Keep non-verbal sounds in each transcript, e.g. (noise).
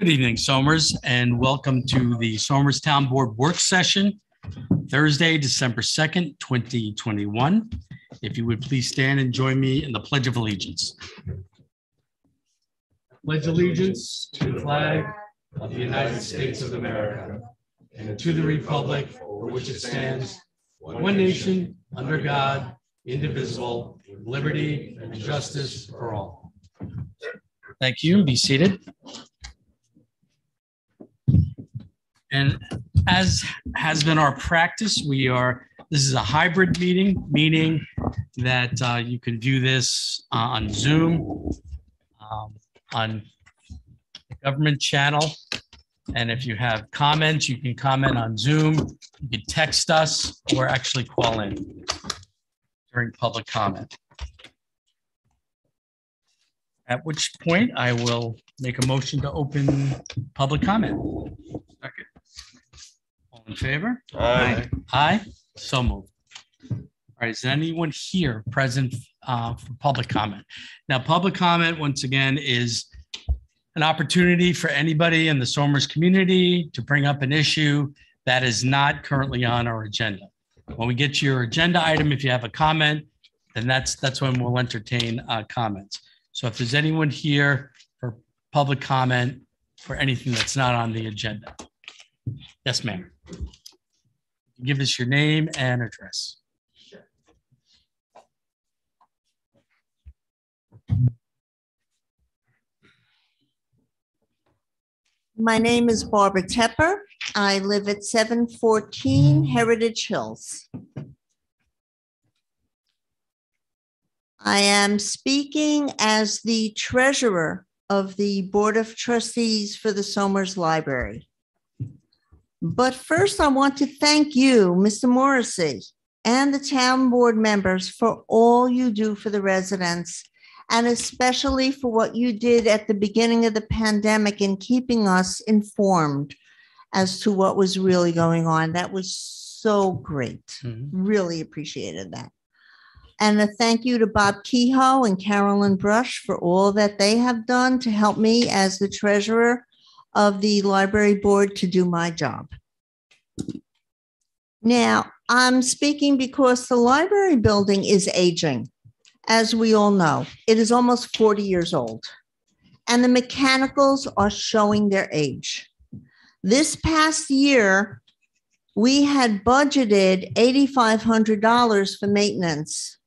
Good evening, Somers, and welcome to the Somers Town Board Work Session, Thursday, December 2nd, 2021. If you would please stand and join me in the Pledge of Allegiance. Pledge allegiance to the flag of the United States of America and to the republic for which it stands, one nation, under God, indivisible, with liberty and justice for all. Thank you. Be seated. And as has been our practice, we are, this is a hybrid meeting, meaning that uh, you can view this uh, on Zoom, um, on the government channel. And if you have comments, you can comment on Zoom, you can text us, or actually call in during public comment. At which point I will make a motion to open public comment. Second. In favor? Aye. Aye, so moved. All right, is there anyone here present uh, for public comment? Now, public comment, once again, is an opportunity for anybody in the Somers community to bring up an issue that is not currently on our agenda. When we get to your agenda item, if you have a comment, then that's, that's when we'll entertain uh, comments. So if there's anyone here for public comment for anything that's not on the agenda. Yes, ma'am. Give us your name and address. My name is Barbara Tepper. I live at 714 Heritage Hills. I am speaking as the treasurer of the Board of Trustees for the Somers Library. But first, I want to thank you, Mr. Morrissey, and the town board members for all you do for the residents, and especially for what you did at the beginning of the pandemic in keeping us informed as to what was really going on. That was so great. Mhm. Really appreciated that. And a thank you to Bob Kehoe and Carolyn Brush for all that they have done to help me as the treasurer of the library board to do my job. Now, I'm speaking because the library building is aging. As we all know, it is almost 40 years old, and the mechanicals are showing their age. This past year, we had budgeted $8,500 for maintenance.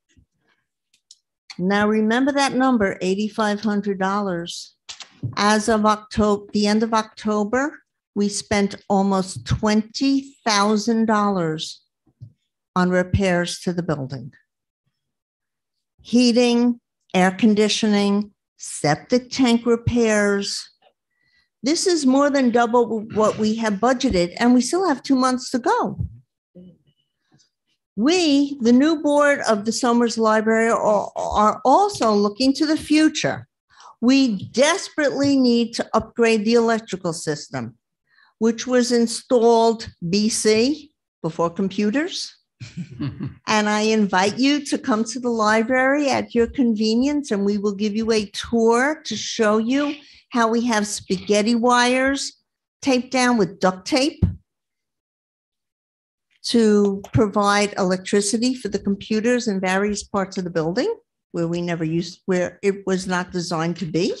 Now, remember that number, $8,500. As of October, the end of October, we spent almost $20,000 on repairs to the building. Heating, air conditioning, septic tank repairs. This is more than double what we have budgeted, and we still have two months to go. We, the new board of the Somers Library, are, are also looking to the future. We desperately need to upgrade the electrical system, which was installed BC before computers. (laughs) And I invite you to come to the library at your convenience, and we will give you a tour to show you how we have spaghetti wires taped down with duct tape to provide electricity for the computers in various parts of the building where we never used, where it was not designed to be.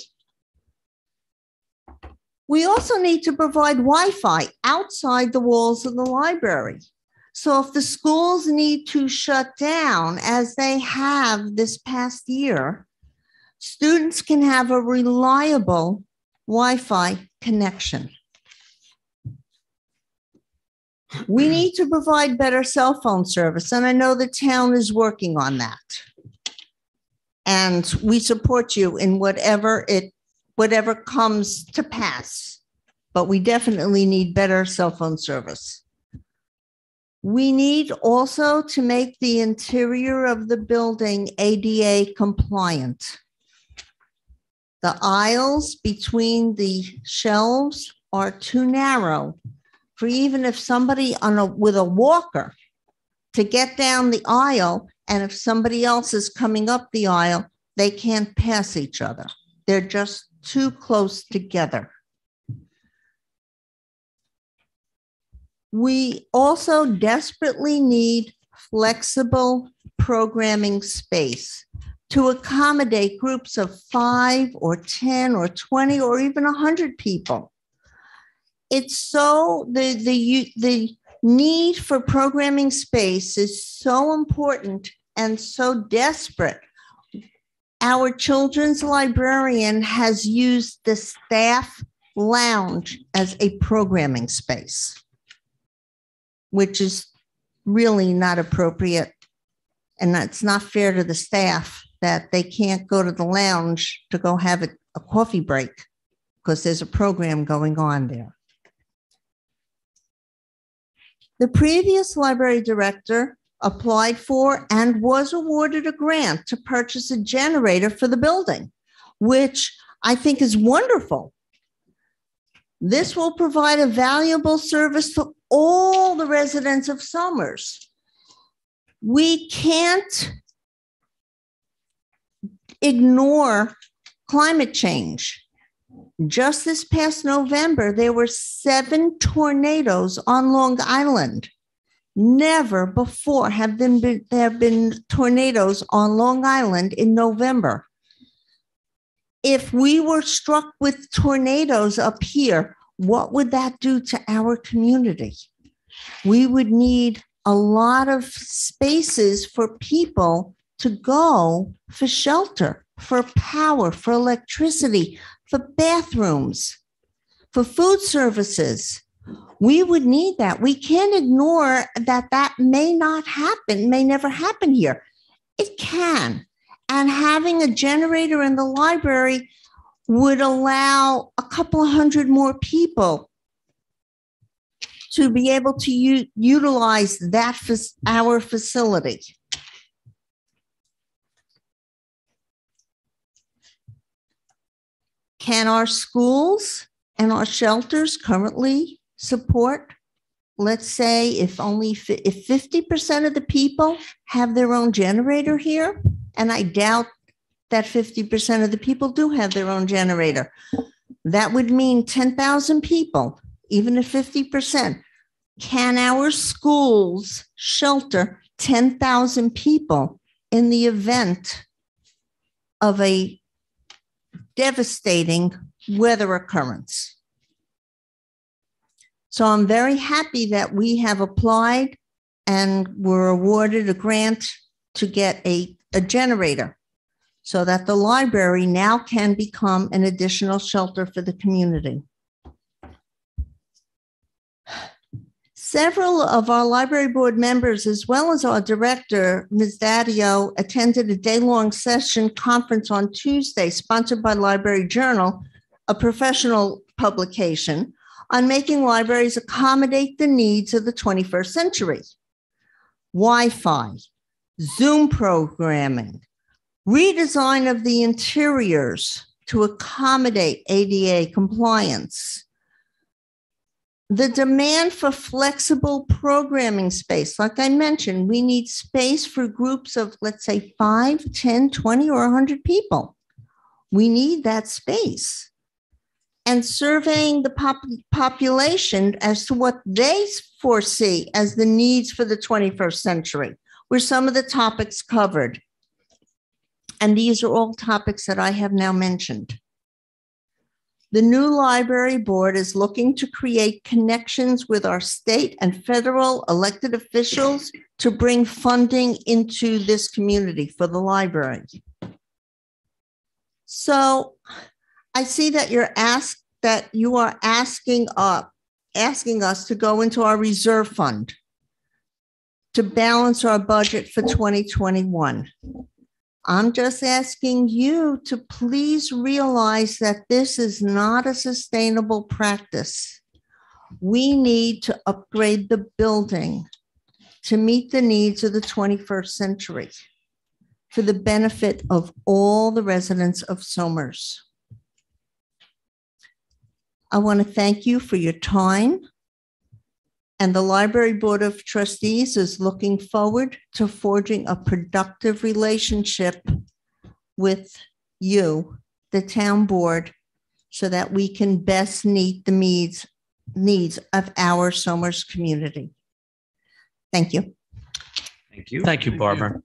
We also need to provide Wi-Fi outside the walls of the library. So if the schools need to shut down, as they have this past year, students can have a reliable Wi-Fi connection. We need to provide better cell phone service, and I know the town is working on that. And we support you in whatever it, whatever comes to pass. But we definitely need better cell phone service. We need also to make the interior of the building ADA compliant. The aisles between the shelves are too narrow for even if somebody on a, with a walker to get down the aisle, and if somebody else is coming up the aisle, they can't pass each other. They're just too close together. We also desperately need flexible programming space to accommodate groups of five or 10 or 20 or even 100 people. It's so the, the, the need for programming space is so important and so desperate. Our children's librarian has used the staff lounge as a programming space, which is really not appropriate. And that's not fair to the staff that they can't go to the lounge to go have a, a coffee break because there's a program going on there. The previous library director applied for and was awarded a grant to purchase a generator for the building, which I think is wonderful. This will provide a valuable service to all the residents of Somers. We can't ignore climate change. Just this past November, there were seven tornadoes on Long Island. Never before have been, there been tornadoes on Long Island in November. If we were struck with tornadoes up here, what would that do to our community? We would need a lot of spaces for people to go for shelter, for power, for electricity, for bathrooms, for food services. We would need that. We can't ignore that that may not happen, may never happen here. It can. And having a generator in the library would allow a couple hundred more people to be able to u- utilize that, fac- our facility. Can our schools and our shelters currently support? Let's say if only, if 50% of the people have their own generator here, and I doubt that 50% of the people do have their own generator. That would mean 10,000 people, even at 50%. Can our schools shelter 10,000 people in the event of a devastating weather occurrence? So I'm very happy that we have applied and were awarded a grant to get a, a generator so that the library now can become an additional shelter for the community. Several of our library board members, as well as our director, Ms. Daddio, attended a day-long session conference on Tuesday sponsored by Library Journal, a professional publication, on making libraries accommodate the needs of the 21st century. Wi-Fi, Zoom programming, redesign of the interiors to accommodate ADA compliance. The demand for flexible programming space, like I mentioned, we need space for groups of, let's say, 5, 10, 20, or 100 people. We need that space. And surveying the pop- population as to what they foresee as the needs for the 21st century were some of the topics covered. And these are all topics that I have now mentioned. The new library board is looking to create connections with our state and federal elected officials to bring funding into this community for the library. So I see that you're asked, that you are asking up, asking us to go into our reserve fund to balance our budget for 2021. I'm just asking you to please realize that this is not a sustainable practice. We need to upgrade the building to meet the needs of the 21st century for the benefit of all the residents of Somers. I want to thank you for your time. And the Library Board of Trustees is looking forward to forging a productive relationship with you, the town board, so that we can best meet the needs needs of our Somers community. Thank you. Thank you. Thank you, Barbara.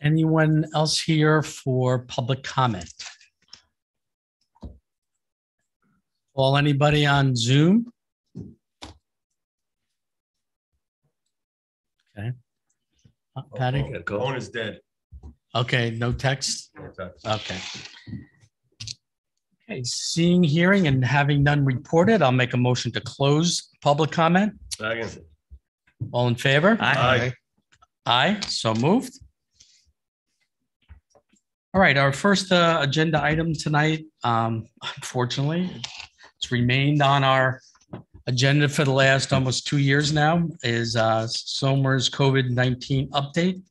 Anyone else here for public comment? Call anybody on Zoom? Okay. Uh, Patty? Phone is dead. Okay, no text? Okay. Okay, seeing, hearing, and having none reported, I'll make a motion to close public comment. Second. All in favor? Aye. Aye, so moved. All right, our first uh, agenda item tonight, um, unfortunately, it's remained on our agenda for the last almost two years now, is uh, Somers COVID-19 update.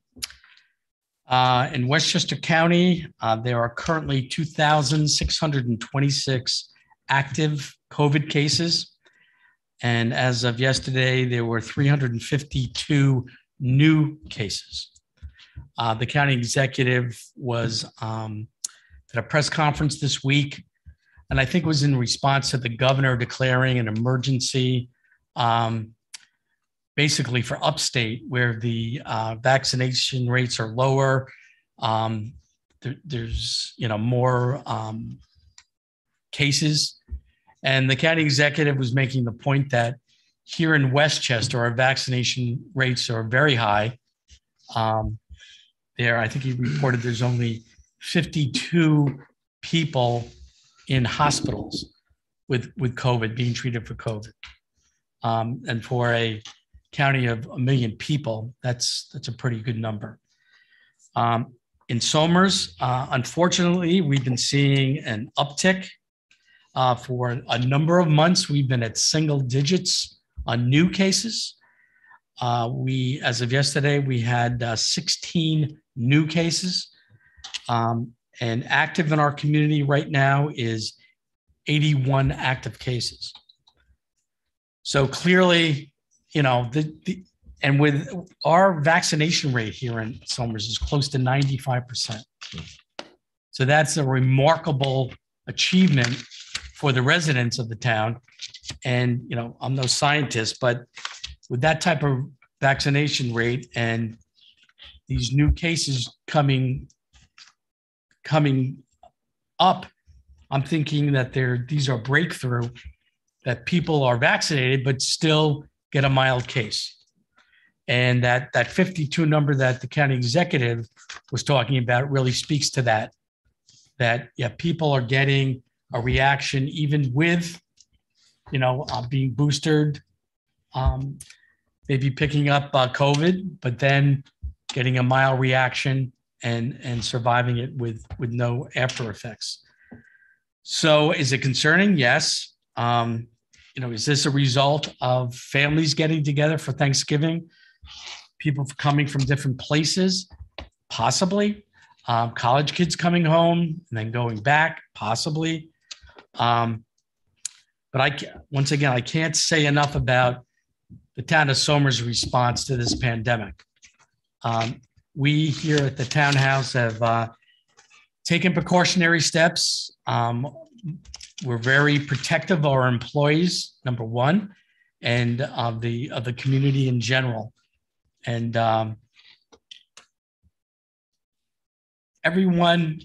Uh, In Westchester County, uh, there are currently 2,626 active COVID cases. And as of yesterday, there were 352 new cases. Uh, the county executive was um, at a press conference this week, and I think it was in response to the governor declaring an emergency, um, basically for upstate where the uh, vaccination rates are lower. Um, there- there's you know more um, cases, and the county executive was making the point that here in Westchester, our vaccination rates are very high. Um, there, I think he reported there's only 52 people in hospitals with, with COVID, being treated for COVID. Um, and for a county of a million people, that's, that's a pretty good number. Um, in Somers, uh, unfortunately, we've been seeing an uptick. Uh, for a number of months, we've been at single digits on new cases. Uh, we, as of yesterday, we had uh, 16 new cases. Um, and active in our community right now is 81 active cases. So clearly, you know, the, the and with our vaccination rate here in Somers is close to 95%. So that's a remarkable achievement for the residents of the town. And, you know, I'm no scientist, but with that type of vaccination rate and these new cases coming coming up, I'm thinking that they're these are breakthrough that people are vaccinated but still get a mild case. And that that 52 number that the county executive was talking about really speaks to that. That yeah, people are getting a reaction even with, you know, uh, being boosted, um, maybe picking up uh, COVID, but then getting a mild reaction and and surviving it with with no after effects. So is it concerning? Yes. Um, you know, is this a result of families getting together for Thanksgiving? People coming from different places? Possibly. Um, college kids coming home and then going back? Possibly. Um, but I once again, I can't say enough about the town of Somers' response to this pandemic. Um, we here at the townhouse have uh, taken precautionary steps. Um, we're very protective of our employees, number one, and of the of the community in general. And um, everyone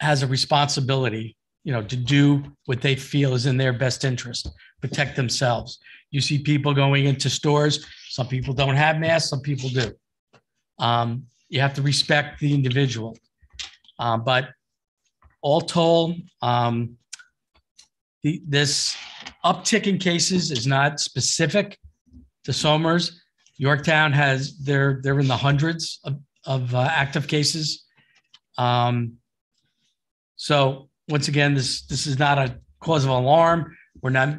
has a responsibility, you know, to do what they feel is in their best interest, protect themselves. You see people going into stores. Some people don't have masks. Some people do. Um, you have to respect the individual. Uh, but all told, um, the, this uptick in cases is not specific to Somers. Yorktown has they're they're in the hundreds of, of uh, active cases. Um, so once again, this this is not a cause of alarm. We're not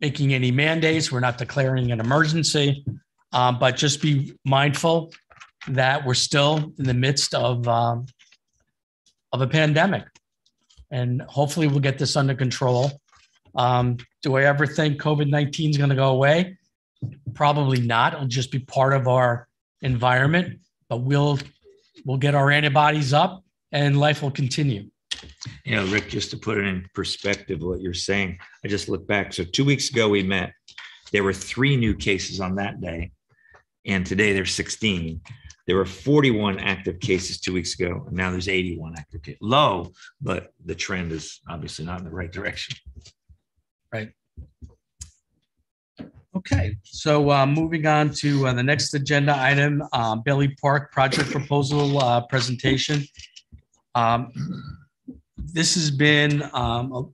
making any mandates. We're not declaring an emergency, um, but just be mindful that we're still in the midst of um, of a pandemic, and hopefully we'll get this under control. Um, do I ever think COVID nineteen is going to go away? Probably not. It'll just be part of our environment, but we'll we'll get our antibodies up, and life will continue. You know, Rick, just to put it in perspective, what you're saying, I just look back. So two weeks ago, we met. There were three new cases on that day. And today there's 16. There were 41 active cases two weeks ago, and now there's 81 active cases. Low, but the trend is obviously not in the right direction. Right. Okay, so uh, moving on to uh, the next agenda item, uh, Park project proposal uh, presentation. Um, This has been um, a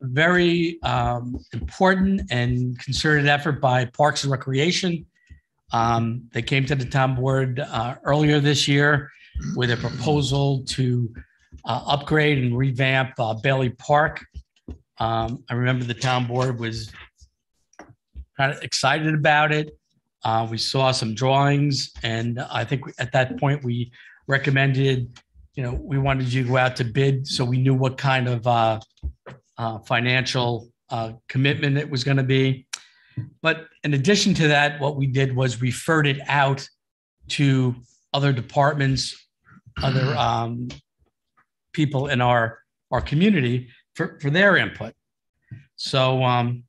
very um, important and concerted effort by Parks and Recreation. Um, They came to the town board uh, earlier this year with a proposal to uh, upgrade and revamp uh, Bailey Park. Um, I remember the town board was kind of excited about it. Uh, we saw some drawings and I think at that point we recommended, you know, we wanted you to go out to bid so we knew what kind of, uh, uh, financial, uh, commitment it was going to be. But in addition to that, what we did was referred it out to other departments, other, um, people in our, our community for, for their input. So, um,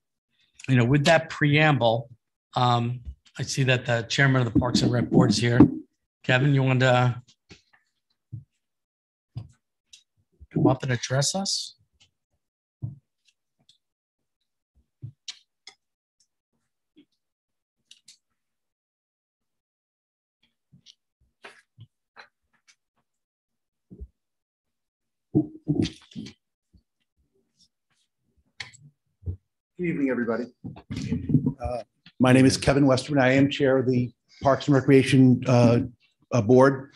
you know, with that preamble, um, I see that the chairman of the Parks and Rec Board is here. Kevin, you want to come up and address us? Good evening, everybody. Uh, My name is Kevin Westerman. I am Chair of the Parks and Recreation uh, uh, Board.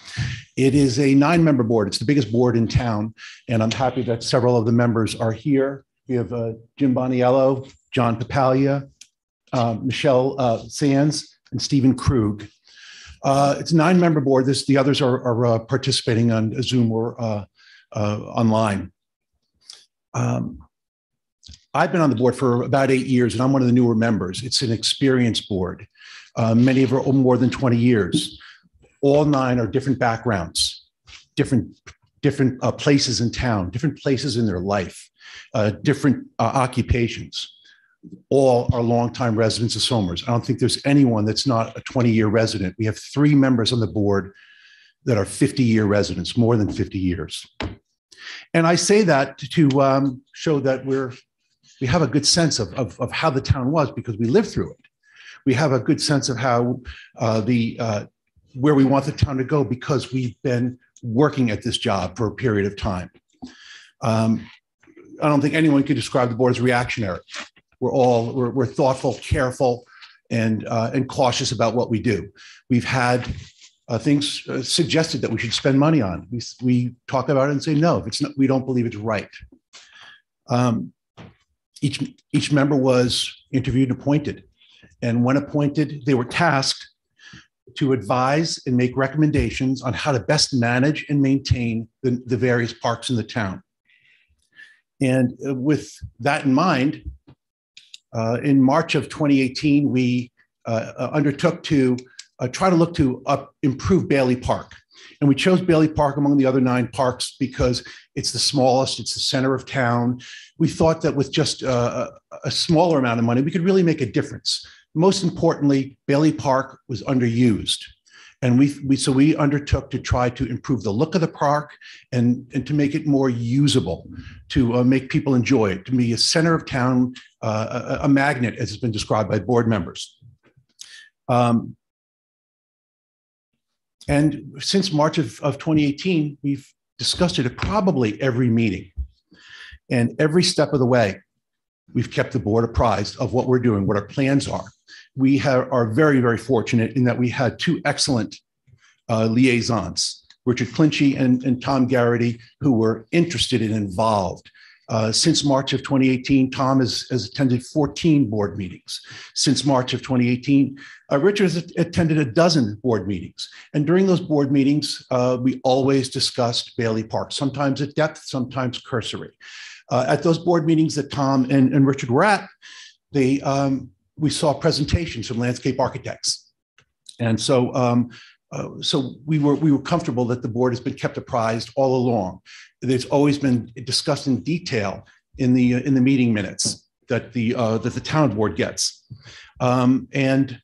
It is a nine-member board. It's the biggest board in town, and I'm happy that several of the members are here. We have uh, Jim Boniello, John Papalia, uh, Michelle uh, Sands, and Stephen Krug. It's a nine-member board. This, the others are are, participating on Zoom or online. Um, I've been on the board for about eight years, and I'm one of the newer members. It's an experienced board. Uh, many of are more than 20 years. All nine are different backgrounds, different different uh, places in town, different places in their life, uh, different uh, occupations. All are longtime residents of Somers. I don't think there's anyone that's not a 20 year resident. We have three members on the board that are 50 year residents, more than 50 years. And I say that to um, show that we're we have a good sense of, of, of how the town was because we lived through it. We have a good sense of how uh, the uh, where we want the town to go because we've been working at this job for a period of time. Um, I don't think anyone could describe the board as reactionary. We're all we're, we're thoughtful, careful, and uh, and cautious about what we do. We've had uh, things uh, suggested that we should spend money on. We we talk about it and say no. If it's not, we don't believe it's right. Um, each each member was interviewed and appointed, and when appointed, they were tasked to advise and make recommendations on how to best manage and maintain the, the various parks in the town. And uh, with that in mind, uh, in March of 2018, we uh, uh, undertook to uh, try to look to up, improve Bailey Park. And we chose Bailey Park among the other nine parks because it's the smallest, it's the center of town. We thought that with just uh, a, smaller amount of money, we could really make a difference. Most importantly, Bailey Park was underused. And we, we so we undertook to try to improve the look of the park and, and to make it more usable, to uh, make people enjoy it, to be a center of town, uh, a, a magnet, as has been described by board members. Um, and since March of, of 2018, we've discussed it at probably every meeting. And every step of the way, we've kept the board apprised of what we're doing, what our plans are. We have, are very, very fortunate in that we had two excellent uh, liaisons, Richard Clinchy and, and Tom Garrity, who were interested and involved. Uh, since March of 2018, Tom has, has, attended 14 board meetings. Since March of 2018, uh, Richard has attended a dozen board meetings. And during those board meetings, uh, we always discussed Bailey Park, sometimes at depth, sometimes cursory. Uh, at those board meetings that Tom and, and Richard were at, they, um, we saw presentations from landscape architects. And so um, uh, so we were, we were comfortable that the board has been kept apprised all along. There's always been discussed in detail in the, in the meeting minutes that the, uh, that the town board gets. Um, And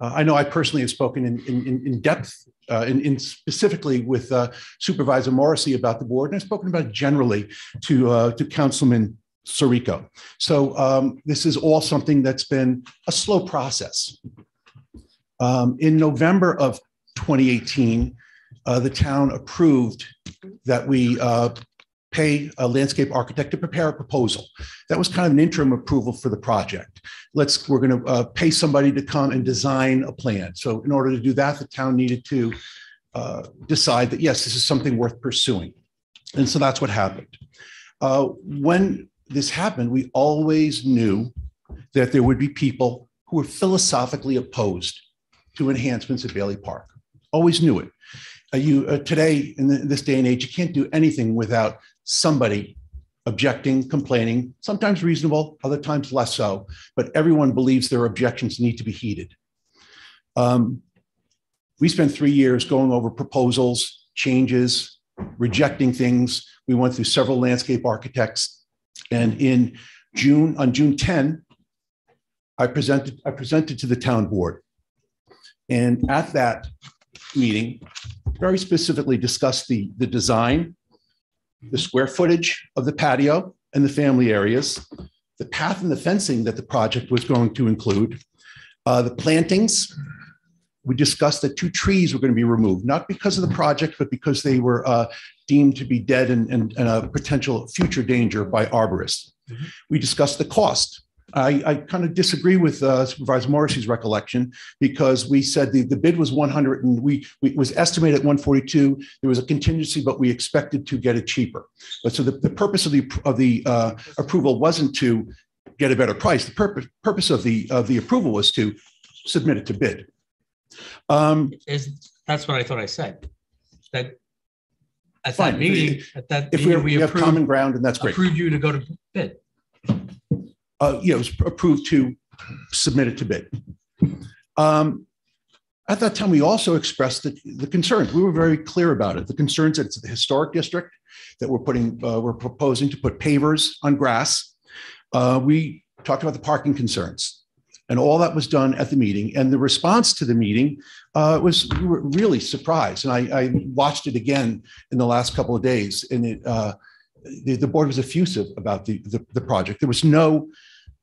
uh, I know I personally have spoken in, in, in depth, uh, in, in specifically with uh, Supervisor Morrissey about the board, and I've spoken about generally to, uh, to Councilman Cirieco. So um, this is all something that's been a slow process. Um, In November of 2018, uh, the town approved that we uh, pay a landscape architect to prepare a proposal. That was kind of an interim approval for the project. Let's, we're going to pay somebody to come and design a plan. So in order to do that, the town needed to uh, decide that, yes, this is something worth pursuing. And so that's what happened. Uh, When this happened, we always knew that there would be people who were philosophically opposed to enhancements at Bailey Park. Always knew it. Uh, you uh, today in th- this day and age, you can't do anything without somebody objecting, complaining, sometimes reasonable, other times less so. But everyone believes their objections need to be heeded. Um, we spent three years going over proposals, changes, rejecting things. We went through several landscape architects, and in June, on June 10, I presented, I presented to the town board. And at that meeting, very specifically discussed the, the design, the square footage of the patio and the family areas, the path and the fencing that the project was going to include, uh, the plantings. We discussed that two trees were going to be removed, not because of the project, but because they were uh, deemed to be dead and, and, and a potential future danger by arborists. Mhm. We discussed the cost. I, I kind of disagree with uh, Supervisor Morrissey's recollection because we said the, the bid was 100 and we, we was estimated at 142. There was a contingency, but we expected to get it cheaper. But so the, the purpose of the of the uh, approval wasn't to get a better price. The purpose purpose of the of the approval was to submit it to bid. Um, Is, that's what I thought I said. That at Fine. that meeting, at that if we, we we have common ground, and that's great. approved you to go to bid. Uh, you know, was approved to submit it to bid. Um, at that time, we also expressed the, the concerns. We were very clear about it. The concerns that it's the historic district that we're putting, uh, we're proposing to put pavers on grass. Uh, we talked about the parking concerns. And all that was done at the meeting. And the response to the meeting uh, was we were really surprised. And I, I watched it again in the last couple of days. And it, uh, the, the board was effusive about the, the, the project. There was no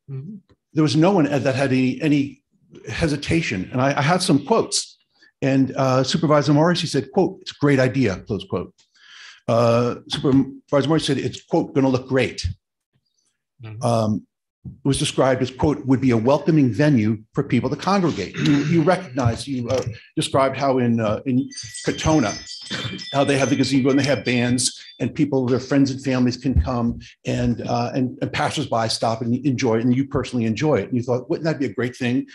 Mhm. there was no one that had any, any hesitation. And I, I had some quotes. And uh, Supervisor Morrissey said, quote, it's a great idea, close quote. Uh, Supervisor Morrissey said, it's, quote, going to look great. Mhm. Um, was described as, quote, would be a welcoming venue for people to congregate. You, you recognize, you uh, described how in, uh, in Katonah, how they have the gazebo and they have bands and people, their friends and families can come and, uh, and, and passersby stop and enjoy it. And you personally enjoy it. And you thought, wouldn't that be a great thing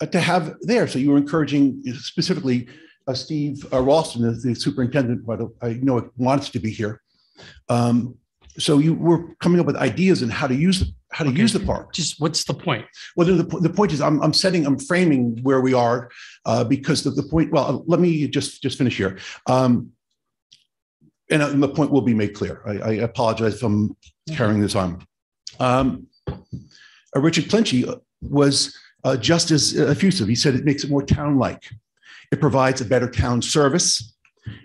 uh, to have there? So you were encouraging specifically uh, Steve uh, Ralston, the, the superintendent, but I know it wants to be here. Um, so you were coming up with ideas on how to use, how to Okay. use the park. Just what's the point? Well, the, the the point is, I'm, I'm setting, I'm framing where we are uh, because the, the point, well, uh, let me just, just finish here. Um, and uh, the point will be made clear. I, I apologize if I'm carrying this on. Um, uh, Richard Clinchy was uh, just as effusive. He said it makes it more town-like. It provides a better town service.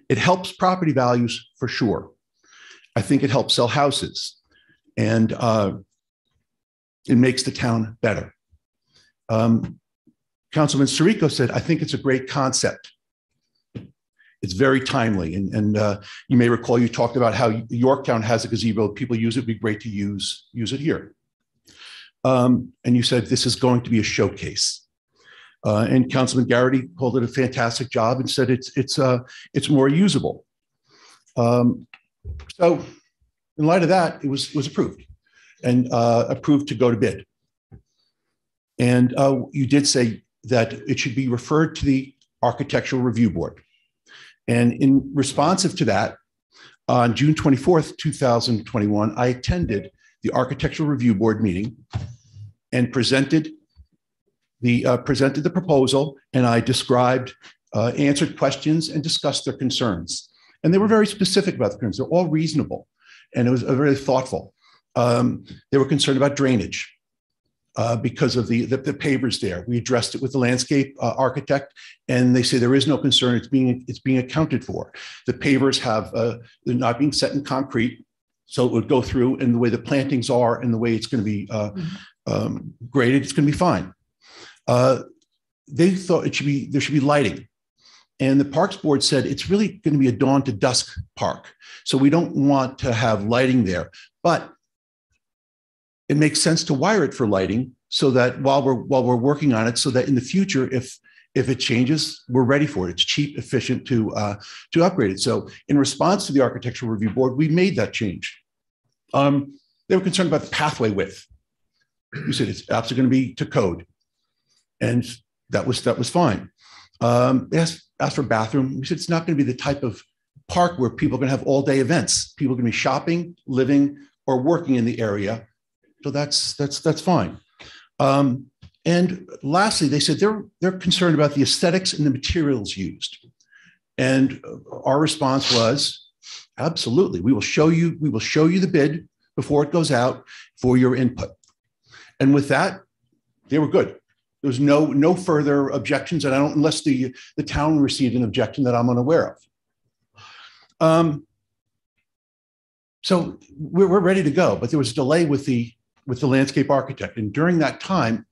It helps property values for sure. I think it helps sell houses. And uh, it makes the town better. Um, Councilman Cirieco said, I think it's a great concept. It's very timely. And, and uh, you may recall you talked about how Yorktown has a gazebo. People use it. It'd be great to use, use it here. Um, and you said this is going to be a showcase. Uh, and Councilman Garrity called it a fantastic job and said it's, it's, uh, it's more usable. Um, so in light of that, it was, was approved and uh, approved to go to bid. And uh, you did say that it should be referred to the Architectural Review Board. And in responsive to that, on June 24th, 2021, I attended the Architectural Review Board meeting and presented the, uh, presented the proposal and I described uh, answered questions, and discussed their concerns. And they were very specific about the concerns. They're all reasonable, and it was uh, very thoughtful. Um, they were concerned about drainage uh, because of the, the, the pavers there. We addressed it with the landscape uh, architect, and they say there is no concern. It's being it's being accounted for. The pavers have uh, they're not being set in concrete, so it would go through. And the way the plantings are, and the way it's going to be uh, um, graded, it's going to be fine. Uh, they thought it should be there should be lighting. And the Parks Board said it's really going to be a dawn to dusk park. So we don't want to have lighting there. But it makes sense to wire it for lighting so that while we're while we're working on it, so that in the future, if if it changes, we're ready for it. It's cheap, efficient to uh, to upgrade it. So in response to the architectural review board, we made that change. Um, they were concerned about the pathway width. We said it's absolutely going to be to code, and that was that was fine. Um, asked, asked for bathroom. We said it's not going to be the type of park where people are going to have all day events. People are going to be shopping, living, or working in the area so that's that's that's fine. Um, and lastly, they said they're they're concerned about the aesthetics and the materials used. And our response was, absolutely, we will show you we will show you the bid before it goes out for your input. And with that, they were good. There was no no further objections, and I don't unless the the town received an objection that I'm unaware of. Um, so we're, we're ready to go, but there was a delay with the with the landscape architect. And during that time,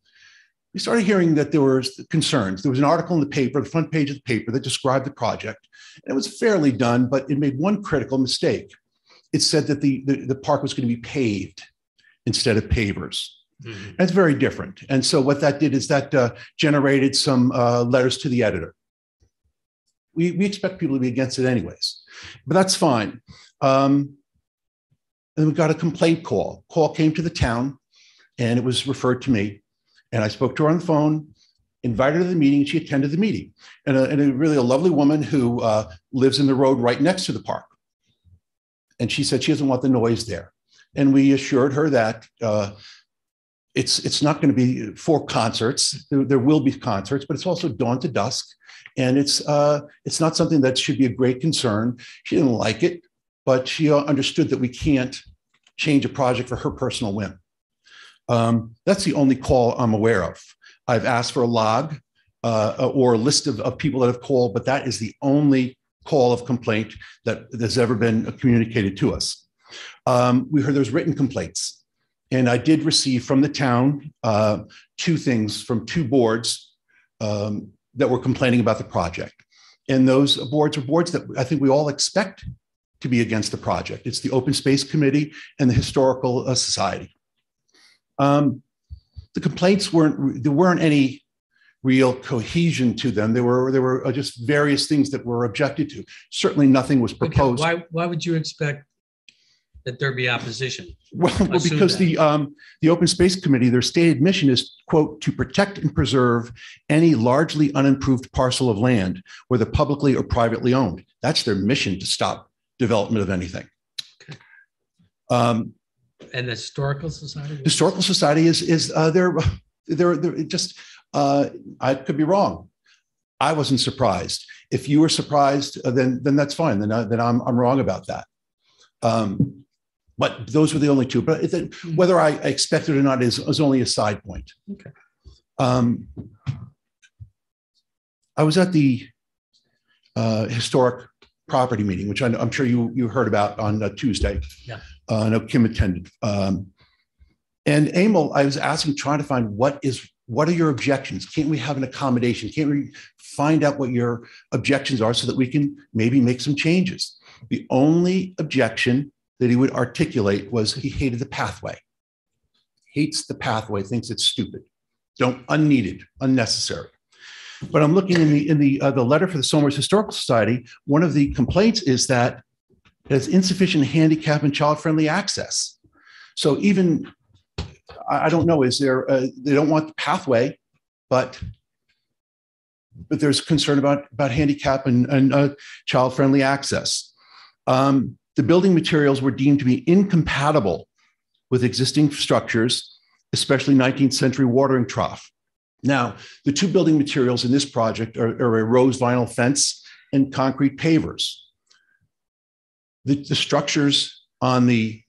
we started hearing that there were concerns. There was an article in the paper, the front page of the paper, that described the project. And it was fairly done, but it made one critical mistake. It said that the, the, the park was going to be paved instead of pavers. Mm-hmm. That's very different. And so what that did is that uh, generated some uh, letters to the editor. We, we expect people to be against it anyways, but that's fine. Um, and we got a complaint call. Call came to the town and it was referred to me. And I spoke to her on the phone, invited her to the meeting. She attended the meeting. And a, and a really a lovely woman who uh, lives in the road right next to the park. And she said she doesn't want the noise there. And we assured her that uh, it's, it's not going to be for concerts. There, there, will be concerts, but it's also dawn to dusk. And it's, uh, it's not something that should be a great concern. She didn't like it but she understood that we can't change a project for her personal whim. Um, that's the only call I'm aware of. I've asked for a log uh, or a list of, of people that have called, but that is the only call of complaint that has ever been communicated to us. Um, we heard there's written complaints, and I did receive from the town uh, two things from two boards um, that were complaining about the project. And those boards are boards that I think we all expect to be against the project. It's the Open Space Committee and the Historical uh, Society. Um, the complaints weren't, there weren't any real cohesion to them. There were, there were just various things that were objected to. Certainly nothing was proposed. Okay, why, why would you expect that there be opposition? Well, well because that. the um, the Open Space Committee, their stated mission is quote to protect and preserve any largely unimproved parcel of land, whether publicly or privately owned. That's their mission to stop development of anything. Okay. Um, and the historical society. Historical society is is uh, they're they're they're just uh, I could be wrong. I wasn't surprised. If you were surprised, uh, then then that's fine. Then I, then I'm I'm wrong about that. Um, but those were the only two. But it, whether I expected or not is, is only a side point. Okay. Um, I was at the uh, historic property meeting, which I, am sure you you heard about on uh, Tuesday. Yeah. Uh, I know Kim attended. Um, and Emil, I was asking, trying to find what is what are your objections? Can't we have an accommodation? Can't we find out what your objections are so that we can maybe make some changes? The only objection that he would articulate was he hated the pathway. Hates the pathway, thinks it's stupid, don't unneeded, unnecessary. But I'm looking in the in the uh, the letter for the Somers Historical Society. One of the complaints is that has insufficient handicap and child friendly access. So even I, don't know, is there uh, they don't want the pathway, but but there's concern about about handicap and, and uh, child friendly access. Um, the building materials were deemed to be incompatible with existing structures, especially 19th century watering trough Now, the two building materials in this project are, are a rose vinyl fence and concrete pavers. The, the structures on the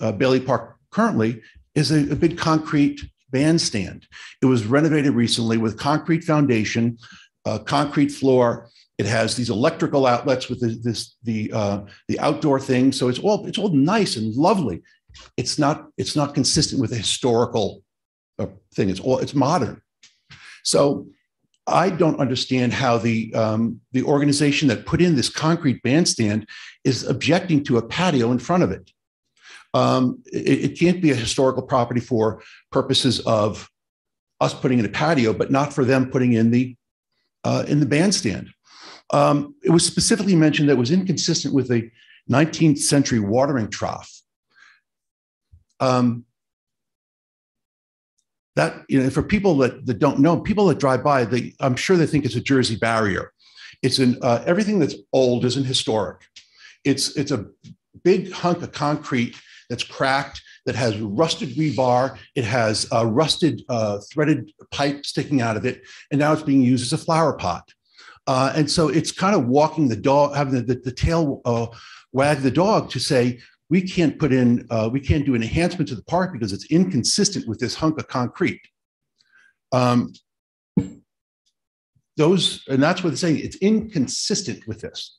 uh, Bailey Park currently is a, a big concrete bandstand. It was renovated recently with concrete foundation, uh, concrete floor. It has these electrical outlets with the, this the uh, the outdoor thing. So it's all it's all nice and lovely. It's not it's not consistent with a historical uh, thing. It's all it's modern. So I don't understand how the um, the organization that put in this concrete bandstand is objecting to a patio in front of it. Um, it, it can't be a historical property for purposes of us putting in a patio, but not for them putting in the uh, in the bandstand. Um, it was specifically mentioned that it was inconsistent with a 19th century watering trough. Um, that you know, for people that, that don't know, people that drive by, they I'm sure they think it's a Jersey barrier. It's an uh, everything that's old isn't historic. It's it's a big hunk of concrete that's cracked that has rusted rebar. It has a rusted uh, threaded pipe sticking out of it, and now it's being used as a flower pot. Uh, and so it's kind of walking the dog, having the, the, the tail uh, wag the dog to say, we can't put in, uh, we can't do an enhancement to the park because it's inconsistent with this hunk of concrete. Um, those, and that's what they're saying, it's inconsistent with this.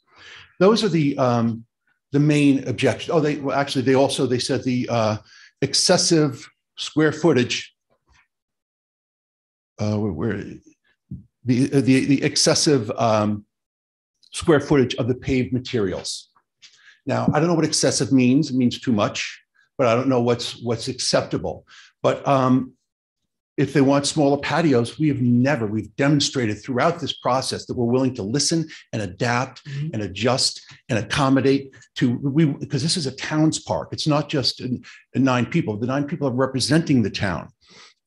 Those are the, um, the main objections. Oh, they, well, actually, they also, they said the uh, excessive square footage, uh, where, where the, the, the excessive um, square footage of the paved materials. Now, I don't know what excessive means. It means too much, but I don't know what's what's acceptable. But um, if they want smaller patios, we have never, we've demonstrated throughout this process that we're willing to listen and adapt Mhm. and adjust and accommodate to we because this is a town's park. It's not just nine people. The nine people are representing the town.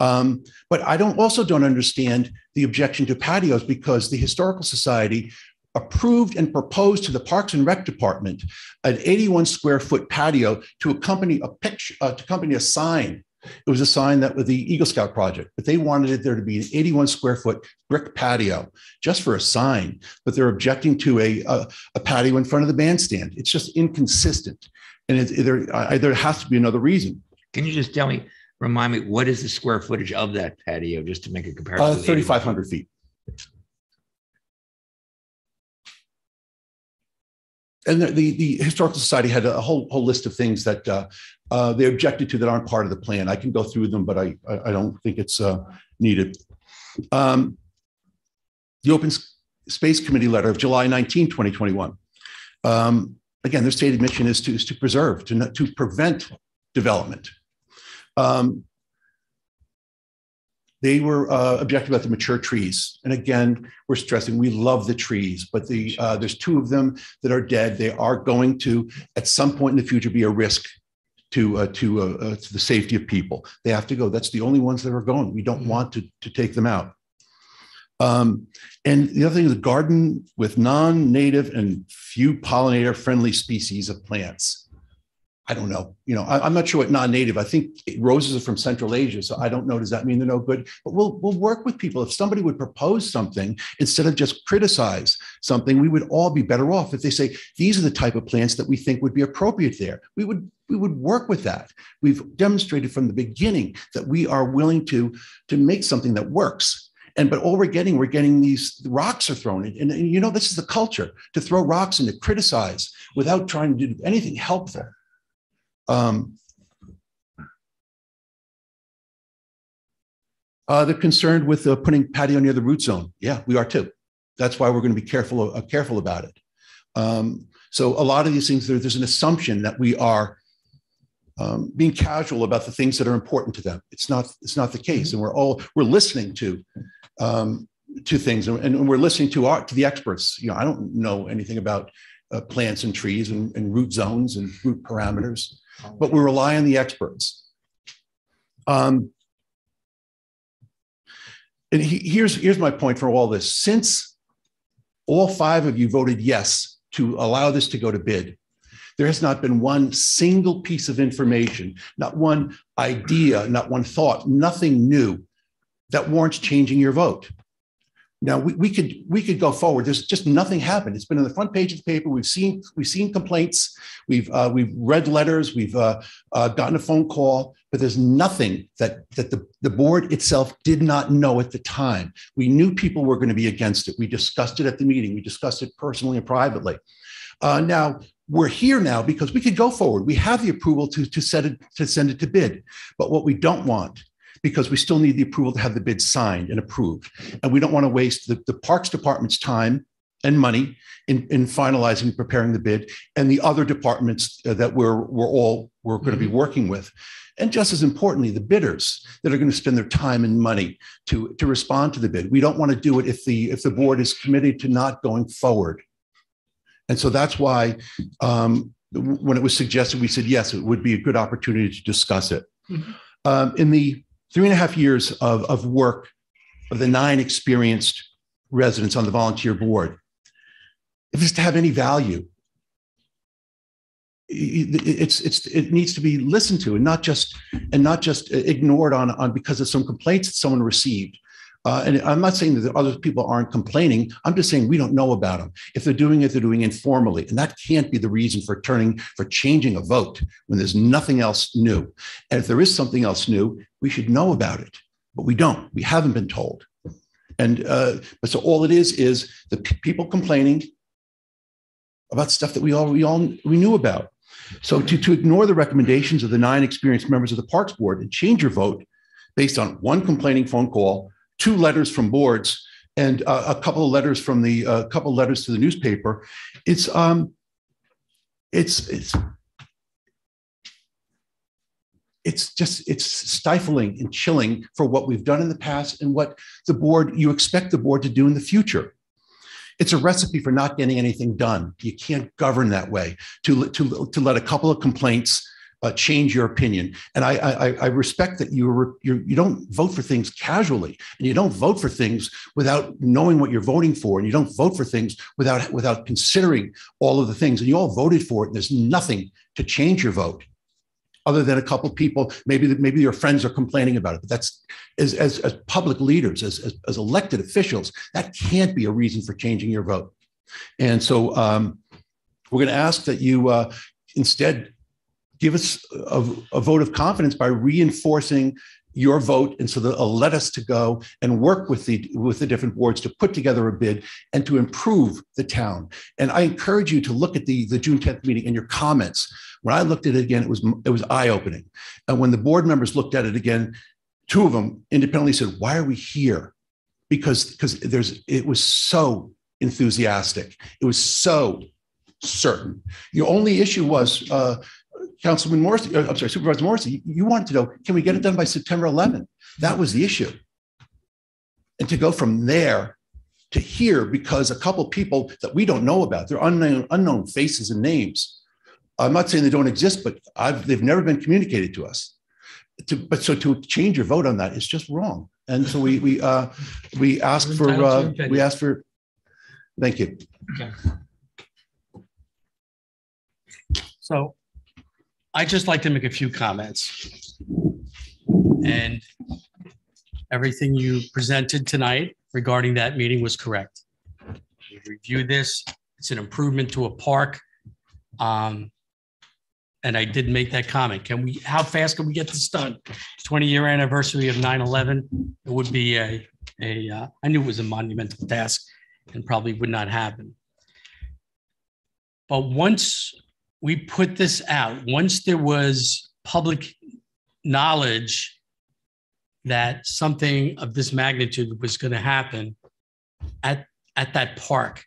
Um, but I don't also don't understand the objection to patios because the Historical Society approved and proposed to the Parks and Rec Department an 81 square foot patio to accompany a picture, uh, to accompany a sign. It was a sign that was the Eagle Scout project, but they wanted it there to be an 81 square foot brick patio just for a sign. But they're objecting to a, a, a patio in front of the bandstand. It's just inconsistent. And it, there, I, there has to be another reason. Can you just tell me, remind me, what is the square footage of that patio, just to make a comparison? Uh, with the 81? 3,500 feet. And the, the, the Historical Society had a whole, whole list of things that uh, uh, they objected to that aren't part of the plan. I can go through them, but I, I don't think it's uh, needed. Um, The Open Space Committee letter of July 19, 2021. Um, Again, their stated mission is to, is to preserve, to, not- to prevent development. Um, they were uh, objective about the mature trees. And again, we're stressing we love the trees, but the uh, there's two of them that are dead. They are going to, at some point in the future, be a risk to uh, to, uh, uh, to the safety of people. They have to go. That's the only ones that are going. We don't want to, to take them out. Um, and the other thing is a garden with non-native and few pollinator-friendly species of plants. I don't know. You know, I, am not sure what non-native. I think roses are from Central Asia, so I don't know. Does that mean they're no good? But we'll we'll work with people. If somebody would propose something instead of just criticize something, we would all be better off if they say these are the type of plants that we think would be appropriate there. We would we would work with that. We've demonstrated from the beginning that we are willing to to make something that works. And but all we're getting, we're getting these rocks are thrown in. And, and you know, this is the culture to throw rocks and to criticize without trying to do anything helpful. Um, uh, they're concerned with uh, putting patio near the root zone. Yeah, we are too. That's why we're going to be careful uh, careful about it. Um, so a lot of these things, there, there's an assumption that we are um, being casual about the things that are important to them. It's not. It's not the case, and we're all we're listening to um, to things, and, and we're listening to our to the experts. You know, I don't know anything about uh, plants and trees and, and root zones and root parameters but we rely on the experts. Um, and he, here's, here's my point for all this. Since all five of you voted yes to allow this to go to bid, there has not been one single piece of information, not one idea, not one thought, nothing new that warrants changing your vote. Now we, we could we could go forward. There's just nothing happened. It's been on the front page of the paper. We've seen we've seen complaints. We've uh, we've read letters. We've uh, uh, gotten a phone call, but there's nothing that that the, the board itself did not know at the time. We knew people were going to be against it. We discussed it at the meeting. We discussed it personally and privately. Uh, now we're here now because we could go forward. We have the approval to to set it to send it to bid. But what we don't want because we still need the approval to have the bid signed and approved. And we don't want to waste the, the Parks Department's time and money in, in finalizing and preparing the bid and the other departments uh, that we're, we're all we're going to be working with. And just as importantly, the bidders that are going to spend their time and money to, to respond to the bid. We don't want to do it if the if the board is committed to not going forward. And so that's why um, when it was suggested, we said yes, it would be a good opportunity to discuss it. Mhm. Um, in the three and a half years of, of work of the nine experienced residents on the volunteer board, if it's to have any value, it's it's it needs to be listened to and not just and not just ignored on on because of some complaints that someone received. Uh, and I'm not saying that other people aren't complaining. I'm just saying we don't know about them. If they're doing it, they're doing it informally, and that can't be the reason for turning for changing a vote when there's nothing else new. And if there is something else new, we should know about it, but we don't. We haven't been told. And uh, but so all it is is the p- people complaining about stuff that we all we all we knew about. So to, to ignore the recommendations of the nine experienced members of the Parks Board and change your vote based on one complaining phone call, two letters from boards, and uh, a couple of letters from the uh, couple of letters to the newspaper, it's um, it's it's it's just it's stifling and chilling for what we've done in the past and what the board you expect the board to do in the future. It's a recipe for not getting anything done. You can't govern that way. To to, to let a couple of complaints uh, change your opinion and I, I i respect that you are you you don't vote for things casually and you don't vote for things without knowing what you're voting for and you don't vote for things without without considering all of the things and you all voted for it and there's nothing to change your vote other than a couple people, maybe that maybe your friends are complaining about it. But that's as as, as public leaders, as, as, as elected officials, that can't be a reason for changing your vote. And so um, we're going to ask that you uh, instead give us a, a vote of confidence by reinforcing your vote and so that let us to go and work with the with the different boards to put together a bid and to improve the town and i encourage you to look at the the june 10th meeting and your comments when I looked at it again, it was it was eye opening. And when the board members looked at it again, two of them independently said, "Why are we here?" Because because there's it was so enthusiastic. It was so certain. The only issue was. Uh, Councilman Morrissey, uh, I'm sorry, Supervisor Morrissey, you wanted to know, can we get it done by September 11th? That was the issue. And to go from there to here, because a couple people that we don't know about, they're unknown, unknown faces and names, I'm not saying they don't exist, but I've, they've never been communicated to us. To, but so to change your vote on that is just wrong. And so we we uh, we ask for uh, we ask for. Thank you. So I just like to make a few comments. And everything you presented tonight regarding that meeting was correct. We reviewed this. It's an improvement to a park. Um, and I did make that comment. Can we, how fast can we get this done? Twenty year anniversary of 9/11. It would be a, a, uh, I knew it was a monumental task and probably would not happen. But once we put this out, once there was public knowledge that something of this magnitude was going to happen at, at that park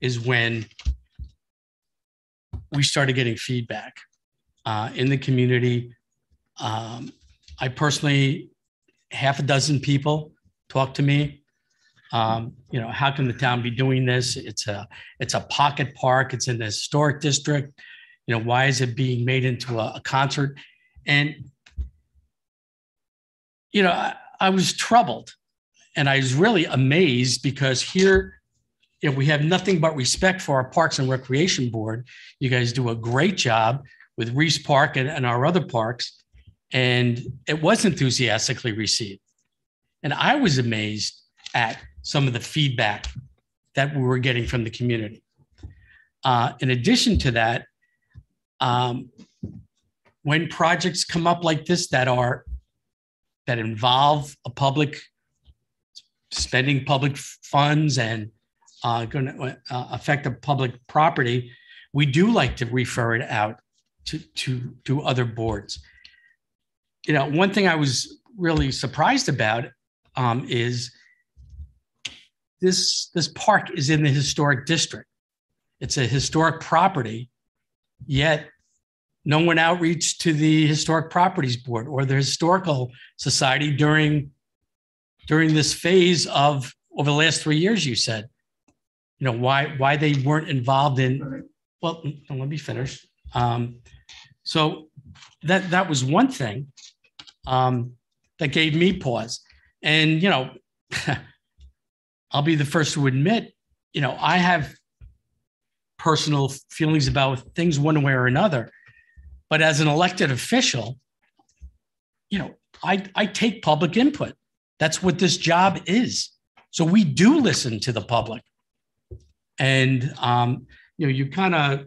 is when we started getting feedback uh, in the community. Um, I personally, half a dozen people talked to me. Um, you know, how can the town be doing this? It's a it's a pocket park. It's in the historic district. You know, why is it being made into a, a concert? And you know, I, I was troubled, and I was really amazed because here you know, we have nothing but respect for our Parks and Recreation Board. You guys do a great job with Reis Park and, and our other parks, and it was enthusiastically received. And I was amazed at some of the feedback that we were getting from the community. Uh, in addition to that, um, when projects come up like this that are that involve a public spending public funds and uh, going to uh, affect a public property, we do like to refer it out to to to other boards. You know, one thing I was really surprised about um, is this this park is in the historic district. It's a historic property, yet no one outreached to the historic properties board or the historical society during during this phase of over the last three years. You said, you know, why why they weren't involved in. Well, let me finish. Um, so that that was one thing um, that gave me pause, and you know. (laughs) I'll be the first to admit, you know, I have personal feelings about things one way or another. But as an elected official, you know, I, I take public input. That's what this job is. So we do listen to the public. And, um, you know, you kind of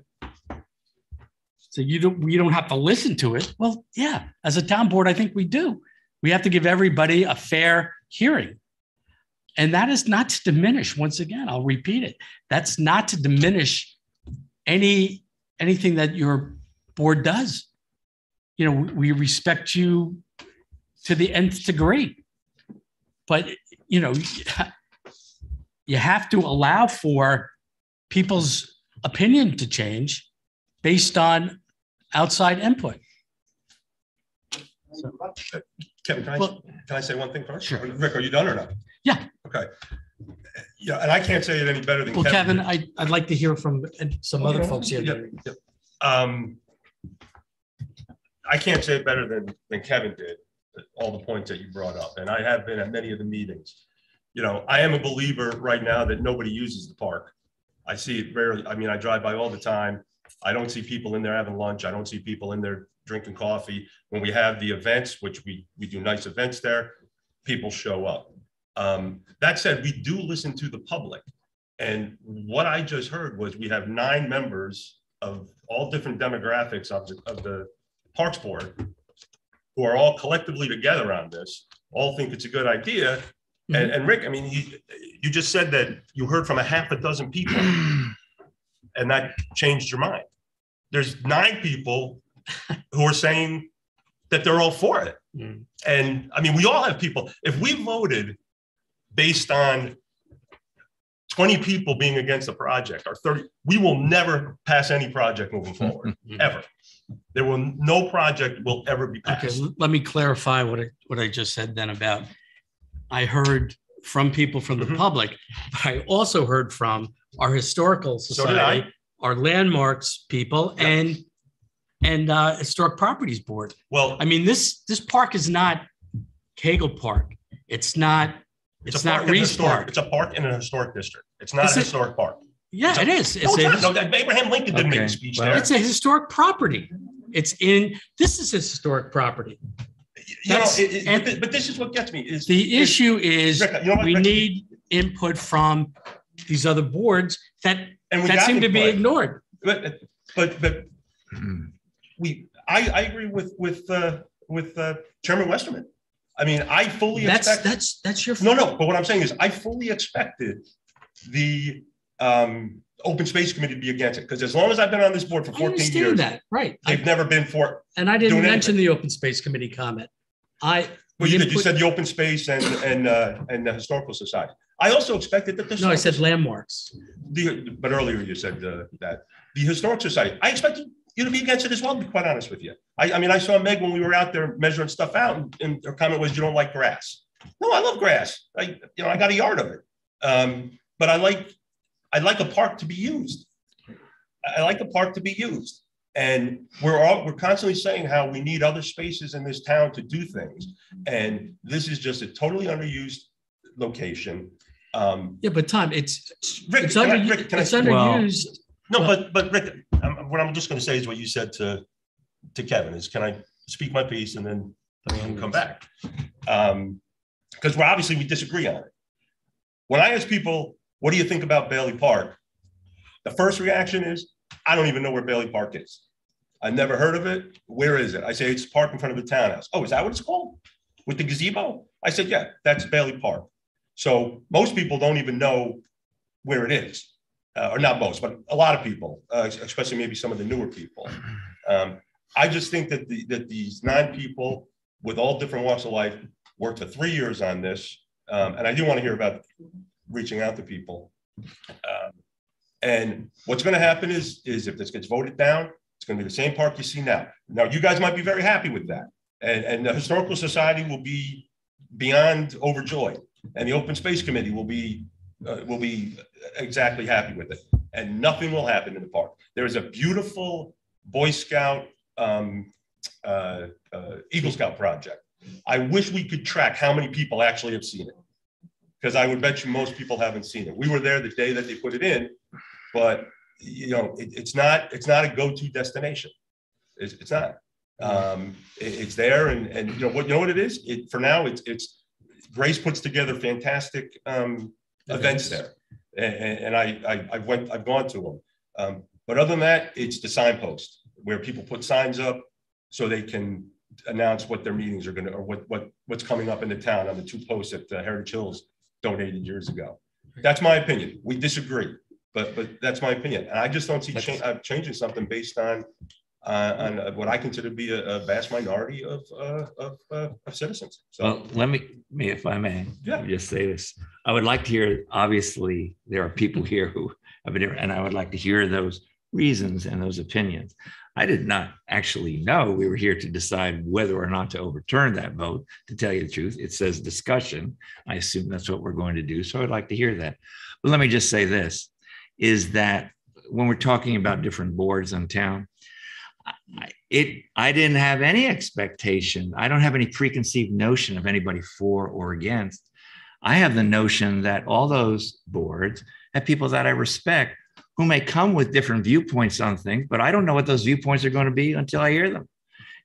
so you don't we don't have to listen to it. Well, yeah, as a town board, I think we do. We have to give everybody a fair hearing. And that is not to diminish, once again, I'll repeat it. That's not to diminish any anything that your board does. You know, we respect you to the nth degree. But you know, you have to allow for people's opinion to change based on outside input. Uh, Kevin, can I, Well- can I say one thing first? Sure. Rick, are you done or not? Yeah. Okay. Yeah, and I can't say it any better than Well, Kevin. Kevin, I, I'd like to hear from some other folks here. Yeah, yeah. Um, I can't say it better than, than Kevin did, all the points that you brought up, and I have been at many of the meetings. You know, I am a believer right now that nobody uses the park. I see it rarely, I mean, I drive by all the time. I don't see people in there having lunch. I don't see people in there drinking coffee. When we have the events, which we, we do nice events there, people show up. Um, that said, we do listen to the public. And what I just heard was we have nine members of all different demographics of the, of the Parks Board who are all collectively together on this, all think it's a good idea. And, and Rick, I mean, you, you just said that you heard from a half a dozen people (clears throat) and that changed your mind. There's nine people who are saying that they're all for it. Mm. And I mean, we all have people, if we voted based on 20 people being against a project or 30, we will never pass any project moving forward, (laughs) ever. There will, no project will ever be Okay, passed. l- let me clarify what I, what I just said then about, I heard from people from the Mhm. public, but I also heard from our historical So society, our landmarks people Yeah. and, and uh, historic properties board. Well, I mean, this, this park is not Koegel Park. It's not, it's a park not in a Reis historic- Park. It's a park in a historic district. It's not Is a it- historic park. Yeah, it is. No, It's it's a, not. No, Abraham Lincoln didn't make a speech well- there. it's a historic property. It's in, this is a historic property. You know, it- it- and- but but this is what gets me is. The issue is Rick, you know what, we Rick? need input from these other boards that, and that seem to be ignored. But, but, but Hmm. we, I, I agree with, with, uh, with uh, Chairman Westerman. I mean, I fully That's, expect, that's, that's your. no, no, but what I'm saying is I fully expected the, um, open space committee to be against it, because as long as I've been on this board for I fourteen understand years, that, right. I- they've never been for, And I didn't mention the open space committee comment. I. well, you did, you said the open space and, and, uh, and the historical society. I also expected that the. No, I said landmarks. The, but earlier you said uh, that the Historic Society, I expected you to be against it as well, to be quite honest with you. I, I mean, I saw Meg when we were out there measuring stuff out and, and her comment was you don't like grass. No, I love grass. I, you know, I got a yard of it. Um, but I like, I like a park to be used. I I like a park to be used. And we're all, we're constantly saying how we need other spaces in this town to do things. And this is just a totally underused location. Um, Yeah, but Tom, it's, Rick, it's can I- under, Rick, can I- it's Well- underused. no, Well- but, but Rick, um, what I'm just gonna say is what you said to, to Kevin is, can I speak my piece and then come back? Um, because we're obviously we disagree on it. When I ask people, what do you think about Bailey Park? The first reaction is, I don't even know where Bailey Park is. I've never heard of it. Where is it? I say it's parked in front of the townhouse. Oh, is that what it's called? With the gazebo? I said, yeah, that's Bailey Park. So most people don't even know where it is, uh, or not most, but a lot of people, uh, especially maybe some of the newer people. Um, I just think that the, that these nine people with all different walks of life worked for three years on this. Um, and I do want to hear about reaching out to people. Um, and what's going to happen is, is if this gets voted down, it's going to be the same park you see now. Now, you guys might be very happy with that. And, and the Historical Society will be beyond overjoyed. And the Open Space Committee will be, uh, will be exactly happy with it. And nothing will happen in the park. There is a beautiful Boy Scout, um, uh, uh, Eagle Scout project. I wish we could track how many people actually have seen it. Because I would bet you most people haven't seen it. We were there the day that they put it in, but you know, it, it's not, it's not a go-to destination. It's, it's not. Um, it- it's there and, and you know what, you know what it is? It, for now, it's, it's, Grace puts together fantastic, um, events there. And, and I, I, I went, I've gone to them. Um, but other than that, it's the signpost where people put signs up so they can announce what their meetings are gonna, or what, what, what's coming up in the town on the two posts that uh, Heritage Hills donated years ago. That's my opinion. We disagree, but, but that's my opinion. And I just don't see cha- uh, changing something based on, uh, on uh, what I consider to be a, a vast minority of, uh, of, uh, of citizens. So, Well, let me, me, if I may, Yeah. just say this. I would like to hear, obviously, there are people here who have been, and I would like to hear those reasons and those opinions. I did not actually know we were here to decide whether or not to overturn that vote, to tell you the truth. It says discussion. I assume that's what we're going to do. So I'd like to hear that. But let me just say this, is that when we're talking about different boards in town, it, I didn't have any expectation. I don't have any preconceived notion of anybody for or against. I have the notion that all those boards have people that I respect who may come with different viewpoints on things, but I don't know what those viewpoints are going to be until I hear them.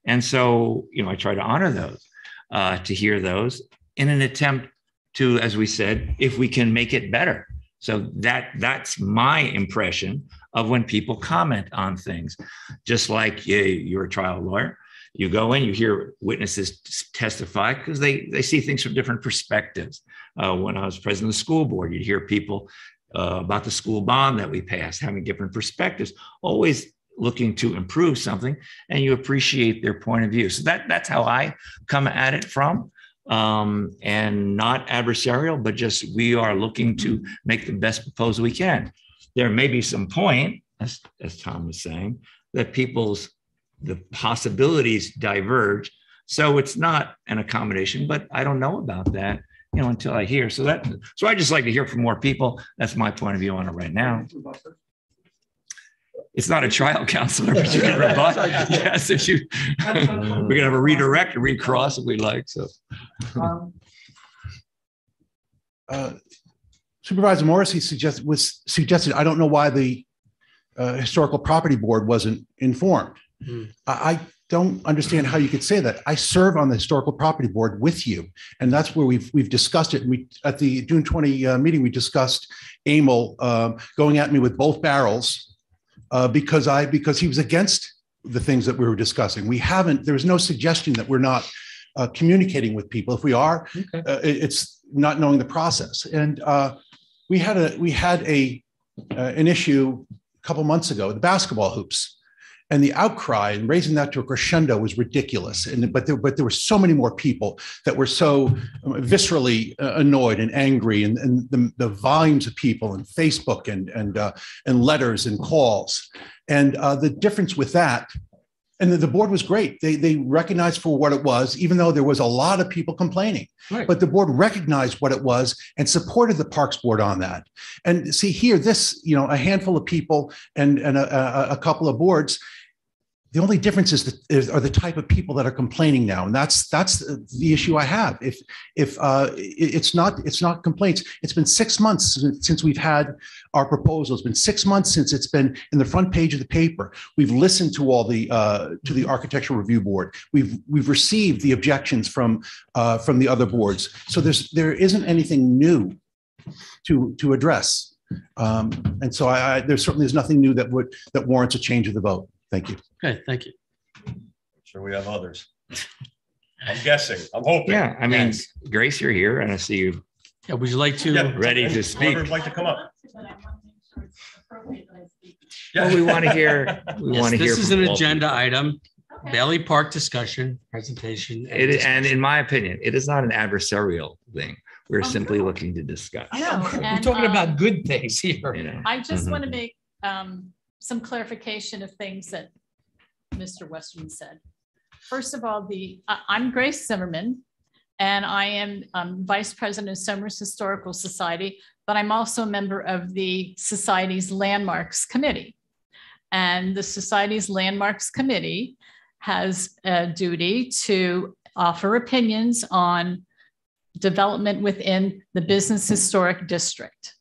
And so, you know, I try to honor those, uh, to hear those in an attempt to, as we said, if we can make it better. So that that's my impression of when people comment on things. Just like you, you're a trial lawyer, you go in, you hear witnesses testify because they they see things from different perspectives. Uh, when I was president of the school board, you'd hear people uh, about the school bond that we passed, having different perspectives, always looking to improve something, and you appreciate their point of view. So that that's how I come at it from, um, and not adversarial, but just we are looking to make the best proposal we can. There may be some point, as as Tom was saying, that people's the possibilities diverge. So it's not an accommodation, but I don't know about that, you know, until I hear. So that, so I just like to hear from more people. That's my point of view on it right now. It's not a trial counselor, but you can rebut. (laughs) Yes, if you, we're gonna have a redirect and recross if we like, so. Uh, Supervisor Morrissey suggested, was suggested, I don't know why the uh, Historical Property Board wasn't informed. Hmm. I, I don't understand how you could say that. I serve on the Historical Property Board with you, and that's where we've, we've discussed it. We, at the June 20 uh, meeting, we discussed Emil um, going at me with both barrels uh, because I, because he was against the things that we were discussing. We haven't, there was no suggestion that we're not uh, communicating with people. If we are, Okay. uh, it- it's not knowing the process. And uh, we had a we had a uh, an issue a couple months ago, with the basketball hoops, and the outcry and raising that to a crescendo was ridiculous. And but there but there were so many more people that were so um, viscerally uh, annoyed and angry, and, and the, the volumes of people and Facebook and and uh, and letters and calls, and uh, the difference with that and the, board was great. They they recognized for what it was, even though there was a lot of people complaining. Right. But the board recognized what it was and supported the Parks Board on that. And see here, this you know, a handful of people and and a, a, a couple of boards. The only difference is, is are the type of people that are complaining now, and that's that's the issue I have. If if uh, it's not it's not complaints, it's been six months since, since we've had our proposal. It's been six months since it's been in the front page of the paper. We've listened to all the uh, to the architectural review board. We've we've received the objections from uh, from the other boards. So there's there isn't anything new to to address. Um, and so I, I there certainly is nothing new that would that warrants a change of the vote. Thank you. Okay, thank you. Sure, we have others. (laughs) I'm guessing, I'm hoping. Yeah, I mean, Yes. Grace, you're here and I see you. Yeah, would you like to Yeah, Ready to speak. would like to come up. Well, we want to hear, (laughs) we yes, want to hear. this is an agenda people. item, Bailey Park discussion, presentation. and It, is- and in my opinion, it is not an adversarial thing. We're Oh, simply no. looking to discuss. No, We're and, talking about um, good things here. You know, I just Mhm. want to make um, some clarification of things that Mr. Westerman said. First of all, the, I'm Grace Zimmerman, and I am um, Vice President of Somers Historical Society, but I'm also a member of the Society's Landmarks Committee. And the Society's Landmarks Committee has a duty to offer opinions on development within the Business Historic District.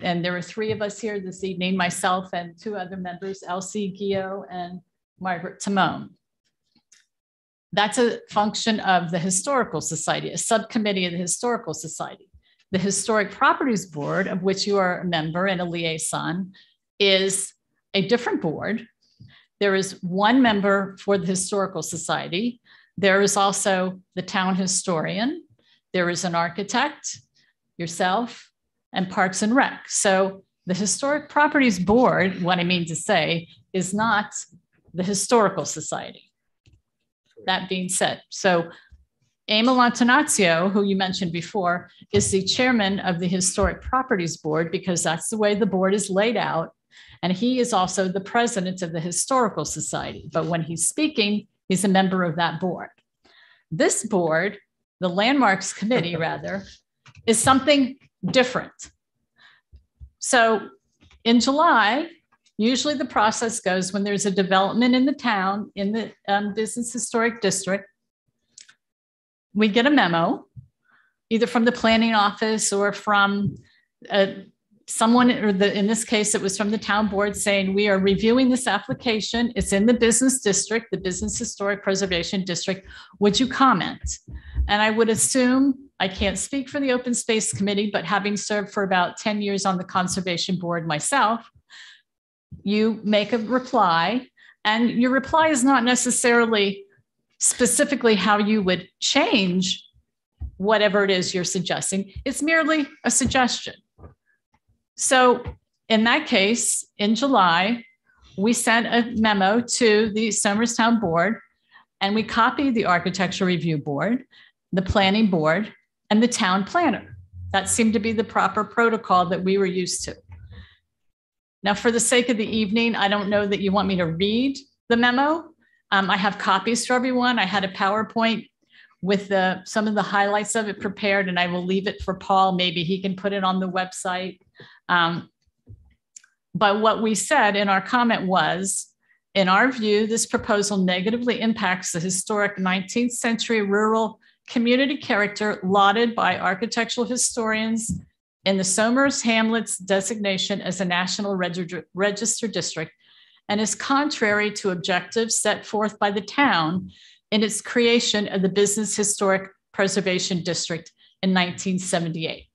And there are three of us here this evening, myself and two other members, Elsie Gio and Margaret Timone. That's a function of the Historical Society, a subcommittee of the Historical Society. The Historic Properties Board, of which you are a member and a liaison, is a different board. There is one member for the Historical Society. There is also the town historian. There is an architect, yourself, and Parks and Rec. So the Historic Properties Board, what I mean to say, is not the Historical Society. That being said, so Emil Antonazio, who you mentioned before, is the chairman of the Historic Properties Board because that's the way the board is laid out. And he is also the president of the Historical Society. But when he's speaking, he's a member of that board. This board, the Landmarks Committee, (laughs) rather, is something different. So in July, usually the process goes when there's a development in the town, in the um, Business Historic District, we get a memo, either from the planning office or from uh, someone, or the, in this case, it was from the town board saying, we are reviewing this application. It's in the business district, the Business Historic Preservation District. Would you comment? And I would assume, I can't speak for the Open Space Committee, but having served for about 10 years on the Conservation Board myself, you make a reply, and your reply is not necessarily specifically how you would change whatever it is you're suggesting. It's merely a suggestion. So in that case, in July, we sent a memo to the Somerstown Board and we copied the Architecture Review Board, the Planning Board, and the Town Planner. That seemed to be the proper protocol that we were used to. Now, for the sake of the evening, I don't know that you want me to read the memo. Um, I have copies for everyone. I had a PowerPoint with the, some of the highlights of it prepared, and I will leave it for Paul. Maybe he can put it on the website. Um, but what we said in our comment was, in our view, this proposal negatively impacts the historic 19th century rural community character lauded by architectural historians in the Somers Hamlets designation as a national register, district and is contrary to objectives set forth by the town in its creation of the Business Historic Preservation District in 1978.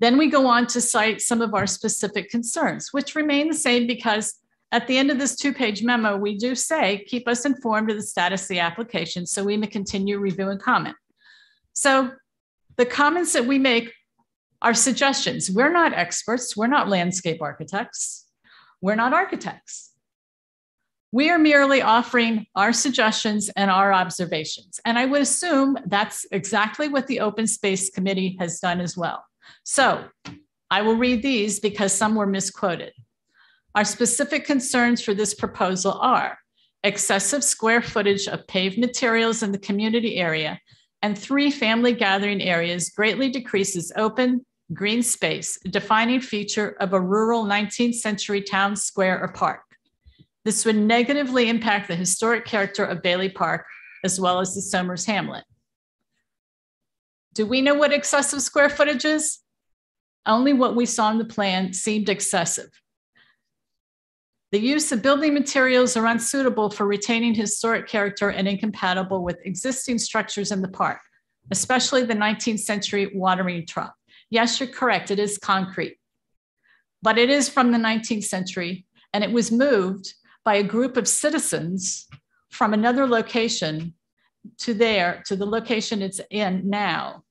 Then we go on to cite some of our specific concerns, which remain the same because at the end of this two-page memo, we do say, keep us informed of the status of the application so we may continue review and comment. So the comments that we make are suggestions. We're not experts. We're not landscape architects. We're not architects. We are merely offering our suggestions and our observations. And I would assume that's exactly what the Open Space Committee has done as well. So I will read these because some were misquoted. Our specific concerns for this proposal are excessive square footage of paved materials in the community area and three family gathering areas greatly decreases open green space, a defining feature of a rural 19th century town square or park. This would negatively impact the historic character of Bailey Park as well as the Somers Hamlet. Do we know what excessive square footage is? Only what we saw in the plan seemed excessive. The use of building materials are unsuitable for retaining historic character and incompatible with existing structures in the park, especially the 19th century watering trough. Yes, you're correct, it is concrete, but it is from the 19th century and it was moved by a group of citizens from another location to there, to the location it's in now.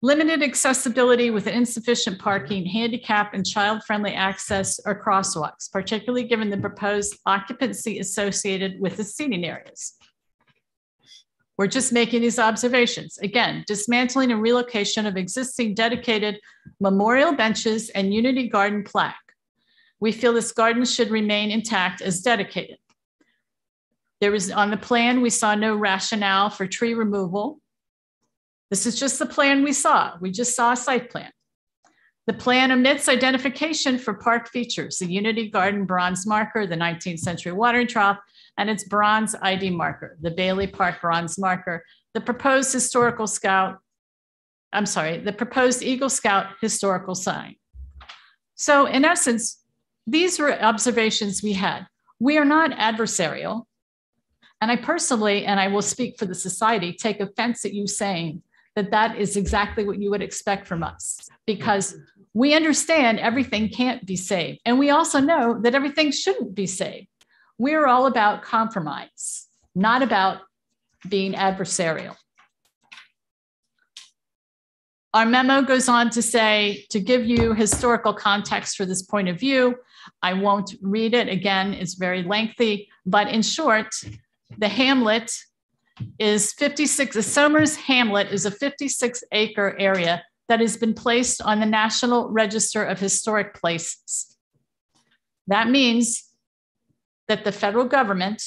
Limited accessibility with insufficient parking, handicap and child-friendly access or crosswalks, particularly given the proposed occupancy associated with the seating areas. We're just making these observations. Again, dismantling and relocation of existing dedicated memorial benches and Unity Garden plaque. We feel this garden should remain intact as dedicated. There was on the plan, we saw no rationale for tree removal this is just the plan we saw. We just saw a site plan. The plan omits identification for park features, the Unity Garden bronze marker, the 19th century watering trough, and its bronze ID marker, the Bailey Park bronze marker, the proposed historical scout, I'm sorry, the proposed Eagle Scout historical sign. So in essence, these were observations we had. We are not adversarial. And I personally, and I will speak for the society, take offense at you saying that that is exactly what you would expect from us because we understand everything can't be saved. And we also know that everything shouldn't be saved. We're all about compromise, not about being adversarial. Our memo goes on to say to give you historical context for this point of view. I won't read it again, it's very lengthy, but in short, the Hamlet is 56, the Somers Hamlet is a 56 acre area that has been placed on the National Register of Historic Places. That means that the federal government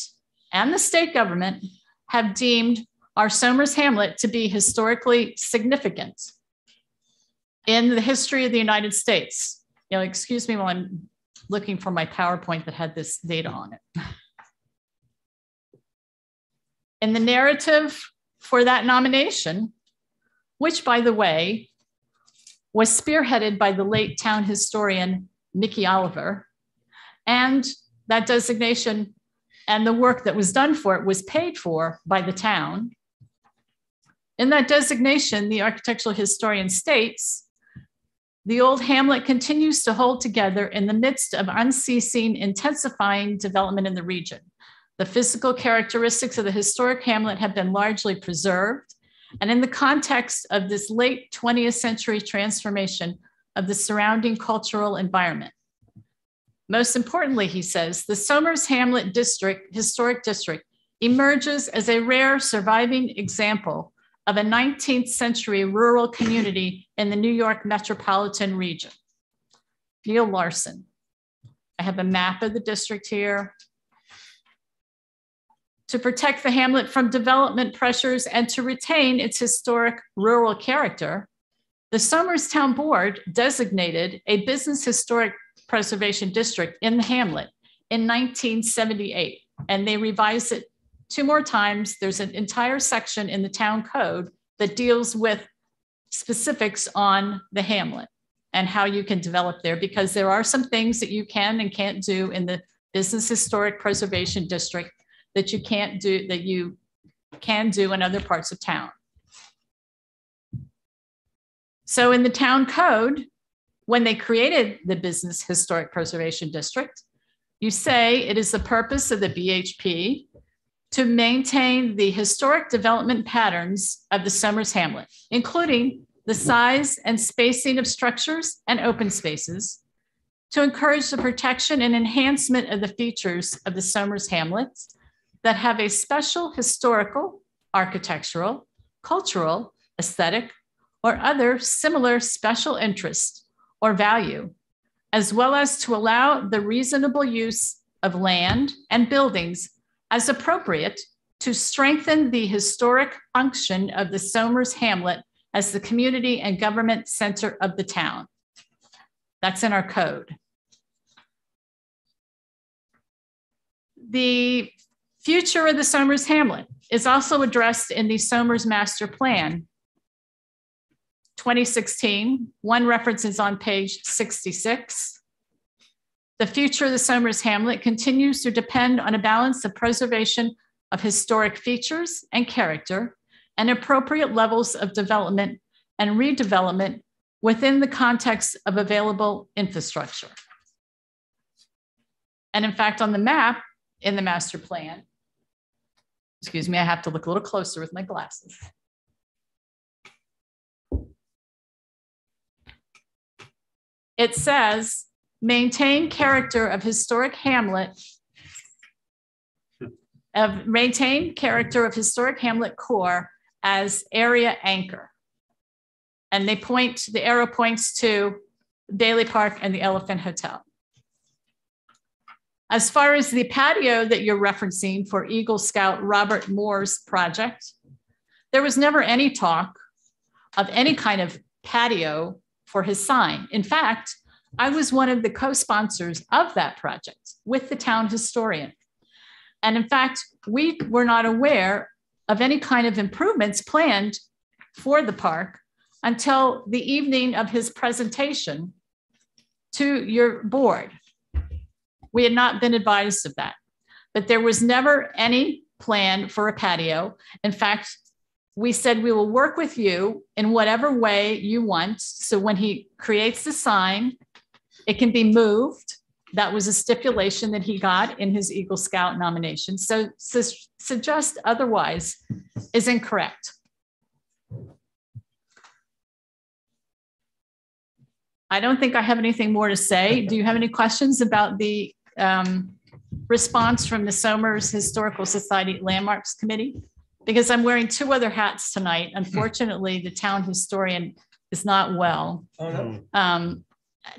and the state government have deemed our Somers Hamlet to be historically significant in the history of the United States. You know, excuse me while I'm looking for my PowerPoint that had this data on it. In the narrative for that nomination, which, by the way, was spearheaded by the late town historian Mickey Oliver, and that designation and the work that was done for it was paid for by the town. In that designation, the architectural historian states the old hamlet continues to hold together in the midst of unceasing, intensifying development in the region. The physical characteristics of the historic hamlet have been largely preserved. And in the context of this late 20th century transformation of the surrounding cultural environment. Most importantly, he says, the Somers Hamlet District, Historic District, emerges as a rare surviving example of a 19th century rural community in the New York metropolitan region. Neil Larson. I have a map of the district here to protect the hamlet from development pressures and to retain its historic rural character, the Somers Town Board designated a business historic preservation district in the hamlet in 1978, and they revised it two more times. There's an entire section in the town code that deals with specifics on the hamlet and how you can develop there because there are some things that you can and can't do in the business historic preservation district that you can't do, that you can do in other parts of town. So in the town code, when they created the Business Historic Preservation District, you say it is the purpose of the BHP to maintain the historic development patterns of the Somers Hamlet, including the size and spacing of structures and open spaces, to encourage the protection and enhancement of the features of the Somers Hamlets, that have a special historical, architectural, cultural, aesthetic, or other similar special interest or value, as well as to allow the reasonable use of land and buildings as appropriate to strengthen the historic function of the Somers Hamlet as the community and government center of the town. That's in our code. The future of the Somers Hamlet is also addressed in the Somers Master Plan 2016. One reference is on page 66. The future of the Somers Hamlet continues to depend on a balance of preservation of historic features and character and appropriate levels of development and redevelopment within the context of available infrastructure. And in fact, on the map in the master plan, excuse me, I have to look a little closer with my glasses. It says maintain character of historic hamlet of maintain character of historic hamlet core as area anchor. And they point, the arrow points to Bailey Park and the Elephant Hotel. As far as the patio that you're referencing for Eagle Scout Robert Moore's project, there was never any talk of any kind of patio for his sign. In fact, I was one of the co sponsors of that project with the town historian. And in fact, we were not aware of any kind of improvements planned for the park until the evening of his presentation to your board. We had not been advised of that, but there was never any plan for a patio. In fact, we said we will work with you in whatever way you want. So when he creates the sign, it can be moved. That was a stipulation that he got in his Eagle Scout nomination. So, so suggest otherwise is incorrect. I don't think I have anything more to say. Do you have any questions about the um, response from the Somers Historical Society Landmarks Committee? Because I'm wearing two other hats tonight. (laughs) Unfortunately, the town historian is not well. Oh, no. Um,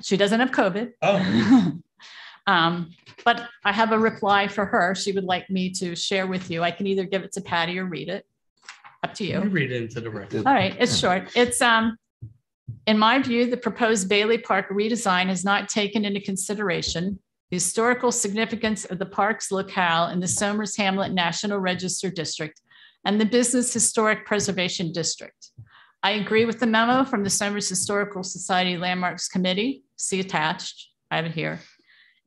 she doesn't have COVID. Oh. (laughs) um, but I have a reply for her. She would like me to share with you. I can either give it to Patty or read it. Up to you. You read it into the record. All right, it's short. It's um, in my view, the proposed Bailey Park redesign has not taken into consideration the historical significance of the park's locale in the Somers Hamlet National Register District and the Business Historic Preservation District. I agree with the memo from the Somers Historical Society Landmarks Committee, see attached, I have it here,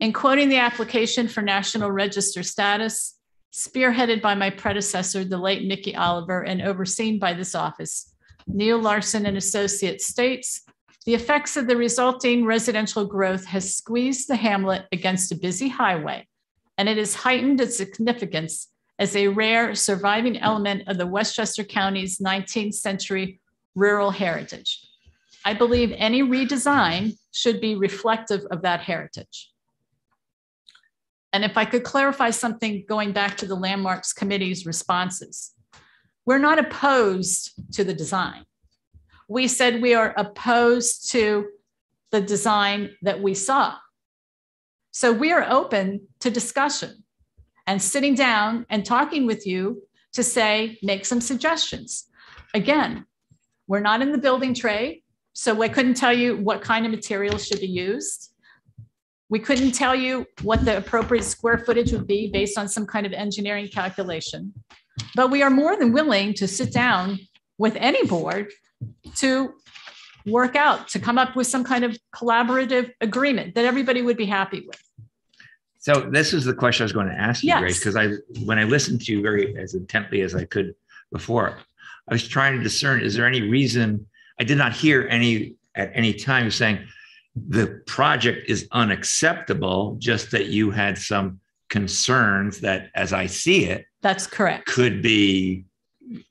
in quoting the application for National Register status, spearheaded by my predecessor, the late Mickey Oliver, and overseen by this office. Neil Larson and Associates states, the effects of the resulting residential growth has squeezed the hamlet against a busy highway, and it has heightened its significance as a rare surviving element of the Westchester County's 19th century rural heritage. I believe any redesign should be reflective of that heritage. And if I could clarify something going back to the Landmarks Committee's responses, we're not opposed to the design. We said we are opposed to the design that we saw. So we are open to discussion and sitting down and talking with you to say, make some suggestions. Again, we're not in the building trade, so I couldn't tell you what kind of material should be used. We couldn't tell you what the appropriate square footage would be based on some kind of engineering calculation. But we are more than willing to sit down with any board to work out, to come up with some kind of collaborative agreement that everybody would be happy with. So this is the question I was going to ask you, Yes. Grace, because I, when I listened to you very as intently as I could before, I was trying to discern, is there any reason, I did not hear any, at any time saying the project is unacceptable, just that you had some concerns that, as I see it, That's correct. could be, you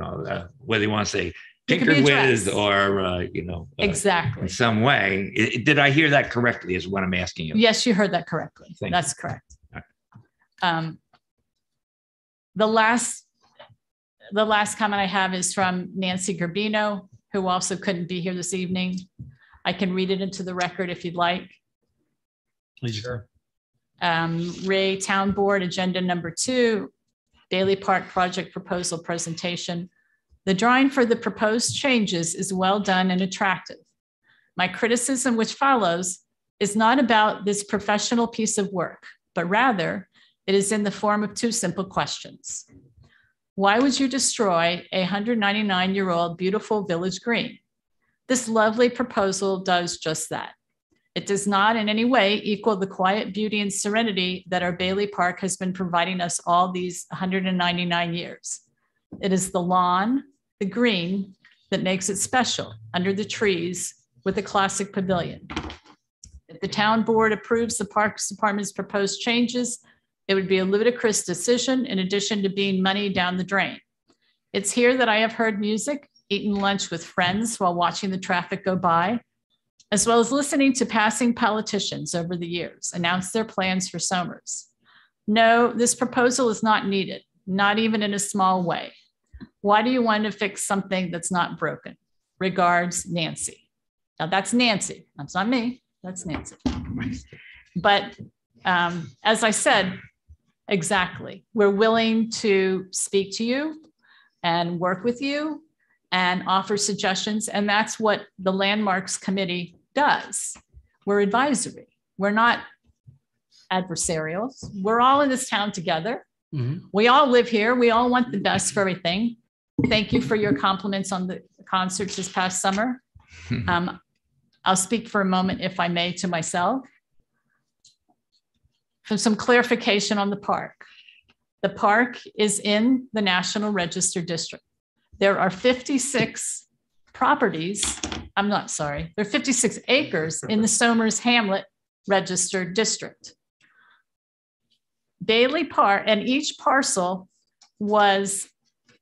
know, uh, whether you want to say It could be tinkered with or, uh, you know, uh, Exactly. in some way. I- did I hear that correctly is what I'm asking you? Yes, you heard that correctly. Thank you. That's correct. Okay. Um, The last, the last comment I have is from Nancy Garbino, who also couldn't be here this evening. I can read it into the record if you'd like. Please. Um, Ray Town Board, Agenda Number Two, Bailey Park Project Proposal Presentation. The drawing for the proposed changes is well done and attractive. My criticism, which follows, is not about this professional piece of work, but rather it is in the form of two simple questions. Why would you destroy a 199 year old beautiful village green? This lovely proposal does just that. It does not in any way equal the quiet beauty and serenity that our Bailey Park has been providing us all these 199 years. It is the lawn, the green, that makes it special under the trees with the classic pavilion. If the town board approves the Parks Department's proposed changes, it would be a ludicrous decision in addition to being money down the drain. It's here that I have heard music, eaten lunch with friends while watching the traffic go by, as well as listening to passing politicians over the years announce their plans for Somers. No, this proposal is not needed, not even in a small way. Why do you want to fix something that's not broken? Regards, Nancy. Now that's Nancy. That's not me. That's Nancy. But um, as I said, exactly, we're willing to speak to you and work with you and offer suggestions. And that's what the Landmarks Committee does. We're advisory. We're not adversarial. We're all in this town together. Mhm. We all live here. We all want the best for everything. Thank you for your compliments on the concerts this past summer. (laughs) Um, I'll speak for a moment, if I may, to myself. For some clarification on the park. The park is in the National Register District. There are 56 properties, I'm not sorry, there are 56 acres in the Somers Hamlet Registered District. Bailey Park, and each parcel was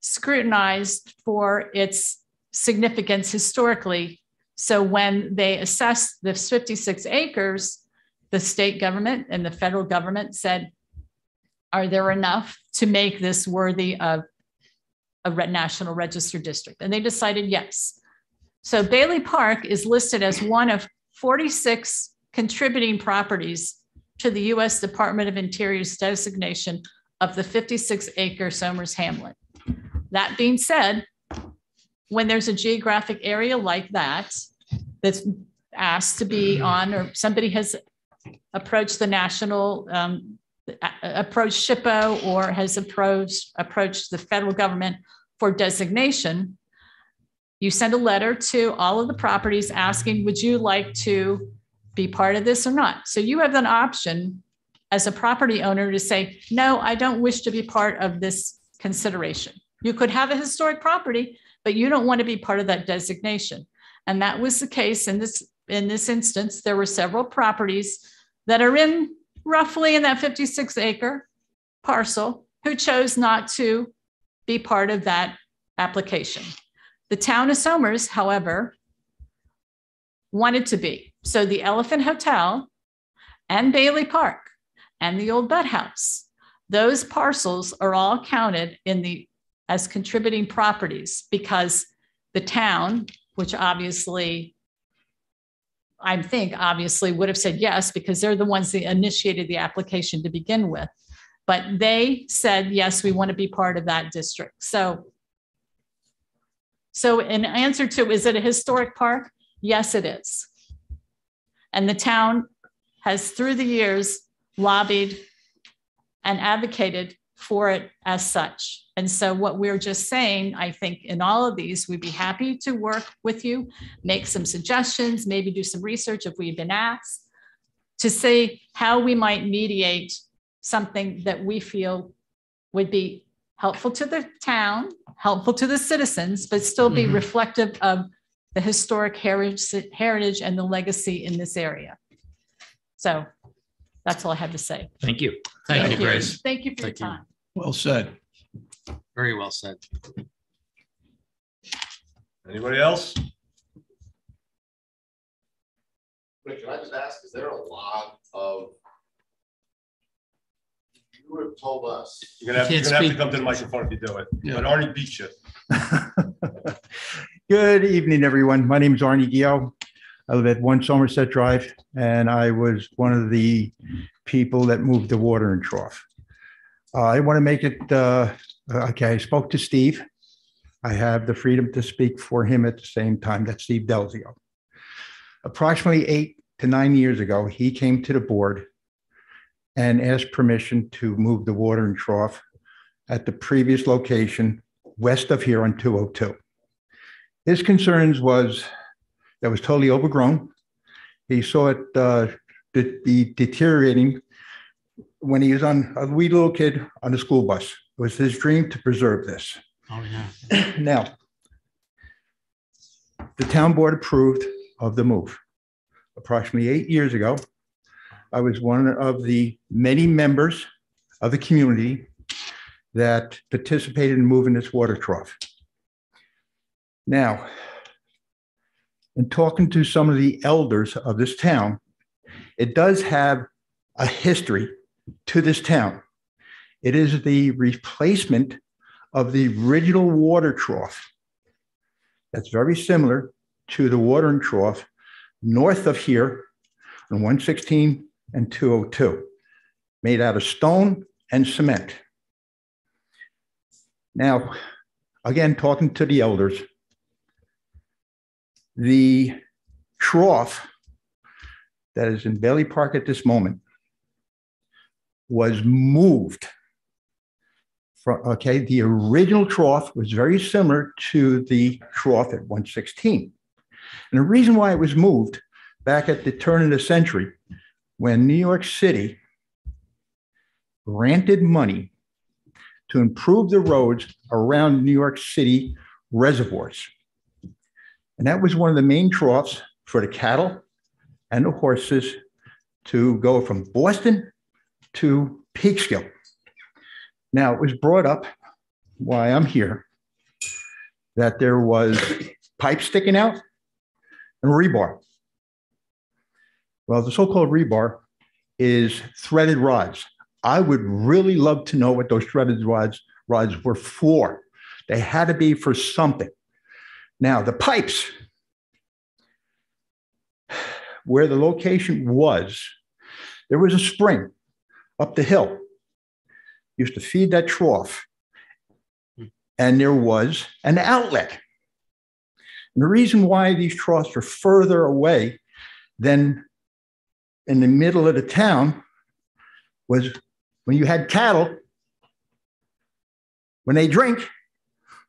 scrutinized for its significance historically. So when they assessed the 56 acres, the state government and the federal government said, are there enough to make this worthy of a national register district? And they decided yes. So Bailey Park is listed as one of 46 contributing properties to the U.S. Department of Interior's designation of the 56 acre Somers Hamlet. That being said, when there's a geographic area like that, that's asked to be on, or somebody has approached the national, um, approached SHPO or has approached, approached the federal government for designation, you send a letter to all of the properties asking, would you like to be part of this or not? So you have an option as a property owner to say, no, I don't wish to be part of this consideration. You could have a historic property, but you don't want to be part of that designation. And that was the case in this, in this instance. There were several properties that are in roughly in that 56 acre parcel who chose not to be part of that application. The town of Somers, however, wanted to be. So the Elephant Hotel and Bailey Park and the Old Bud House, those parcels are all counted in the as contributing properties because the town, which obviously I think obviously would have said yes because they're the ones that initiated the application to begin with. But they said, yes, we want to be part of that district. So so in answer to, is it a historic park? Yes, it is. And the town has through the years lobbied and advocated for it as such. And so what we're just saying, I think in all of these, we'd be happy to work with you, make some suggestions, maybe do some research if we've been asked to see how we might mediate something that we feel would be helpful to the town, helpful to the citizens, but still be Mhm. reflective of the historic heritage, heritage and the legacy in this area. So that's all I have to say. Thank you. Thank you, Grace. Thank you for your time. you. Time. Well said. Very well said. Anybody else? Wait, can I just ask, is there a lot of? You would have told us, You're gonna have, You you're can't gonna have to speak. come to the microphone if you do it, Yeah. but Arnie beat you. (laughs) Good evening, everyone. My name is Arnie Dio. I live at One Somerset Drive, and I was one of the people that moved the water and trough. Uh, I want to make it, uh, okay, I spoke to Steve. I have the freedom to speak for him at the same time. That's Steve Delzio. approximately eight to nine years ago, he came to the board and asked permission to move the watering trough at the previous location west of here on 202. His concerns was that was totally overgrown. He saw it uh, de- be deteriorating when he was on a wee little kid on a school bus. It was his dream to preserve this. Oh, yeah. (clears throat) Now, the town board approved of the move. Approximately eight years ago, I was one of the many members of the community that participated in moving this water trough. Now, in talking to some of the elders of this town, it does have a history to this town. It is the replacement of the original water trough. That's very similar to the watering trough north of here on 116 and 202, made out of stone and cement. Now, again, talking to the elders, the trough that is in Bailey Park at this moment was moved from, okay, the original trough was very similar to the trough at 116. And the reason why it was moved back at the turn of the century, when New York City granted money to improve the roads around New York City reservoirs. And that was one of the main troughs for the cattle and the horses to go from Boston to Peekskill. Now, it was brought up why I'm here that there was pipe sticking out and rebar. Well, the so-called rebar is threaded rods. I would really love to know what those threaded rods rods were for. They had to be for something. Now, the pipes, where the location was, there was a spring up the hill. Used to feed that trough. And there was an outlet. And the reason why these troughs are further away than in the middle of the town was when you had cattle, when they drink,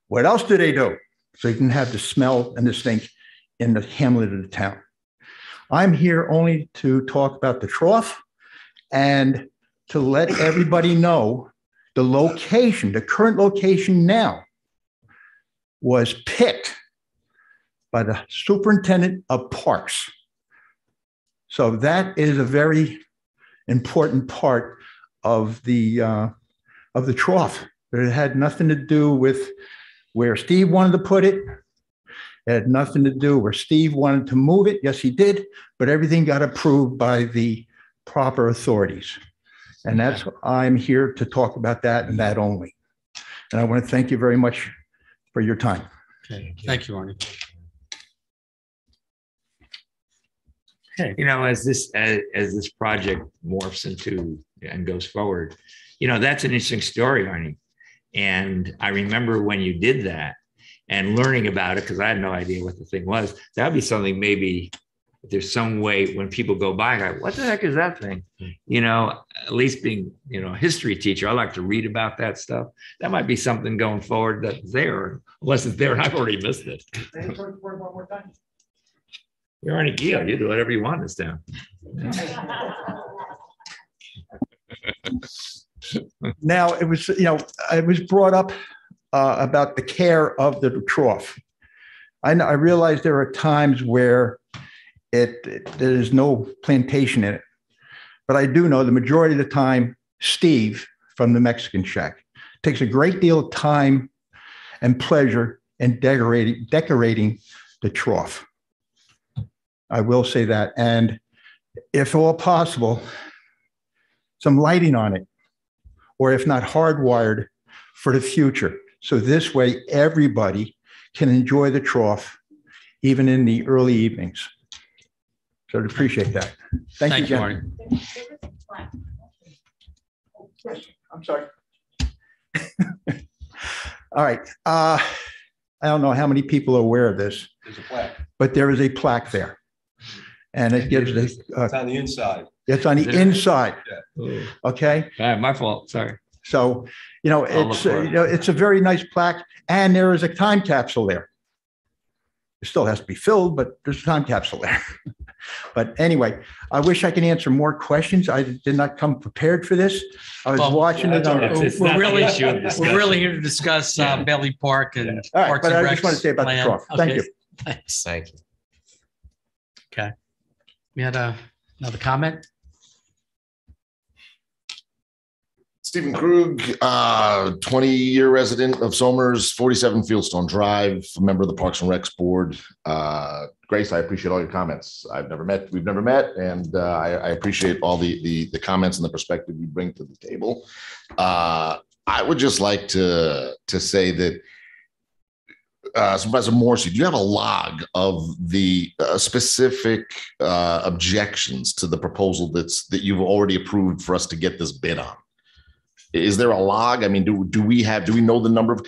what else do they do? So you can have the smell and the stink in the hamlet of the town. I'm here only to talk about the trough and to let everybody know the location, the current location now was picked by the superintendent of parks. So that is a very important part of the uh, of the trough. It had nothing to do with where Steve wanted to put it. It had nothing to do where Steve wanted to move it. Yes, he did, but everything got approved by the proper authorities. And that's I'm here to talk about that and that only. And I want to thank you very much for your time. Okay, thank you, Arnie. Okay. you know, as this, as, as this project morphs into and goes forward, you know, that's an interesting story, Arnie. And I remember when you did that and learning about it, because I had no idea what the thing was, that would be something maybe if there's some way when people go by, like, what the heck is that thing? You know, at least being, you know, a history teacher, I like to read about that stuff. That might be something going forward that's there, unless it's there and (laughs) I've already missed it. You're on a deal. You do whatever you want in this town. (laughs) Now, it was, you know, it was brought up uh, about the care of the trough. I know, I realize there are times where it, it- there's no plantation in it. But I do know the majority of the time, Steve from the Mexican Shack takes a great deal of time and pleasure in decorating, decorating the trough. I will say that. And if all possible, some lighting on it, or if not hardwired for the future. So this way, everybody can enjoy the trough even in the early evenings. So I'd appreciate that. Thank you, Thank you, Jen. Arnie. I'm sorry. (laughs) All right. Uh, I don't know how many people are aware of this, but there is a plaque there. And it gives the, uh, It's on the inside. it's on the inside, Oh, okay? All right, my fault, sorry. So, you know, I'll it's, uh, you know, it's a very nice plaque and there is a time capsule there. It still has to be filled, but there's a time capsule there. (laughs) But anyway, I wish I could answer more questions. I did not come prepared for this. I was Well, watching it on. It's- it's We're not the really, issue of we're discussion. really here to discuss uh, Bailey Park and. All right, Parks but and I just want to say about the plan. trough. Thank Okay, you. Thanks. Thank you. Okay. We had a- another comment? Stephen Krug, uh, twenty-year resident of Somers, forty-seven Fieldstone Drive, member of the Parks and Recs Board. Uh, Grace, I appreciate all your comments. I've never met, we've never met, and uh, I, I appreciate all the, the, the comments and the perspective you bring to the table. Uh, I would just like to, to say that uh, Supervisor Morrissey, do you have a log of the uh, specific uh, objections to the proposal that's, that you've already approved for us to get this bid on? Is there a log? I mean, do, do we have, do we know the number of,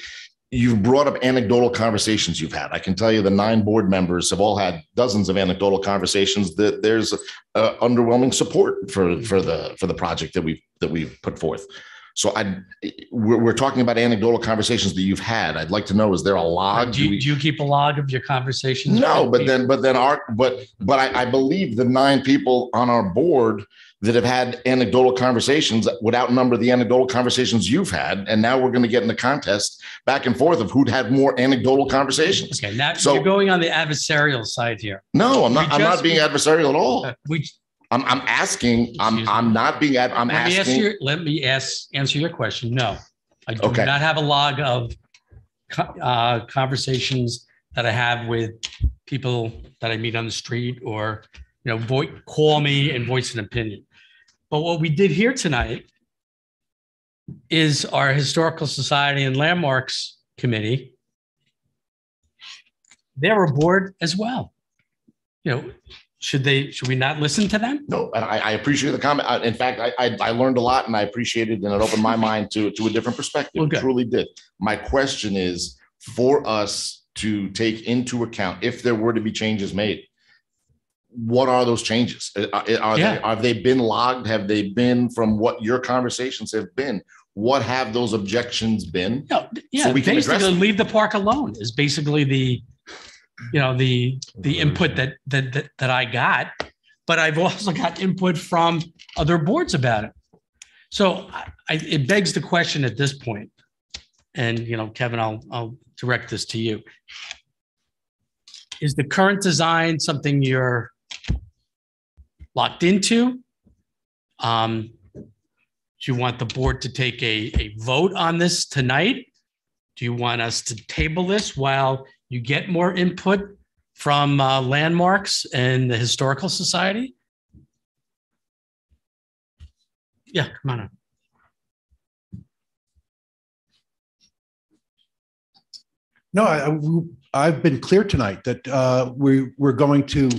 you've brought up anecdotal conversations you've had. I can tell you the nine board members have all had dozens of anecdotal conversations that there's uh, underwhelming support for, for the, for the project that we've, that we've put forth. So I, we're, we're talking about anecdotal conversations that you've had. I'd like to know, is there a log? Do you, we- do you keep a log of your conversations? no, but people? then, but then our, but, but I, I believe the nine people on our board that have had anecdotal conversations would outnumber the anecdotal conversations you've had. And now we're going to get in the contest back and forth of who'd had more anecdotal conversations. Okay, now So- you're going on the adversarial side here. No, I'm not, We I'm not just- being adversarial at all. We, I'm, I'm asking, I'm, I'm not being, ad- I'm let me ask asking. let me ask, answer your question. No. I do Okay. not have a log of uh, conversations that I have with people that I meet on the street or, you know, voice, call me and voice an opinion. But what we did here tonight is our Historical Society and Landmarks Committee. They're a board as well. You know, should they, should we not listen to them? No, and I, I appreciate the comment. I- In fact, I, I, I learned a lot and I appreciated and it opened my (laughs) mind to, to a different perspective. Well, It. Truly did. My question is for us to take into account, if there were to be changes made, what are those changes? Uh, Are, are they, have they been logged? Have they been from what your conversations have been? What have those objections been? No, yeah, so we basically leave the park alone is basically the, you know, the, the input that, that, that, that I got. But I've also got input from other boards about it. So I, it begs the question at this point, and, you know, Kevin, I'll, I'll direct this to you. Is the current design something you're locked into? Um, do you want the board to take a, a vote on this tonight? Do you want us to table this while you get more input from uh, landmarks and the Historical Society? Yeah, come on. up. No, I, I've been clear tonight that uh, we, we're going to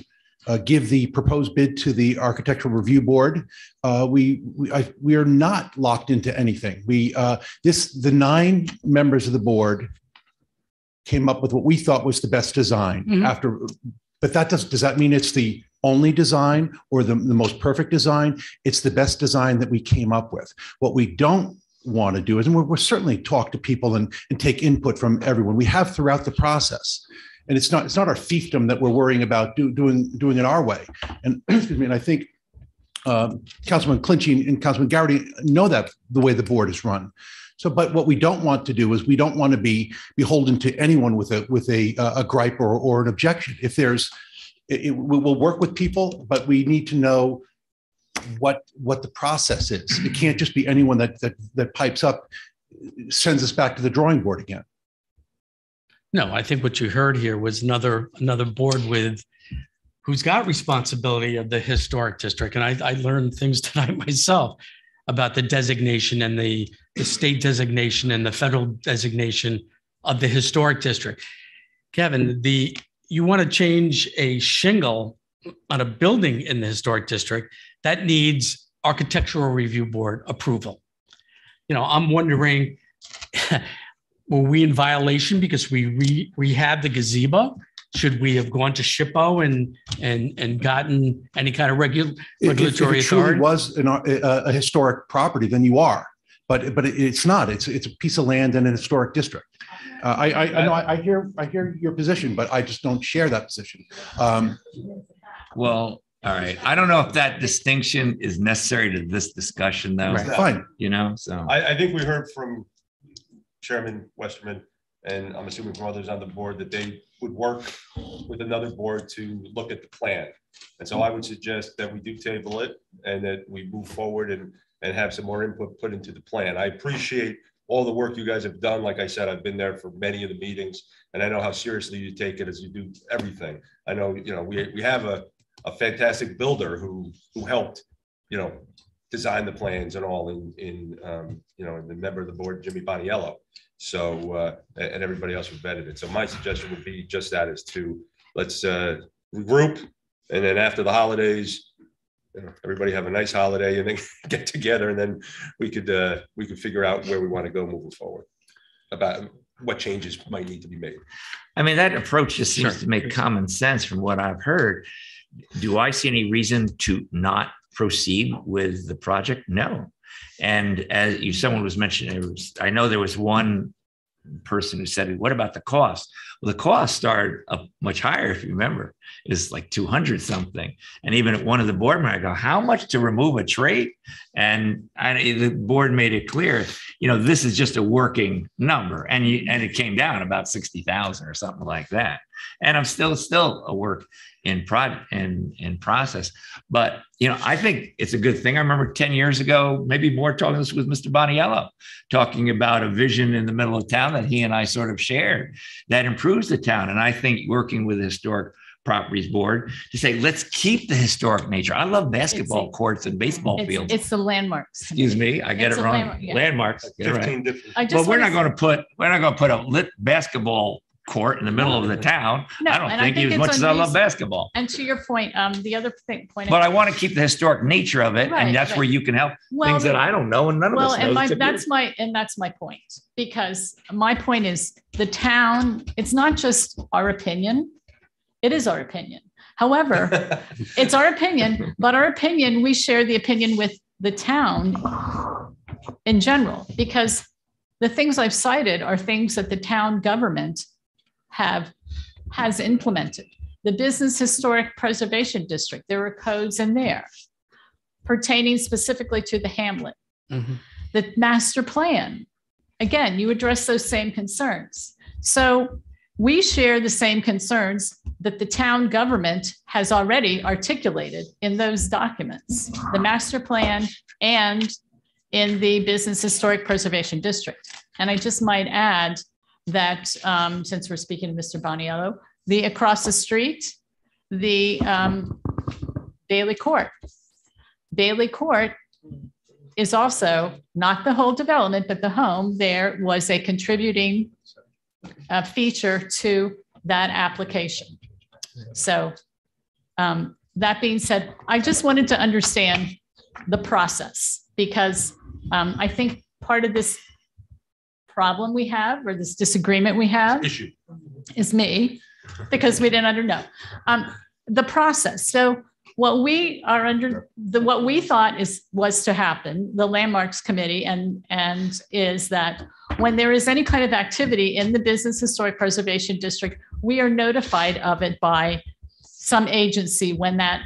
uh, give the proposed bid to the Architectural Review Board. Uh, We, we, I- we are not locked into anything. We, uh, this, the nine members of the board came up with what we thought was the best design Mhm. after, but that does, does that mean it's the only design or the, the most perfect design? It's the best design that we came up with. What we don't want to do is, and we're, we're certainly talk to people and, and take input from everyone. We have throughout the process. And it's not, it's not our fiefdom that we're worrying about do, doing, doing it our way. And (clears throat) excuse me, and I think um, Councilman Clinchy and Councilman Garrity know that the way the board is run. So, but what we don't want to do is we don't want to be beholden to anyone with a, with a, uh, a gripe or, or an objection. If there's, it, it- we will work with people, but we need to know what, what the process is. It can't just be anyone that, that, that pipes up, sends us back to the drawing board again. No, I think what you heard here was another, another board with, who's got responsibility of the historic district. And I, I learned things (laughs) tonight myself about the designation and the, the state designation and the federal designation of the historic district. Kevin, the, you want to change a shingle on a building in the historic district, that needs architectural review board approval. You know, I'm wondering, (laughs) were we in violation because we re- rehab the gazebo? Should we have gone to SHPO and and, and gotten any kind of regu- If- if- regulatory If it truly authority? was an, uh, a, a historic property, then you are. But, but it's not. It's, it's a piece of land in an historic district. Uh, I, I, I know, I I hear, I hear your position, but I just don't share that position. Um, Well, all right. I don't know if that distinction is necessary to this discussion though, Fine. you know, so. I, I think we heard from Chairman Westerman, and I'm assuming from others on the board, that they would work with another board to look at the plan. And so I would suggest that we do table it and that we move forward and, and have some more input put into the plan. I appreciate all the work you guys have done. Like I said, I've been there for many of the meetings, and I know how seriously you take it as you do everything. I know, you know, we, we have a, a fantastic builder who, who helped, you know, design the plans and all in, in, um, you know, the member of the board, Jimmy Boniello. So, uh, and, and everybody else who vetted it. So my suggestion would be just that is to, let's, uh, regroup. And then after the holidays, you know, everybody have a nice holiday and then (laughs) get together and then we could, uh, we could figure out where we want to go moving forward. About what changes might need to be made. I mean, that approach just seems Sure. to make common sense from what I've heard. Do I see any reason to not proceed with the project? No. And as you, someone was mentioning, was, I know there was one person who said, what about the cost? Well, the cost started up much higher, if you remember, is like 200 something. And even at one of the board members, I go, how much to remove a trait? And I, the board made it clear, you know, this is just a working number. And you, and it came down about 60,000 or something like that. And I'm still, still a work in project in, in process. But, you know, I think it's a good thing. I remember 10 years ago, maybe more talking this with Mr. Boniello, talking about a vision in the middle of town that he and I sort of shared that improves the town. And I think working with historic properties board to say, let's keep the historic nature. I love basketball courts and baseball It's, fields. it's the landmarks. Excuse me, I get It's it wrong. landmark, yeah. Landmarks. get it right. Fifteen different. I But we're not going to put, we're not going to put a lit basketball court in the middle of the town. No, I don't and I think think as it's much as I love basketball. And to your point, um, the other thing, point. But I want to keep the historic nature of it, Right, and that's right. where you can help Well, things that I don't know and none of Well, us and my, that's my, and that's my point, because my point is the town, it's not just our opinion. It is our opinion. However, (laughs) it's our opinion, but our opinion, we share the opinion with the town in general, because the things I've cited are things that the town government have, has implemented. The Business Historic Preservation District, there are codes in there pertaining specifically to the hamlet Mhm. the master plan. Again, you address those same concerns. So we share the same concerns that the town government has already articulated in those documents, the master plan and in the Business Historic Preservation District. And I just might add that, um, since we're speaking to Mr. Boniello, the across the street, the um, Bailey Court. Bailey Court is also not the whole development, but the home there was a contributing uh, feature to that application. So um, that being said, I just wanted to understand the process because um, I think part of this problem we have or this disagreement we have Issue. is me because we didn't under know um, the process. So what we are under the what we thought is was to happen the landmarks committee and and is that when there is any kind of activity in the business historic preservation district we are notified of it by some agency when that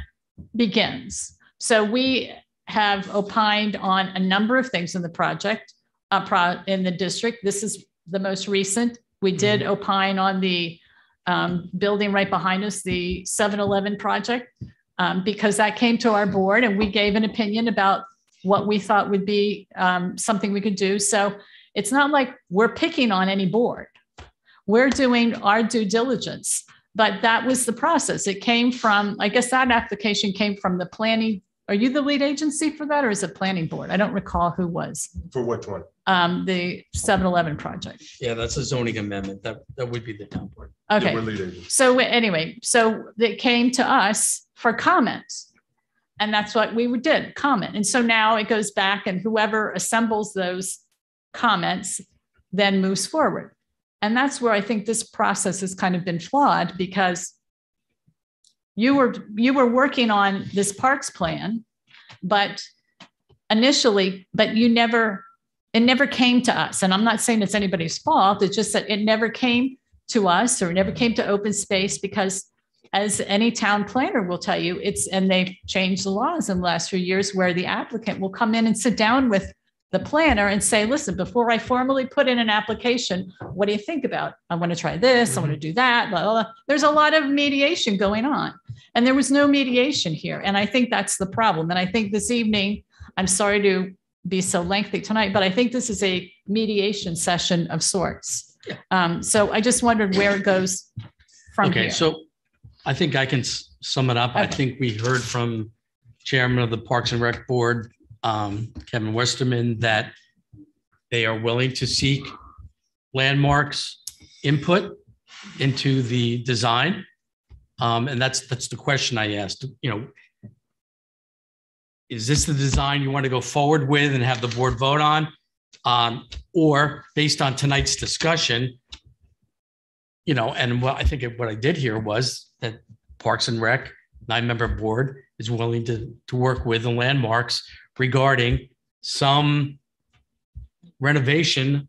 begins. So we have opined on a number of things in the project uh, pro, in the district. This is the most recent. We did opine on the um, building right behind us the 7-eleven project um, because that came to our board and we gave an opinion about what we thought would be um, something we could do. So it's not like we're picking on any board. We're doing our due diligence, but that was the process. It came from, I guess that application came from the planning. Are you the lead agency for that or is it planning board? I don't recall who was For which one? um, the 7-Eleven project. Yeah, that's a zoning amendment. That, that would be the town board. Yeah, Okay. we're lead agents. So anyway, so it came to us for comments. And that's what we did, comment. And so now it goes back and whoever assembles those comments then moves forward. And that's where I think this process has kind of been flawed because you were, you were working on this parks plan, but initially, but you never, it never came to us. And I'm not saying it's anybody's fault. It's just that it never came to us or never came to open space because as any town planner will tell you, it's, and they've changed the laws in the last few years where the applicant will come in and sit down with the planner and say, listen, before I formally put in an application, what do you think about? I want to try this, I want to do that. blah, blah, blah. There's a lot of mediation going on. And there was no mediation here. And I think that's the problem. And I think this evening, I'm sorry to be so lengthy tonight, but I think this is a mediation session of sorts. Um, so I just wondered where it goes from Okay, here. so I think I can sum it up. I think we heard from Chairman of the Parks and Rec Board, um, Kevin Westerman, that they are willing to seek landmarks input into the design. Um, and that's, that's the question I asked, you know, is this the design you want to go forward with and have the board vote on? Um, or based on tonight's discussion, you know, and what I think what I did here was that Parks and Rec, nine-member board is willing to, to work with the landmarks regarding some renovation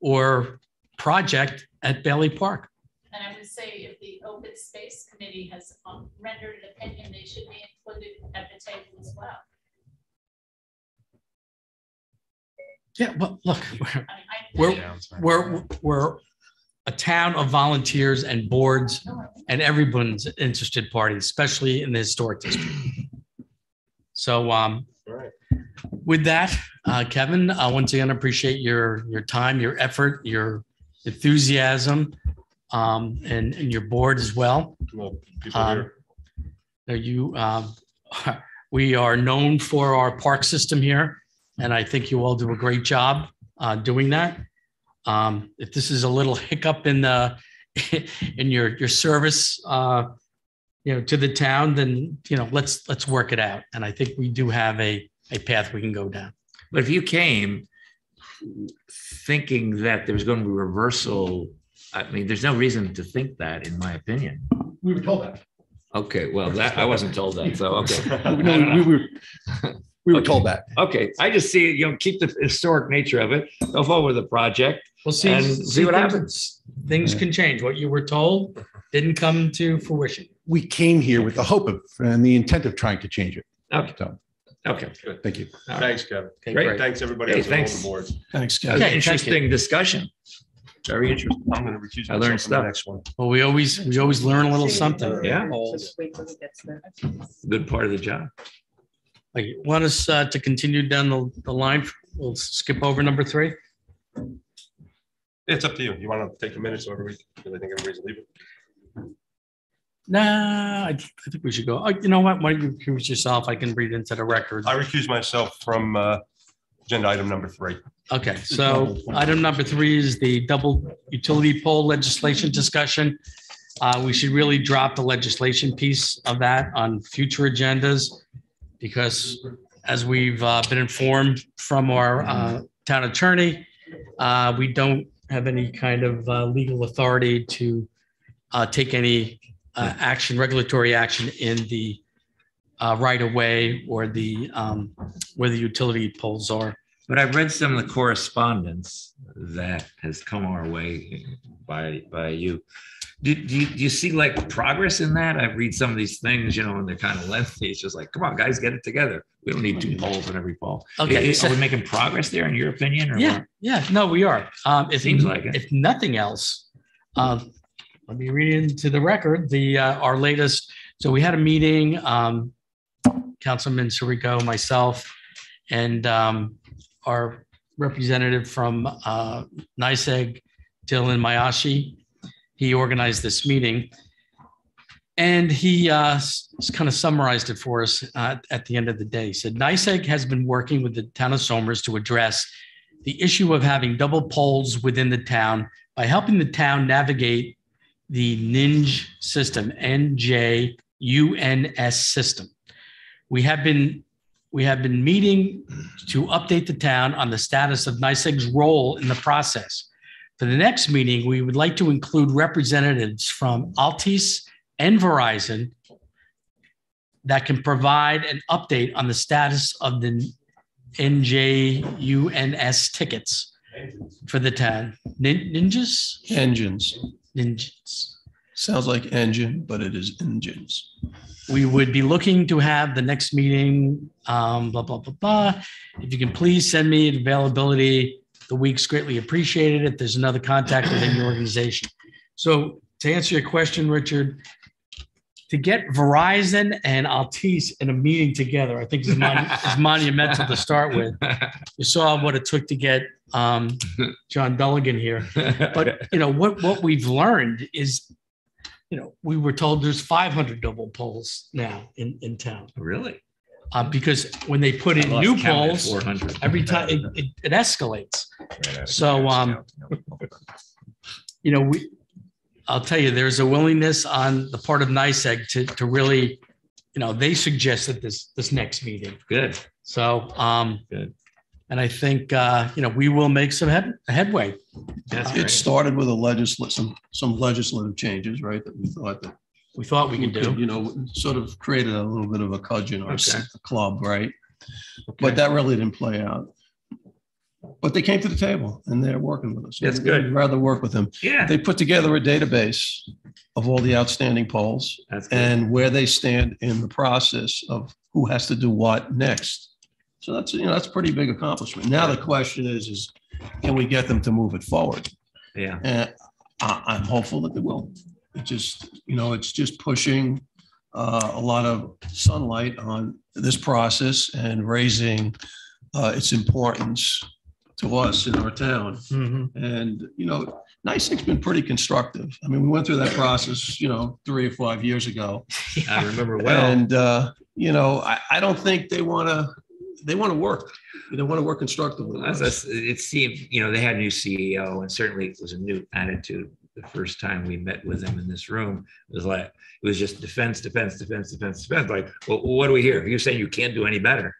or project at Bailey Park. And I would say if the open space committee has um, rendered an opinion, they should be included at the table as well. Yeah, well, look, we're, I mean, I- we're, we're, we're a town of volunteers and boards and everyone's interested party, especially in the historic district. So, um, All right. With that, uh, Kevin, I once again appreciate your, your time, your effort, your enthusiasm, um, and, and your board as well. Well, people Um, here. You, um, (laughs) we are known for our park system here, and I think you all do a great job, uh, doing that. Um, if this is a little hiccup in the, (laughs) in your, your service, uh, you know, to the town, then, you know, let's, let's work it out. And I think we do have a, a path we can go down. But if you came thinking that there was going to be reversal, I mean, there's no reason to think that, in my opinion. We were told that. Okay, well, that, I wasn't told that, so, okay. (laughs) No, we we were, we were told that. Okay, I just see, you know, keep the historic nature of it, go forward with the project. We'll see. And see what things- happens. Things can change. What you were told didn't come to fruition. We came here with the hope of, and the intent of trying to change it. Okay, So, okay. Good. thank you. All right. Thanks, Kevin. Okay, Great. great. Thanks, everybody Hey, else on all thanks. the boards. Thanks, That was Okay, thank you. Interesting discussion. Very interesting. I'm going to recuse I learned myself from the stuff. next one. Well, we always, we always learn a little something. Yeah. Just wait till he gets there. Good part of the job. Like, you want us uh, to continue down the, the line? We'll skip over number three. It's up to you. You want to take a minute so everybody, because I think everybody's leaving. Nah, I, I think we should go. Oh, you know what? Why don't you recuse yourself? I can read into the record. I recuse myself from uh, agenda item number three. Okay, so item number three is the double utility pole legislation discussion. Uh, we should really drop the legislation piece of that on future agendas. Because as we've uh, been informed from our uh, town attorney, uh, we don't have any kind of uh, legal authority to uh, take any uh, action, regulatory action in the uh, right of way or the um, where the utility poles are. But I've read some of the correspondence that has come our way by, by you. Do, do you, do you see like progress in that? I read some of these things, you know, and they're kind of lengthy. It's just like, come on, guys, get it together. We don't need two poles in every pole. Okay, Are so- we making progress there in your opinion? or Yeah, what? yeah, no, we are. Um, if, Seems like it. if nothing else, um, let me read into the record, the, uh, our latest, so we had a meeting, um, Councilman Cirieco, myself, and, um, our representative from, uh, NYSEG, Dylan Mayashi. He organized this meeting. And he uh, kind of summarized it for us uh, at the end of the day. He said, NYSEG has been working with the town of Somers to address the issue of having double poles within the town by helping the town navigate the NINJ system, N-J-U-N-S system. We have been we have been meeting to update the town on the status of NYSEG's role in the process. For the next meeting, we would like to include representatives from Altice and Verizon that can provide an update on the status of the NJUNS tickets for the town. Nin- Ninjas? Engines. Ninjas. Sounds like engine, but it is engines. We would be looking to have the next meeting, um, blah, blah, blah, blah. If you can please send me availability, the week's greatly appreciated if there's another contact within your organization. So to answer your question, Richard, to get Verizon and Altice in a meeting together, I think is mon- (laughs) is monumental to start with. You saw what it took to get um, John Dulligan here. But, (laughs) you know, what, what we've learned is, you know, we were told there's 500 double poles now in, in town. Really? Uh, because when they put in new poles, every time it, it, it escalates. So, um, You know, we, I'll tell you, there's a willingness on the part of NYSEG to, to really, you know, they suggested this, this next meeting. Good. So, um, Good. and I think, uh, you know, we will make some head, headway. That's It great. started with a legislative, some, some legislative changes, right? That we thought that We thought we could do. You know, sort of created a little bit of a cudgeon or Okay. a club, right? Okay. But that really didn't play out. But they came to the table and they're working with us. That's good. We'd Rather work with them. Yeah, They put together a database of all the outstanding poles and where they stand in the process of who has to do what next. So that's, you know, that's a pretty big accomplishment. Now the question is, is can we get them to move it forward? Yeah, And I, I'm hopeful that they will. It just, you know, it's just pushing uh, a lot of sunlight on this process and raising uh, its importance to us in our town. Mhm. And, you know, NYSEG's been pretty constructive. I mean, we went through that process, you know, three or five years ago. (laughs) I remember well. And, uh, you know, I, I don't think they want to, they want to work. They want to work constructively. with As us. I s- It seemed, you know, they had a new CEO and certainly it was a new attitude. The first time we met with them in this room, it was like, it was just defense, defense, defense, defense, defense. Like, well, what do we hear? You're saying you can't do any better.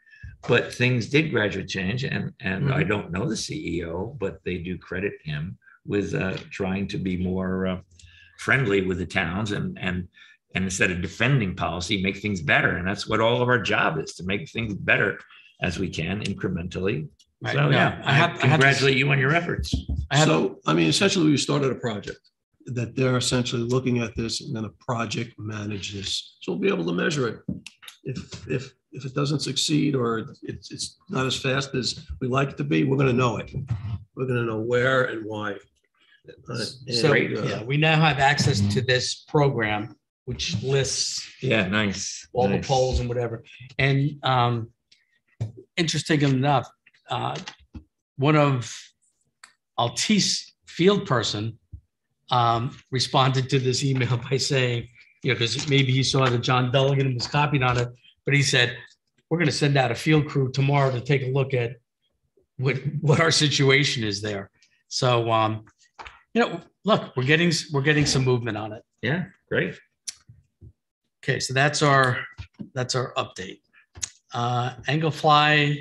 But things did gradually change and, and I don't know the CEO, but they do credit him with uh, trying to be more uh, friendly with the towns and, and, and instead of defending policy, make things better. And that's what all of our job is, to make things better as we can incrementally. Right. So, No, yeah, I have, I have, to- congratulate you on your efforts. I have, So, I mean, essentially, we started a project that they're essentially looking at this and then a project manage this. So we'll be able to measure it. If, if, if it doesn't succeed or it's, it's not as fast as we like it to be, we're gonna know it. We're gonna know where and why. Uh, so, and, uh, yeah, we now have access to this program, which lists Yeah, nice. all the nice. poles and whatever. And um, interesting enough, uh, one of Altice field person um, responded to this email (laughs) by saying, you know, because maybe he saw that John Dulligan was copied on it, but he said, we're going to send out a field crew tomorrow to take a look at what what our situation is there. So, um, you know, look, we're getting we're getting some movement on it. Yeah, great. Okay, so that's our, that's our update. Uh, Angle Fly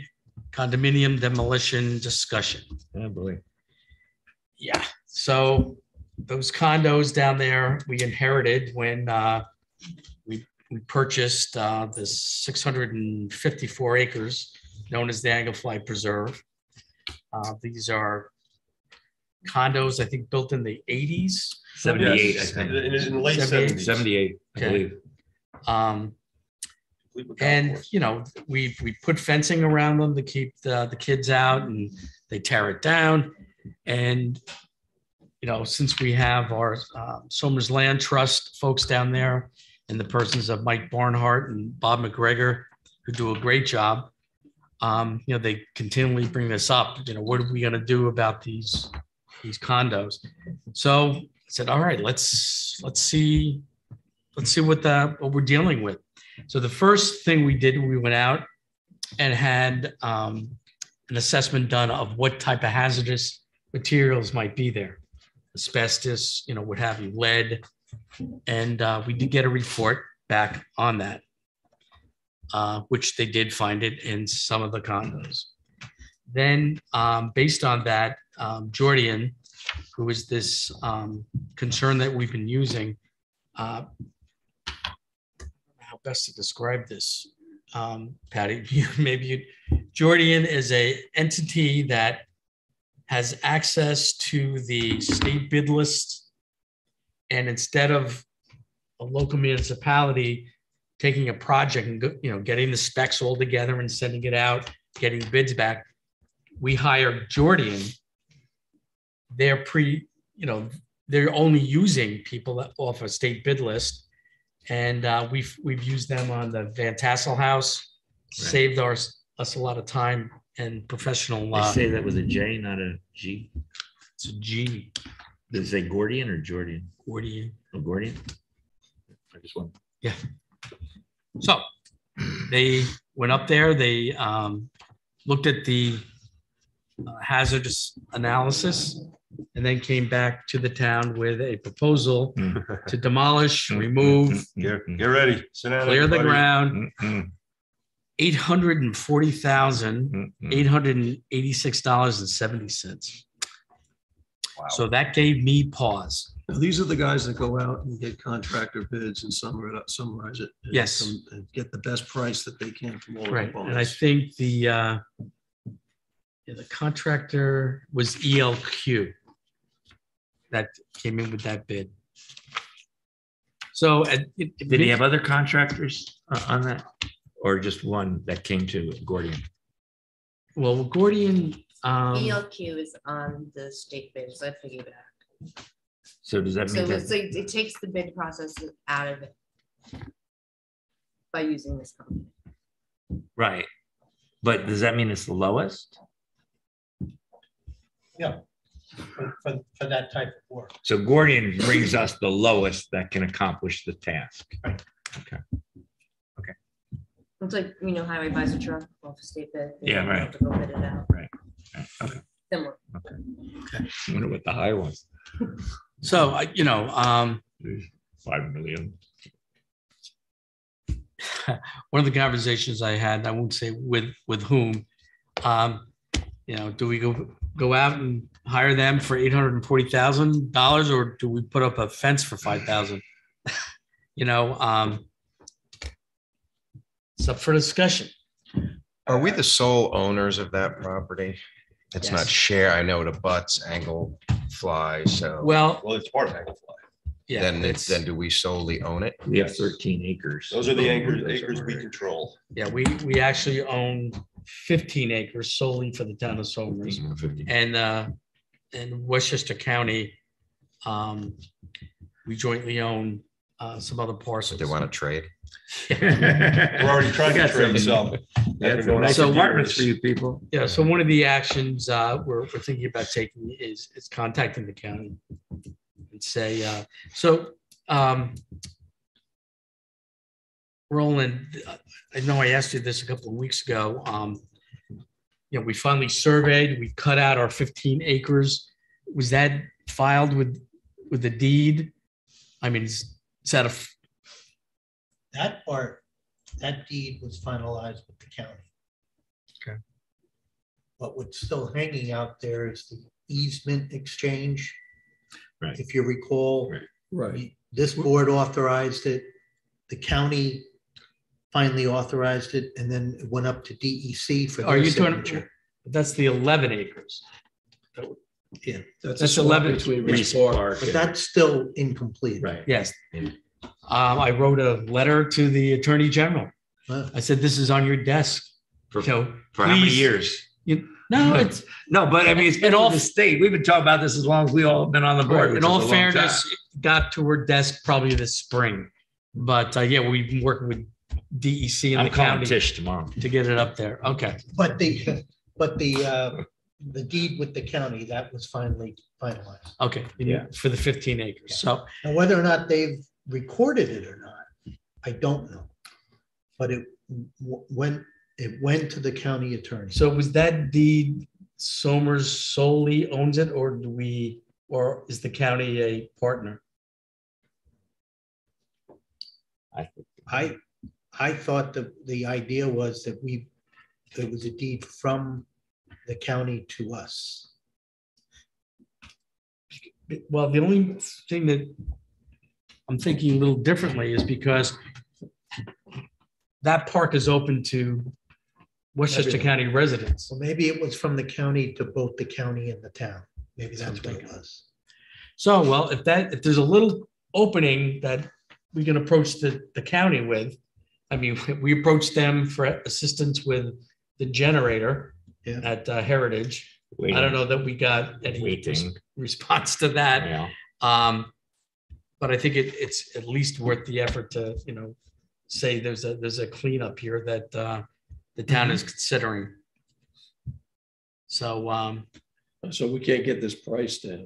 condominium demolition discussion. Oh, boy. Yeah, so those condos down there, we inherited when uh, we, we purchased uh, this six hundred and fifty-four acres known as the Angle Fly Preserve. Uh, These are condos, I think, built in the eighties. Seventy-eight, I Yes, think. In, in the late 78. seventies. Seventy-eight, I Okay. believe. Um, And, you know, we, we put fencing around them to keep the, the kids out and they tear it down. And, you know, since we have our um, Somers Land Trust folks down there and the persons of Mike Barnhart and Bob McGregor, who do a great job, um, you know, they continually bring this up, you know, what are we going to do about these, these condos? So I said, all right, let's, let's see, let's see what the, what we're dealing with. So the first thing we did, we went out and had um, an assessment done of what type of hazardous materials might be there. Asbestos, you know, what have you, lead. And uh, we did get a report back on that, uh, which they did find it in some of the condos. Then, um, based on that, um, Jordan, who is this um, concern that we've been using, uh, how best to describe this. Um, Patty, (laughs) you- maybe you, Jordan is a entity that has access to the state bid list. And instead of a local municipality taking a project and, you know, getting the specs all together and sending it out, getting bids back, we hire Jordan. They're pre, you know, they're only using people that off a state bid list. And uh, we've, we've used them on the Van Tassel House, saved ours, us a lot of time and professional. I uh, say that with a J, not a G. It's a G, Does it say Gordian or Jordan? Gordian. Oh, Gordian? I just want. Yeah. So they went up there, they um, looked at the uh, hazardous analysis and then came back to the town with a proposal mm-hmm. to demolish, mm-hmm. remove, mm-hmm. Get, get ready. Sit down, clear the ground, Mm-mm, eight hundred and forty thousand, mm-mm. eight hundred and eighty-six dollars and seventy cents. Wow. So that gave me pause. Now, These are the guys that go out and get contractor bids and summarize it, summarize it. and Yes. come- And get the best price that they can from all the Right, and I components. think the, uh, yeah, the contractor was ELQ that came in with that bid. So. uh, it- it- Did he have other contractors uh, on that? Or just one that came to Gordian? Well, Gordian, um, ELQ is on the state bid, so I figured it out. So does that So mean it's that, like, it takes the bid process out of it. By using this company. right? But does that mean it's the lowest? for, for, for that type of work. So Gordian brings us the lowest that can accomplish the task. Right. Okay. Okay. It's like, you know, highway buys a truck off a state bid. Yeah, don't right. have To go bid it out, Okay. similar. I Wonder what the high was. (laughs) so, I, you know, um, Five million. (laughs) one of the conversations I had, I won't say with, with whom, um, you know, do we go, go out and hire them for eight hundred and forty thousand dollars or do we put up a fence for five thousand? (laughs) You know, um, it's up for discussion. Are we the sole owners of that property? It's not share, I know it abuts Angle Fly, so Well, Well, it's part of Angle Fly. yeah, then, it- it's, then do we solely own it? We have thirteen acres. Those are the acres, acres we control. yeah, we, we actually own fifteen acres solely for the town of Somers. And, uh, in Westchester County, um, we jointly own, uh, some other parcels. They want to trade? We're already (laughs) trying We to got trade some- some. Yeah, Been nice on for apartments for you people. Yeah, so one of the actions, uh, we're, we're thinking about taking is, is contacting the county and say, uh, so, um, Roland, I know I asked you this a couple of weeks ago, um, you know, we finally surveyed, we cut out our fifteen acres. Was that filed with, with the deed? I mean, is is that a, f- That part, that deed was finalized with the county. Okay. But what's still hanging out there is the easement exchange. Right. If you recall, Right. Right. this board authorized it, the county finally authorized it, and then it went up to DEC for are their you talking, signature. that's the eleven acres? Yeah, That's That's 11 between Reis Reis Park. Park. but that's still incomplete. Right. Yes. Um, I wrote a letter to the Attorney General. Huh. I said, this is on your desk. For, You know, for how many years? You, no, (laughs) it's, No, but I mean, it's been In all- all the state. We've been talking about this as long as we all have been on the board. in all fairness, it got to her desk probably this spring. But uh, yeah, we've been working with DEC and I'm the calling county Tish tomorrow. to get it up there. Okay. But the, but the, uh, the deed with the county, that was finally finalized. Okay. Yeah. For the 15 acres. So, Now, whether or not they've recorded it or not, I don't know. But it w- went, it went to the county attorney. so was that deed Somers solely owns it or do we, or is the county a partner? I I, I thought that the idea was that we, it was a deed from the county to us. Well, the only thing that I'm thinking a little differently is because that park is open to Westchester Everyone. County residents. Well, maybe it was from the county to both the county and the town. Maybe that's what it was. So, well, if that, if there's a little opening that we can approach the, the county with, I mean, (laughs) we approached them for assistance with the generator Yeah. at uh, Heritage. I don't know that we got any Waiting. response to that. Yeah. Um, but I think it, it's at least worth the effort to, you know, say there's a, there's a cleanup here that, uh, the town is considering. So, um, So we can't get this price down.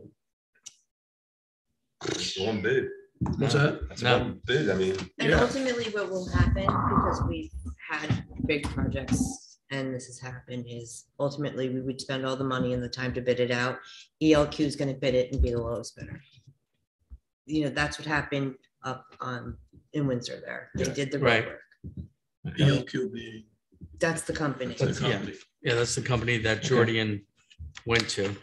It's One bid. What's that? That's No. one bid. I mean, And Yeah. ultimately what will happen, because we've had big projects and this has happened, is ultimately we would spend all the money and the time to bid it out. ELQ is gonna bid it and be the lowest bidder. You know, that's what happened up on, in Windsor there. They Yeah, did the right. roadwork. ELQ That's the company. That's- yeah. company. yeah, that's the company that Jordan went to.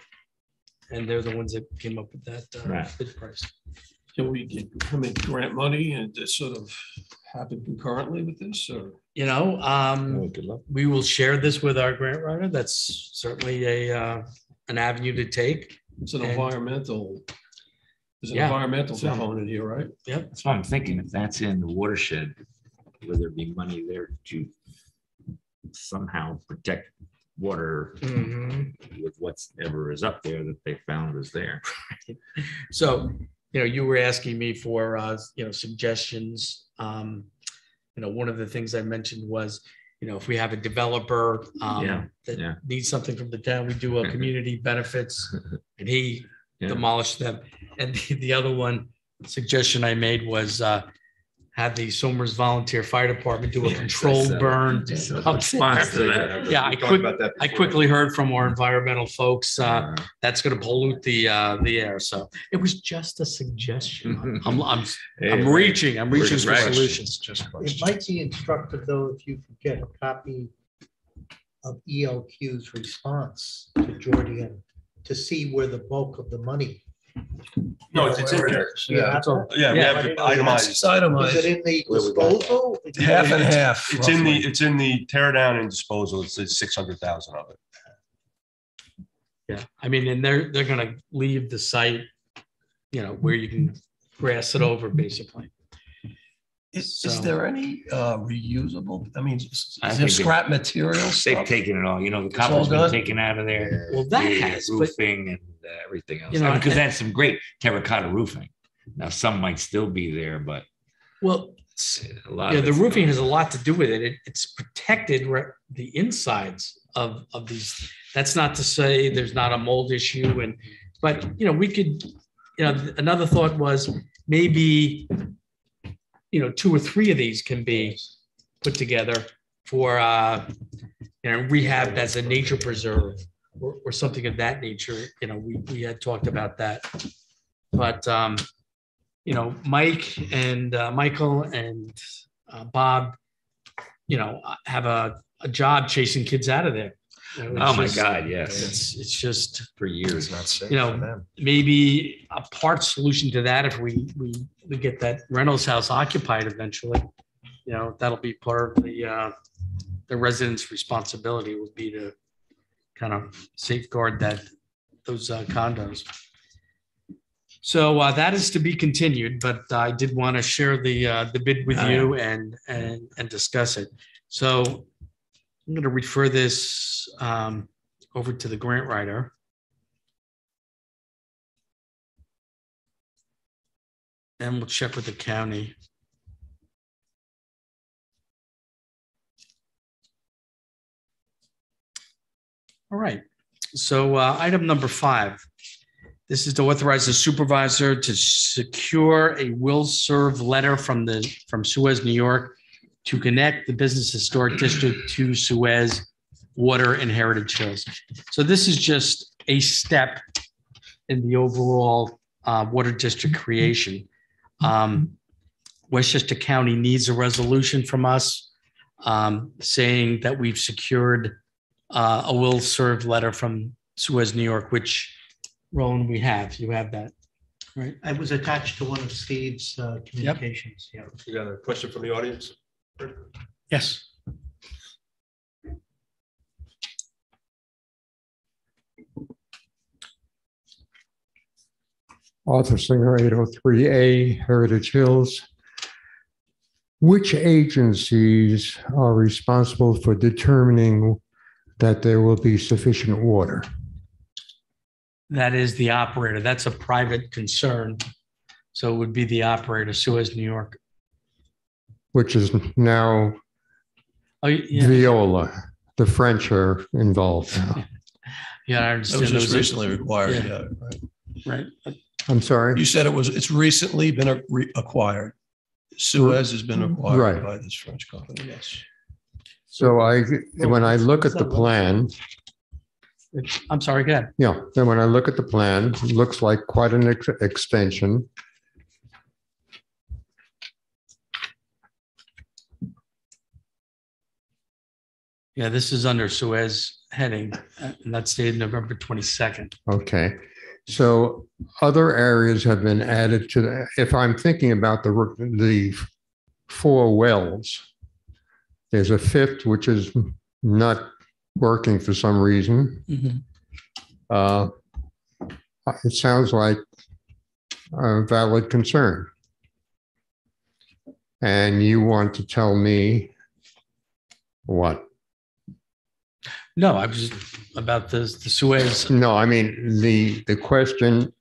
And they're the ones that came up with that, uh, Right. bid price. Can we get, I mean, grant money and just sort of happen concurrently with this or? You know, Oh, um, good luck. we will share this with our grant writer. That's certainly a, uh, an avenue to take. It's an And- environmental, there's an Yeah. environmental So- component here, right? Yep. That's what I'm thinking. If that's in the watershed, will there be money there to somehow protect water with whatever is up there that they found is there? (laughs) So, you know, you were asking me for, uh, you know, suggestions. Um, you know, one of the things I mentioned was, you know, if we have a developer, um, yeah. that needs something from the town, we do a (laughs) community benefits (laughs) and he Yeah. demolished them. And the, the other one suggestion I made was, uh, have the Somers Volunteer Fire Department do a Yes, I controlled saw- burn. I saw the up there. to that. Yeah, I quick, about that I quickly heard from our environmental folks, uh, Uh, that's gonna pollute the, uh, the air. So it was just a suggestion. (laughs) I'm, I'm, hey, I'm reaching, I'm reaching for Right. solutions. It might be instructive though, if you could get a copy of ELQ's response to Jordan to see where the bulk of the money. no, it's, it's in there. Yeah. it's all- Yeah, we Yeah. have it itemized. It's Is it itemized, in the Where we got that? disposal? half and half. It's in the, roughly. it's in the tear down and disposal. It's, it's six hundred thousand of it. Yeah, I mean, and they're, they're gonna leave the site, you know, where you can grass it over, basically. Is, So- is there any uh, reusable, I mean, is I is think there it- scrap material They've stuff? taken it all, you know, the It's all copper's been done? taken out of there. Well, that the has, but- Roofing and uh, everything else, You know, because and- that's some great terracotta roofing. Now, some might still be there, but Well, a lot. yeah, of the it's roofing has a lot to do with it. It, it's protected re- the insides of, of these. That's not to say there's not a mold issue and, but, you know, we could, you know, another thought was maybe, you know, two or three of these can be put together for, uh, you know, rehab as a nature preserve or, or something of that nature. You know, we, we had talked about that. But, um, you know, Mike and uh, Michael and uh, Bob, you know, have a, a job chasing kids out of there. You know, Oh, my God, yes, It's, it's just, for years. not safe You know, for them. maybe a part solution to that if we, we, we get that Reynolds house occupied eventually. You know, that'll be part of the, uh, the residents' responsibility would be to kind of safeguard that, those uh, condos. So uh, that is to be continued, but I did want to share the, uh, the bid with Oh, you and, and, and discuss it. So I'm going to refer this um, over to the grant writer. And we'll check with the county. All right, so uh, item number five. This is to authorize the supervisor to secure a will serve letter from the, from Suez, New York to connect the business historic district to Suez Water and Heritage Hills. So this is just a step in the overall uh, water district creation. Um, Westchester County needs a resolution from us um, saying that we've secured uh, a will serve letter from Suez, New York, which Roland, we have. You have that, right? I was attached to one of Steve's uh, communications, yeah. You got a question from the audience? Yep. Yes. Arthur Singer, 803A Heritage Hills. Which agencies are responsible for determining that there will be sufficient water? That is the operator. That's a private concern. So it would be the operator, Suez, New York. Which is now Oh, yeah, Veolia. The French are involved now. yeah, I That understand. was just those are- recently required, Yeah. yeah. right. Right. I'm sorry? You said it was, it's recently been a- re- acquired. Suez has been acquired Right. by this French company, yes. So I, when I look at the plan, I'm sorry, go ahead. yeah, then when I look at the plan, it looks like quite an ex- extension. Yeah, this is under Suez heading, and that's dated November 22nd. Okay, so other areas have been added to, the. if I'm thinking about the, the four wells, there's a fifth which is not working for some reason. Uh, It sounds like a valid concern. And you want to tell me what? No, I was just about the the Suez. No, I mean, the, the question,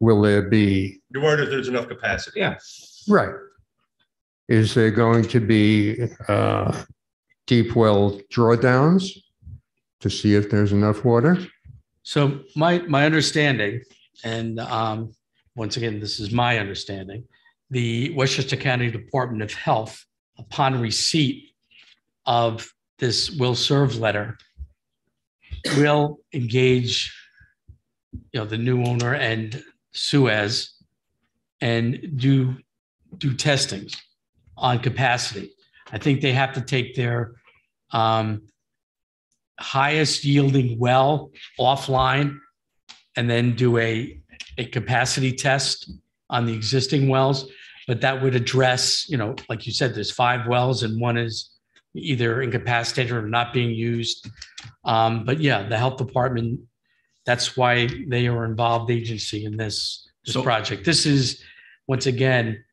will there be You're worried if there's enough capacity. Yeah. Right. Is there going to be uh, deep well drawdowns to see if there's enough water? So my, my understanding, and um, once again, this is my understanding, the Westchester County Department of Health, upon receipt of this will serve letter, will engage, you know, the new owner and Suez and do, do testings on capacity. I think they have to take their um, highest yielding well offline and then do a, a capacity test on the existing wells. But that would address, you know, like you said, there's five wells and one is either incapacitated or not being used. Um, but yeah, the health department, that's why they are involved agency in this, this So- project. This is, once again,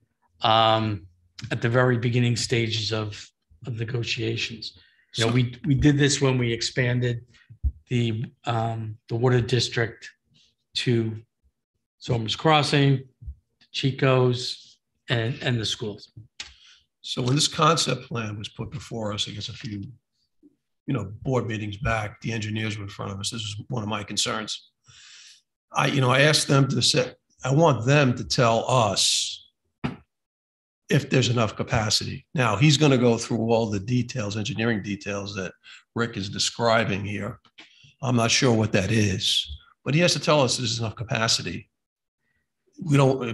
um, at the very beginning stages of, of negotiations. You know, we, we did this when we expanded the, um, the water district to Somers Crossing, Chico's, and, and the schools. So when this concept plan was put before us, I guess a few, you know, board meetings back, the engineers were in front of us. This was one of my concerns. I, you know, I asked them to set, I want them to tell us if there's enough capacity. Now, he's going to go through all the details, engineering details that Rick is describing here. I'm not sure what that is, but he has to tell us there's enough capacity. We don't, uh,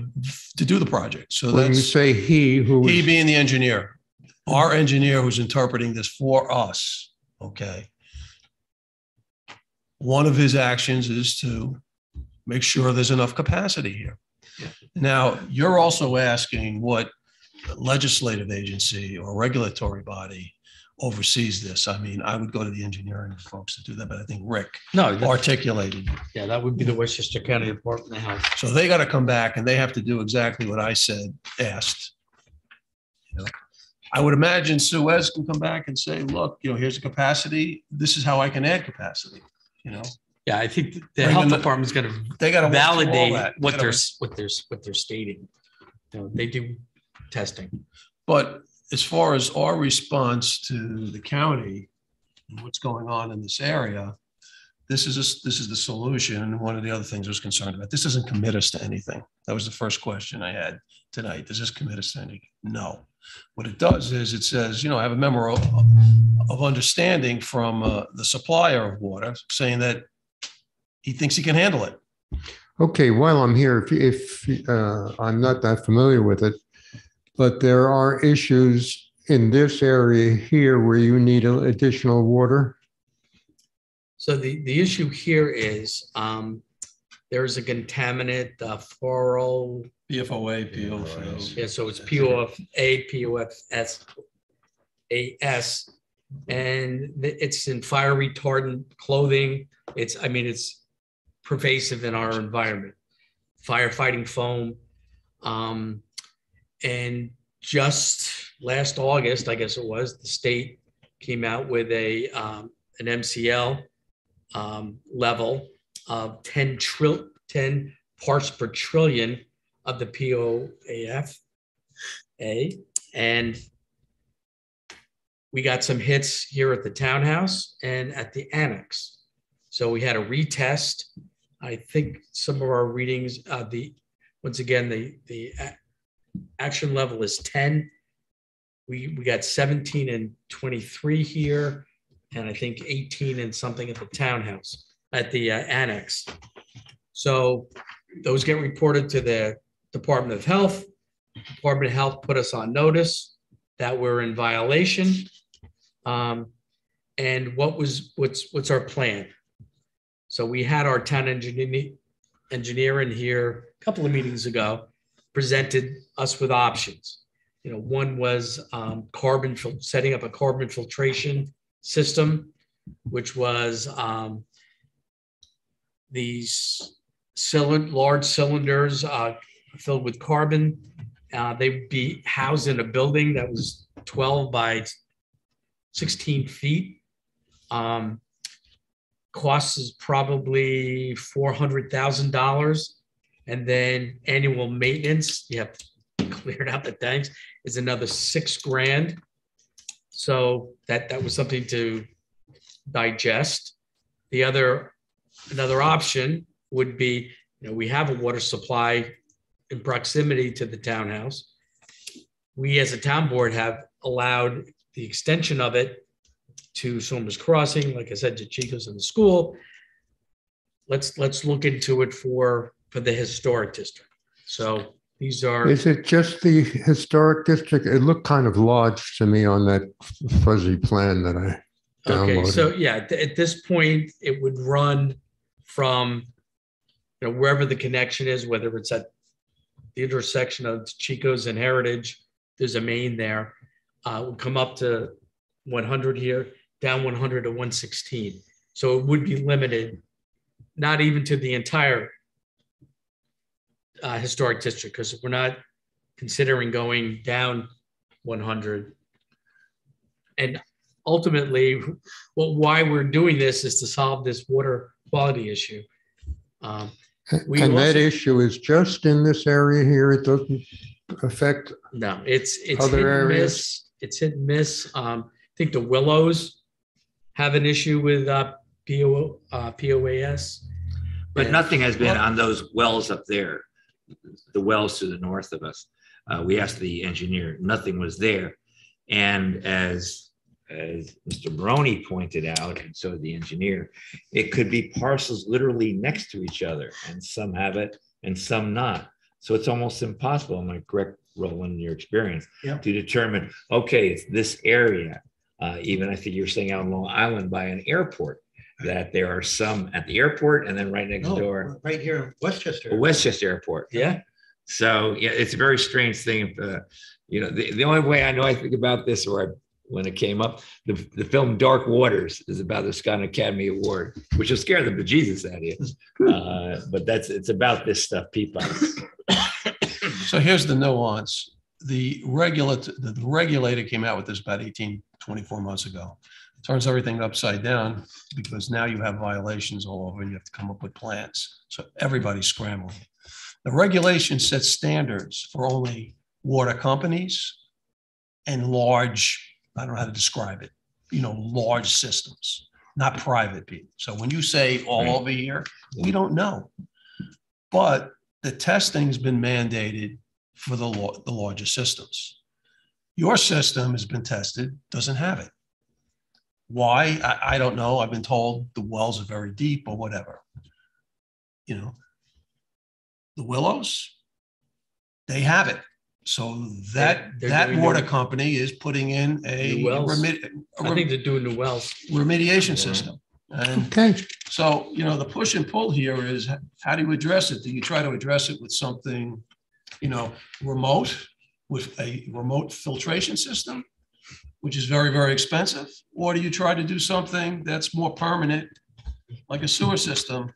to do the project. So When you say he, who He is, being the engineer, our engineer who's interpreting this for us, okay? One of his actions is to make sure there's enough capacity here. Now, you're also asking what legislative agency or regulatory body oversees this. I mean, I would go to the engineering folks to do that, but I think Rick No, that- articulated. yeah, that would be the Westchester County Department of Health. So they got to come back and they have to do exactly what I said, asked. You know, I would imagine Suez can come back and say, look, you know, here's the capacity. This is how I can add capacity, you know? Yeah, I think the Bring health the- department's gonna They got to validate what They they're, what they're, what they're stating. You know, they do testing. But as far as our response to the county and what's going on in this area, this is, a- this is the solution. And one of the other things I was concerned about, this doesn't commit us to anything. That was the first question I had tonight. Does this commit us to anything? No. What it does is it says, you know, I have a memo of, of understanding from uh, the supplier of water saying that he thinks he can handle it. okay, while I'm here, if, if, uh, I'm not that familiar with it, but there are issues in this area here where you need additional water? So the, the issue here is, um, there's a contaminant, uh, fluoro, PFOA, PFOS. yeah, so it's POFA, POFS, PFAS. And it's in fire retardant clothing. It's, I mean, it's pervasive in our environment. Firefighting foam. Um, and just last August, I guess it was, the state came out with a, um, an MCL um, level of 10 trill, 10 parts per trillion of the POAF. A, and we got some hits here at the townhouse and at the annex. So we had a retest. I think some of our readings, uh, the, once again, the, the action level is 10. We, we got 17 and 23 here, and I think 18 and something at the townhouse, at the uh, annex. So those get reported to the Department of Health. Department of Health put us on notice that we're in violation. Um, and what was, what's, what's our plan? So we had our town engineer, engineer in here a couple of meetings ago, presented us with options. You know, one was um, carbon, fil- setting up a carbon filtration system, which was um, these cylind, large cylinders uh, filled with carbon. Uh, They'd be housed in a building that was 12 by 16 feet. Um, Cost is probably $400,000. And then annual maintenance, you have to clear out the tanks, is another six grand. So that, that was something to digest. The other, another option would be, you know, we have a water supply in proximity to the townhouse. We, as a town board, have allowed the extension of it to Somers Crossing, like I said, to Chico's and the school. Let's, let's look into it for, for the historic district. So these are, Is it just the historic district? It looked kind of large to me on that fuzzy plan that I downloaded. okay, so yeah, at this point, it would run from, you know, wherever the connection is, whether it's at the intersection of Chico's and Heritage, there's a main there, uh, would come up to 100 here, down 100 to 116. So it would be limited, not even to the entire uh, historic district, because we're not considering going down 100. And ultimately, well, why we're doing this is to solve this water quality issue. Um, we And that issue is just in this area here. It doesn't affect, No, it's, it's Other hit and areas? miss. It's hit and miss. Um, I think the Willows have an issue with, uh, PO, uh, POAS. But And- nothing has been on those wells up there, the wells to the north of us. Uh, we asked the engineer, nothing was there. And as, as Mr. Baroni pointed out, and so did the engineer, it could be parcels literally next to each other and some have it and some not. So it's almost impossible, am I correct, Roland, in your experience? Yeah. To determine, okay, it's this area. Uh, even I think you're saying out on Long Island by an airport, that there are some at the airport and then right next No, door, Right here in Westchester. Westchester Airport. Yeah, So, yeah, it's a very strange thing. uh, You know, the, the only way I know I think about this, or I- when it came up, the, the film Dark Waters is about the Scott Academy Award, which will scare the bejesus out of you. (laughs) Uh, But that's, it's about this stuff, PFAS. So here's the nuance. The regulator, the the regulator came out with this about 18, 24 months ago. Turns everything upside down because now you have violations all over and you have to come up with plans. So everybody's scrambling. The regulation sets standards for only water companies and large, I don't know how to describe it, you know, large systems, not private people. So when you say all Right. over here, we don't know. But the testing's been mandated for the the larger systems. Your system has been tested, doesn't have it. Why? I, I don't know. I've been told the wells are very deep or whatever. You know, the Willows, they have it. So that, They're that doing water new- company is putting in a New wells. remedi- a I think they're doing the wells. remediation system. And okay, so, you know, the push and pull here is h- how do you address it? Do you try to address it with something, you know, remote, with a remote filtration system? Which is very, very expensive? Or do you try to do something that's more permanent, like a sewer system,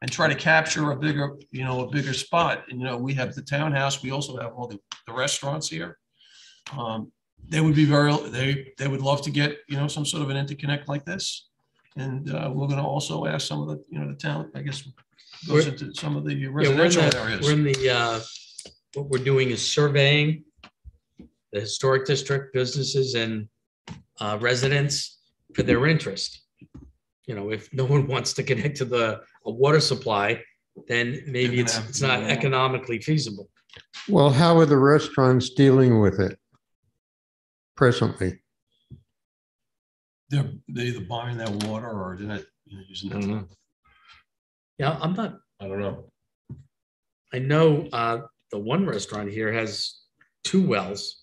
and try to capture a bigger, you know, a bigger spot? And, you know, we have the townhouse, we also have all the, the restaurants here. Um, They would be very, they, they would love to get, you know, some sort of an interconnect like this. And uh, we're gonna also ask some of the, you know, the town, I guess, goes We're- into some of the Yeah, we're in residential the, areas. we're in the, uh, what we're doing is surveying the historic district businesses and uh, residents for their interest. You know, if no one wants to connect to the, a water supply, then maybe it's, it's not economically feasible. Well, how are the restaurants dealing with it presently? They're, they either buying that water or they're not, you know, using I don't it. know. Yeah, I'm not, I don't know. I know uh, the one restaurant here has two wells.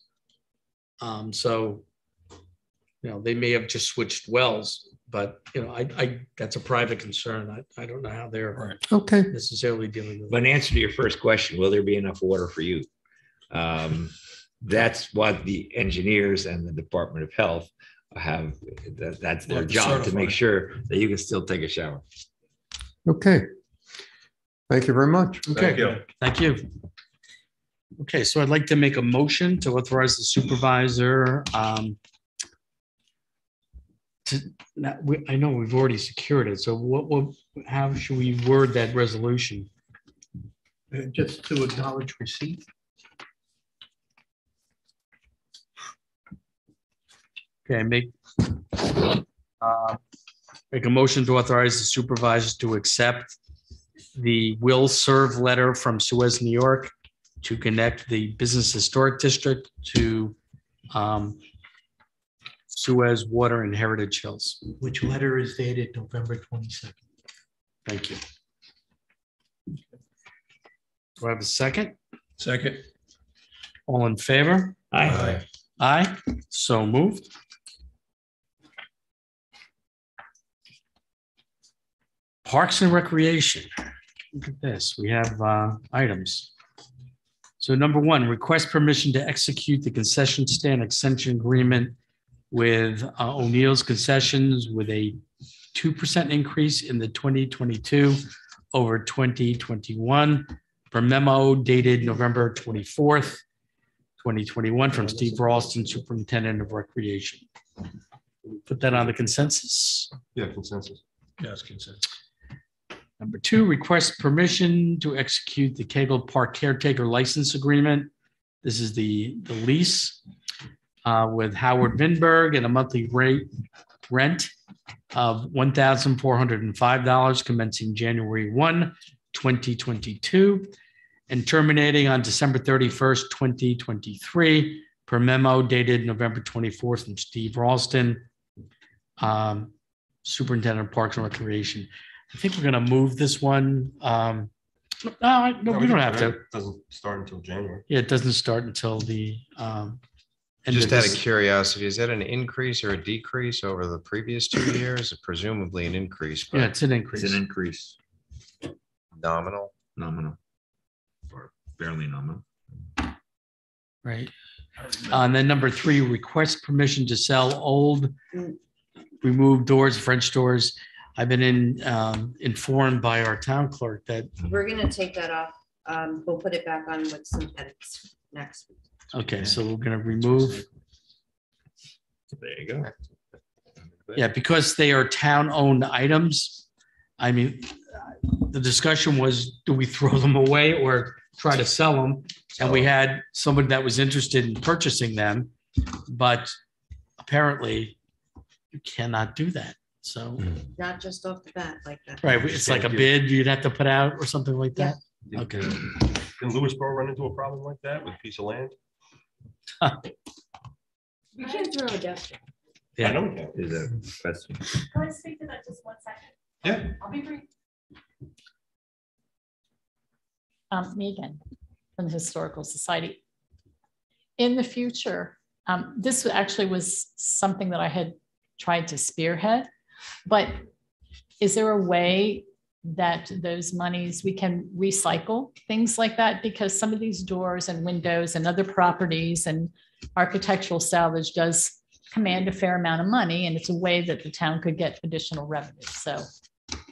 Um, so, you know, they may have just switched wells, but, you know, I, I, that's a private concern. I, I don't know how they're Right. Okay, necessarily dealing with But it. in answer to your first question, will there be enough water for you? Um, That's what the engineers and the Department of Health have, that, that's their Like to job to make sure that you can still take a shower. okay. Thank you very much. Thank Okay, you. thank you. Okay, so I'd like to make a motion to authorize the supervisor. um, To, now, we, I know we've already secured it, so what, what, how should we word that resolution? Uh, Just to acknowledge receipt. Okay, make. uh, Make a motion to authorize the supervisors to accept the will serve letter from Suez, New York to connect the Business Historic District to um, Suez Water and Heritage Hills. which letter is dated November twenty-second. Thank you. Do I have a second? Second. All in favor? Aye. Aye, so moved. Parks and Recreation. Look at this, we have uh, items. So number one, request permission to execute the concession stand extension agreement with uh, O'Neill's Concessions with a two percent increase in the twenty twenty-two over twenty twenty-one per memo dated November twenty-fourth, 2021 from Steve Ralston, Superintendent of Recreation. Put that on the consensus. Yeah, consensus. Yes, consent. Number two, request permission to execute the Koegel Park caretaker license agreement. This is the, the lease uh, with Howard Vinberg at a monthly rate rent of one thousand four hundred and five dollars commencing January 1, 2022, and terminating on December thirty-first, twenty twenty-three, per memo dated November twenty-fourth from Steve Ralston, um, Superintendent of Parks and Recreation. I think we're gonna move this one. Um, no, no, we don't have to. Doesn't start until January. Yeah, it doesn't start until the, um. end Just of out of this- curiosity, is that an increase or a decrease over the previous two (clears throat) years? Presumably an increase, Yeah, but it's an It's increase. an increase, nominal. nominal. Or barely nominal. Right. Uh, And then number three, request permission to sell old removed doors, French doors. I've been in, um, informed by our town clerk that, We're gonna take that off. Um, we'll put it back on with some edits next week. okay, so we're gonna remove, There you go. yeah, because they are town-owned items. I mean, the discussion was, do we throw them away or try to sell them? And we had someone that was interested in purchasing them, but apparently you cannot do that. So, Not just off the bat like that. right, it's like a bid you'd have to put out or something like that. Okay. (clears throat) Can Lewisboro run into a problem like that with a piece of land? You can throw a desk. I know we can. Is a question. Can I speak to that just one second? Yeah. I'll be brief. Um, me again, from the Historical Society. In the future, um, this actually was something that I had tried to spearhead, but is there a way that those monies, we can recycle things like that? Because some of these doors and windows and other properties and architectural salvage does command a fair amount of money and it's a way that the town could get additional revenue. So,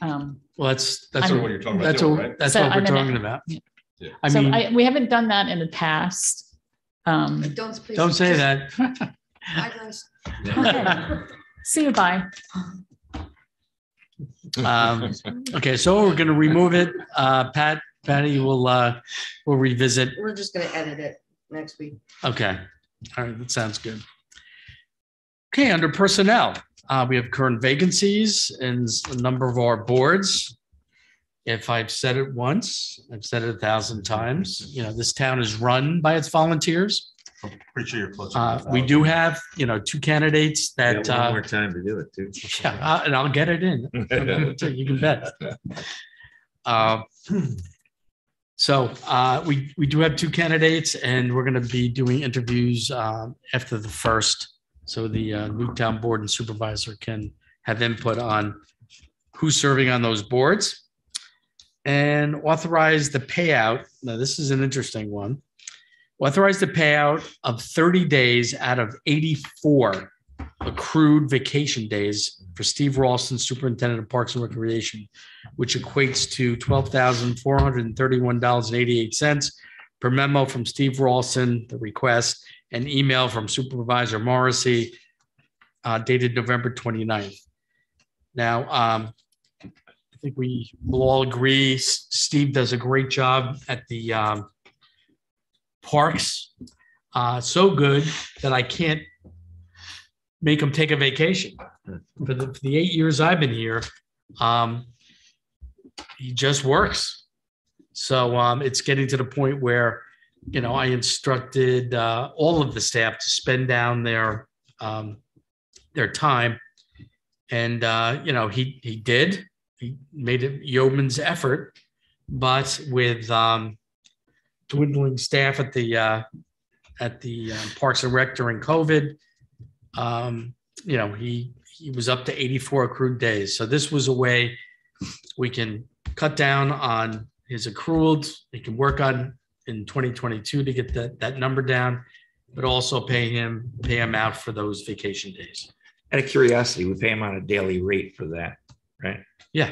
um, Well, that's, that's, I'm- what what you're talking about that's, doing, what right? that's So what we're I'm gonna- talking about. Yeah. I so mean, I, we haven't done that in the past. Um, Don't. please, don't say just- that. (laughs) Bye, guys. (laughs) okay. See you, bye. (laughs) Um, (laughs) okay, so we're gonna remove it. Uh, Pat, Patty will, uh, will revisit. We're just gonna edit it next week. Okay, all right, that sounds good. Okay, under personnel, uh, we have current vacancies in a number of our boards. If I've said it once, I've said it a thousand times, you know, this town is run by its volunteers. I'm Pretty sure close. Uh, we do have, you know, two candidates that, Got one uh, more time to do it too. (laughs) yeah, uh, and (laughs) I'll get it in. You can bet. Uh, So uh, we, we do have two candidates and we're going to be doing interviews um, after the first. So the uh, Newtown Board and Supervisor can have input on who's serving on those boards. And authorize the payout. Now, this is an interesting one. Authorize the payout of 30 days out of 84 accrued vacation days for Steve Ralston, Superintendent of Parks and Recreation, which equates to twelve thousand four hundred and thirty-one dollars and eighty-eight cents per memo from Steve Ralston, the request, and email from Supervisor Morrissey uh, dated November 29th. Now, um, I think we will all agree, Steve does a great job at the um, parks. Uh, so good that I can't make him take a vacation. For the, for the eight years I've been here, um, he just works. So um, it's getting to the point where, you know, I instructed uh, all of the staff to spend down their um, their time, and uh, you know, he he did. He made a yeoman's effort, but with um, dwindling staff at the uh, at the uh, Parks and Rec during COVID, um, you know, he he was up to 84 accrued days. So this was a way we can cut down on his accruals. He can work on in 2022 to get that that number down, but also pay him pay him out for those vacation days. Out of curiosity, we pay him on a daily rate for that, right? Yeah,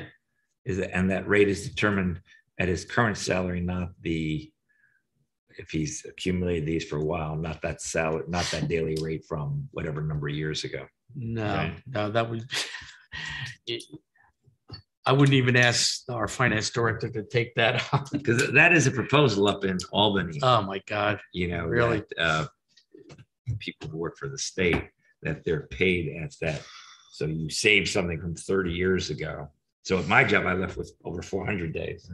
Is it, and that rate is determined at his current salary, not the, if he's accumulated these for a while, not that salary, not that daily rate from whatever number of years ago. no, Right. no, that would. (laughs) it- I wouldn't even ask our finance director to take that (laughs) on. Because that is a proposal up in Albany, Oh, my God. you know, really? that, uh, people who work for the state, that they're paid at that. So you save something from thirty years ago. So at my job, I left with over four hundred days.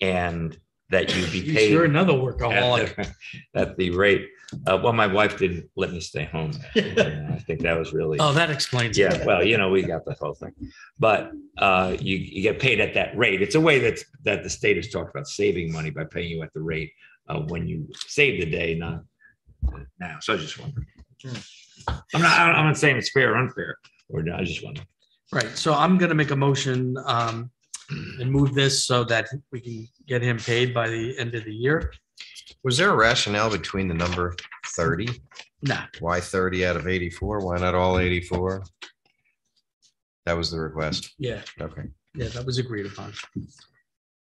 And that you'd be (laughs) paid. You're another at workaholic. the- (laughs) At the rate, uh, well, my wife didn't let me stay home. (laughs) I think that was really. Oh, that explains. it. Yeah, well, you know, we got the whole thing, but uh, you, you get paid at that rate. It's a way that's, that the state has talked about saving money by paying you at the rate of when you save the day, not now. So I just wondering. I'm not, I'm not saying it's fair or unfair, or I just wonder. Right, so I'm gonna make a motion um and move this so that we can get him paid by the end of the year. Was there a rationale between the number thirty? Nah, Why thirty out of eighty-four? Why not all eighty-four? That was the request. yeah, Okay. yeah, that was agreed upon.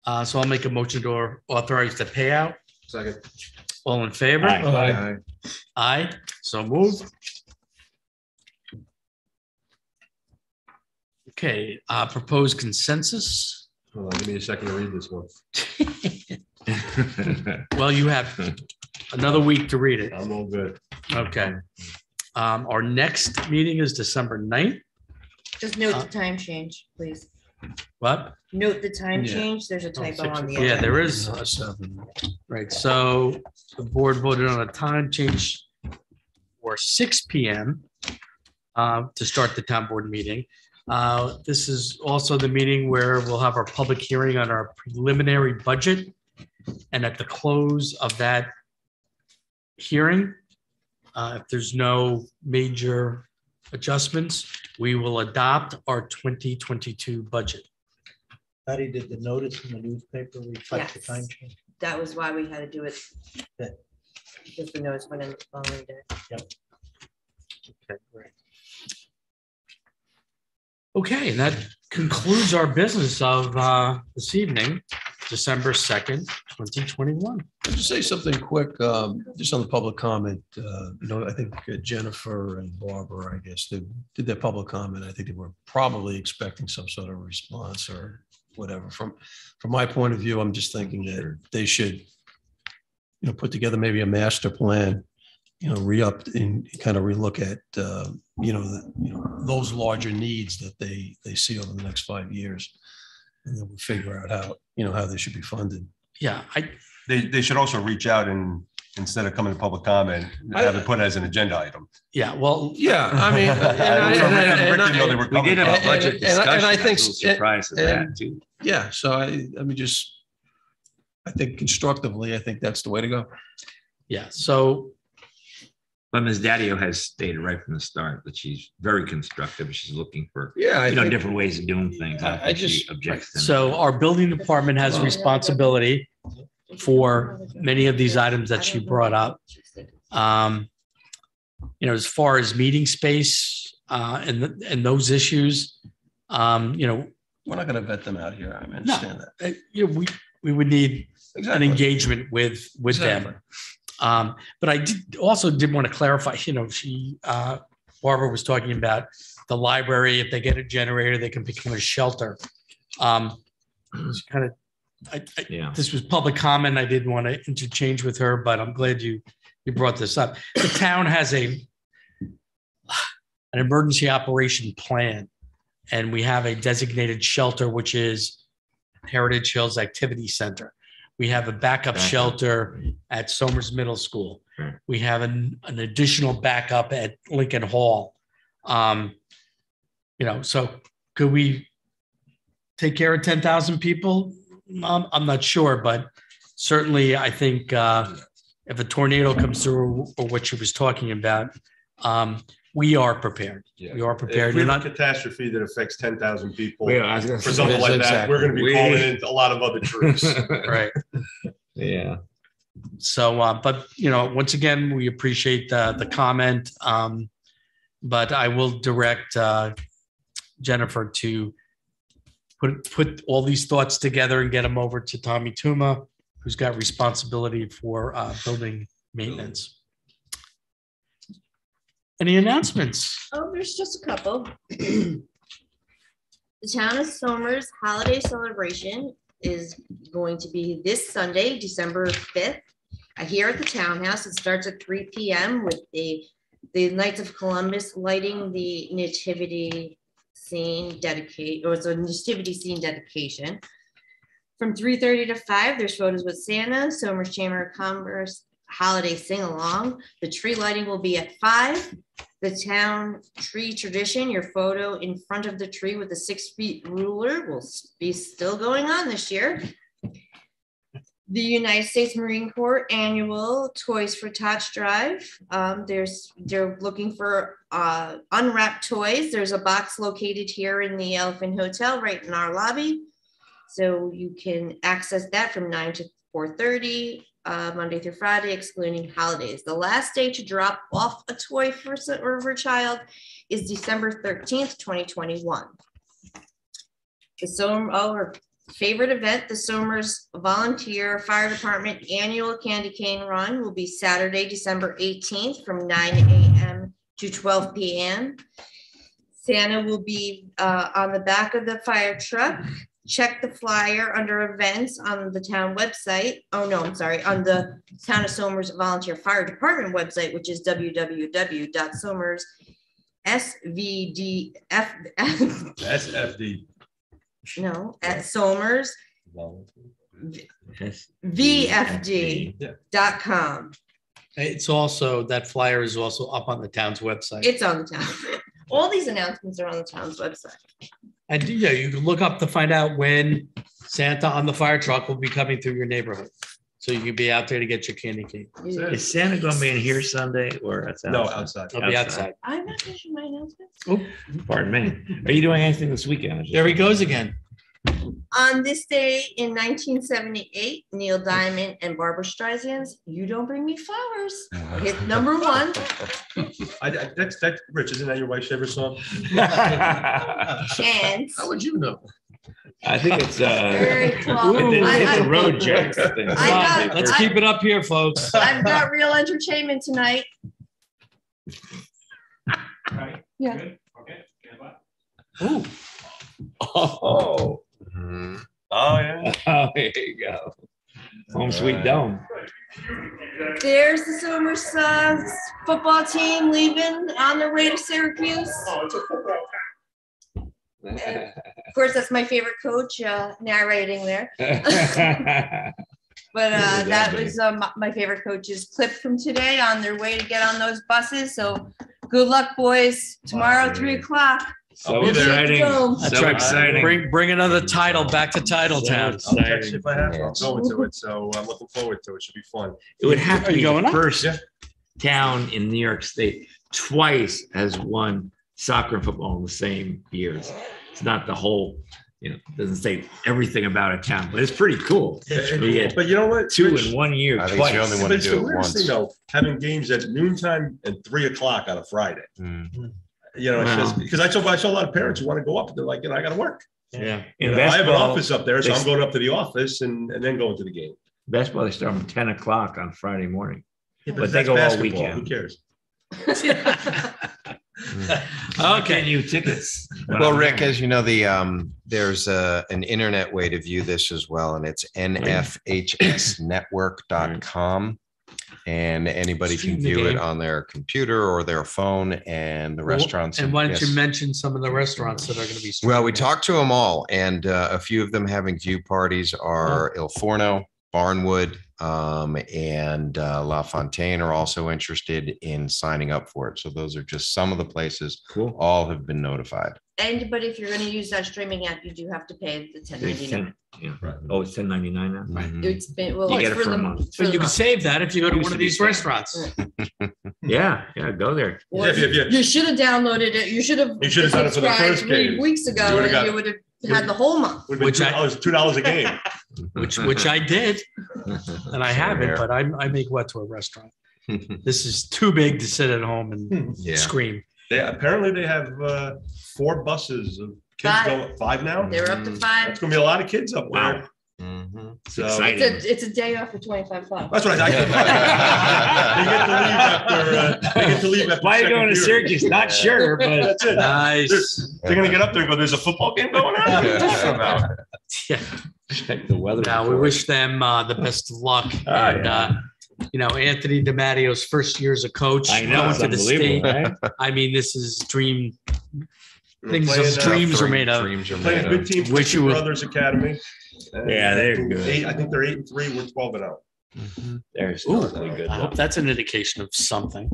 Uh, so I'll make a motion to authorize the payout. Second. All in favor? Aye. Aye, so moved. Okay, uh, proposed consensus. Hold on, give me a second to read this one. (laughs) (laughs) Well, you have another week to read it. I'm all good. Okay. Um, our next meeting is December 9th. Just note Uh, the time change, please. What? Note the time Yeah. change. There's a typo on the. Yeah, agenda. there is. Right, so the board voted on a time change for six P M uh, to start the town board meeting. Uh, This is also the meeting where we'll have our public hearing on our preliminary budget. And at the close of that hearing, uh, if there's no major adjustments, we will adopt our twenty twenty-two budget. Patty, did the notice in the newspaper reflect the Yes. time change? That was why we had to do it. Good. Because the notice went in the following day. Okay, great. Okay, and that concludes our business of uh, this evening, December 2nd, 2021. I'll Just say something quick, um, just on the public comment, uh, you know, I think uh, Jennifer and Barbara, I guess, they did their public comment. I think they were probably expecting some sort of response or whatever. From, from my point of view, I'm just thinking that they should, you know, put together maybe a master plan, you know, re-up and kind of relook at, uh, you know, the, you know, those larger needs that they, they see over the next five years. And then we'll figure out how, you know, how they should be funded. Yeah, I, They, they should also reach out and instead of coming to public comment, I- have it put as an agenda item. yeah, well, Yeah, I mean. (laughs) and I- I- and I- and I- didn't know they were We did have a And- budget and- and I- and I discussion. I think was a surprised at that too. Yeah, so I, I mean, just, I think constructively, I think that's the way to go. yeah, so But Ms. Daddio has stated right from the start that she's very constructive. She's looking for, Yeah. you know, different ways of doing things. I- I think she just- Objects. to them. So our building department has responsibility for many of these items that she brought up. Um, You know, as far as meeting space uh, and, th- and those issues, um, you know, We're not gonna vet them out here. I understand that. uh, you know, we, we would need an Exactly. engagement with, with them. Exactly. Um, but I did, also did want to clarify, you know, she, uh, Barbara was talking about the library, if they get a generator, they can become a shelter. Um, kind of, I, I, Yeah. this was public comment. I didn't want to interchange with her, but I'm glad you, you brought this up. The town has a an emergency operation plan, and we have a designated shelter, which is Heritage Hills Activity Center. We have a backup shelter at Somers Middle School. Right. We have an, an additional backup at Lincoln Hall. Um, you know, so could we take care of ten thousand people? I'm, I'm not sure, but certainly I think uh, if a tornado comes through or what she was talking about, um, we are prepared. We are prepared. If we You're have a not, catastrophe that affects ten thousand people Yeah, I was gonna for say- something like that, we're gonna be We- calling in a lot of other troops. (laughs) right. Yeah. So, uh, but you know, once again, we appreciate the, the comment. Um, but I will direct, uh, Jennifer to put, put all these thoughts together and get them over to Tommy Tuma, who's got responsibility for, uh, building maintenance. Any announcements? Oh, there's just a couple. (clears throat) The town of Somers holiday celebration is going to be this Sunday, December fifth. uh, Here at the townhouse. It starts at three P M with the, the Knights of Columbus lighting the nativity scene dedicate, or it's a nativity scene dedication. From three thirty to five, there's photos with Santa, Somers Chamber of Commerce holiday sing-along. The tree lighting will be at five the town tree tradition, your photo in front of the tree with a six feet ruler will be still going on this year. The United States Marine Corps Annual Toys for Tots Drive. Um, there's, they're looking for uh, unwrapped toys. There's a box located here in the Elephant Hotel, right in our lobby. So you can access that from nine to four thirty uh, Monday through Friday, excluding holidays. The last day to drop off a toy for, a child is December thirteenth, twenty twenty-one. The Som, oh, our favorite event, the Somers Volunteer Fire Department Annual Candy Cane Run will be Saturday, December eighteenth from nine AM to twelve PM. Santa will be uh, on the back of the fire truck check the flyer under events on the town website. Oh, no, I'm sorry, on the Town of Somers Volunteer Fire Department website, which is www.somers SVDF, SFD. no, at Somers Yes. VFD dot com. It's also, that flyer is also up on the town's website. It's on the town. (laughs) All these announcements are on the town's website. And yeah, you can look up to find out when Santa on the fire truck will be coming through your neighborhood. So you can be out there to get your candy cane. Is Santa gonna be in here Sunday or? that's No, outside. I'll be outside. I'm not finishing my announcements. Oh, Pardon me. Are you doing anything this weekend? there he goes again. On this day in nineteen seventy-eight, Neil Diamond and Barbra Streisand's You Don't Bring Me Flowers hit number one. (laughs) I, I, that's, that's, Rich, isn't that your wife's favorite song? And How would you know? I think it's, uh, Very well. hit the- I- hit the I- road, Jack. I think. Got- Let's keep it up here, folks. I've got real entertainment tonight. Yeah. Ooh, Oh, Mhm. Oh, yeah. (laughs) oh, there you go. Home sweet dome. There's the Somers uh, football team leaving on their way to Syracuse. Of course, that's my favorite coach uh, narrating there. (laughs) But uh, that was uh, my- my favorite coach's clip from today on their way to get on those buses. So good luck, boys. Tomorrow, three o'clock. So I'll be there. exciting. Dome. that's So right. exciting. Bring, bring another title back to Titletown. So I'll text you if I have to. I'm going to it, so I'm looking forward to it. Should be fun. It would have Are to you be going the up? first Yeah. town in New York State twice has won soccer and football in the same years. It's not the whole, you know, doesn't say everything about a town, but it's pretty cool. We get But you know what? two Rich? in one year I think it's the twice. only one But to it's do the it weirdest thing though, having games at noontime and three o'clock on a Friday. Mm. You know, it's just, because I saw, I saw a lot of parents who want to go up, and they're like, you know, I gotta work. Yeah. You know, I have an office up there, so they- I'm going up to the office and, and then going to the game. basketball, they start from ten o'clock on Friday morning. Yeah, But they that's go all weekend. Who cares? (laughs) Okay, you tickets. Well, Rick, as you know, the um, there's a, an internet way to view this as well, and it's nfhsnetwork.com. And anybody Stream can the view it game. on their computer or their phone and the restaurants. And why don't you mention some of the restaurants that are going to be? Well, we talked to them all, and uh, a few of them having view parties are Il Forno, Barnwood, um, and uh, La Fontaine are also interested in signing up for it. So those are just some of the places. Cool. All have been notified. And but if you're going to use that streaming app, you do have to pay the ten It's ninety nine. 10 yeah. Oh, it's ten ninety-nine now? Mhm. It's been well. You it's get it for a the- month. for But the you can save that if you go to one of these restaurants. (laughs) Yeah, yeah, go there. Or If you- if you- You should have downloaded it. You should have. You should have done it for the subscribed first three game. Weeks ago, would've and you would have had the whole month. Would be Which two I- dollars, two dollars a game. (laughs) Which, which I did, (laughs) and I haven't, but I, I make what to a restaurant. This is too big to sit at home and Yeah. scream. They, apparently they have, uh, four buses of kids Five. going, five now? They're up to Mm. five. It's gonna be a lot of kids up Wow. there. Mhm. It's So- exciting. It's a, it's a day off for twenty five bucks. That's what I. I- They (laughs) get to leave after, uh, they get to leave after. Why are you second going to. Syracuse? Not sure, (laughs) but That's it. They're, Nice. they're gonna get up there and go, there's a football game going on? Yeah. check the weather. Now, we wish them uh, the best of luck. Ah, And, yeah. uh, you know, Anthony DiMattio's first year as a coach. I know, it's to the state. unbelievable, right? I mean, this is dream. We're Things of playing, uh, dreams are made of. Dreams are Playing made a good of. team, Wish Wish you would- Brothers Academy. And Yeah, they're good. Eight, I think they're eight and three, we're twelve and out. They're Ooh, really good. I hope that's an indication of something.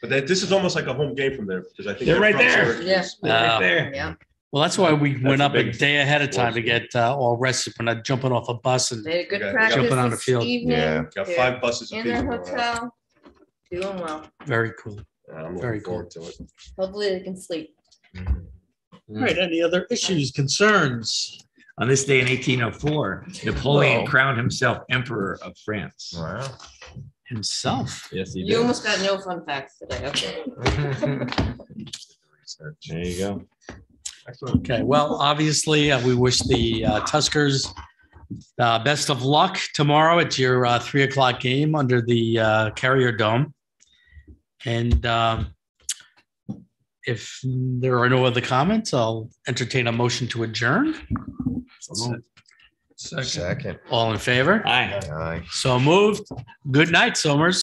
But that, this is almost like a home game from there, because I think. They're right there. Syracuse. Yeah. They're right Uh, there. Yeah, Well, that's why we went up a day ahead of time to get uh, all rested. We're not jumping off a bus and they had good Okay. practice Jumping on the field. evening. Yeah. Got They're five buses. of In their people going out. hotel, doing well. very cool. I'm Very looking forward to it. Hopefully they can sleep. All right, any other issues, concerns? On this day in eighteen oh four, Napoleon Whoa. crowned himself Emperor of France. Wow. Himself. Yes, he did. You almost got no fun facts today. Okay. (laughs) There you go. Okay, well, obviously, uh, we wish the uh, Tuskers uh, best of luck tomorrow at your uh, three o'clock game under the uh, Carrier Dome. And um, if there are no other comments, I'll entertain a motion to adjourn. Second. All in favor? Aye. Aye. So moved. Good night, Somers.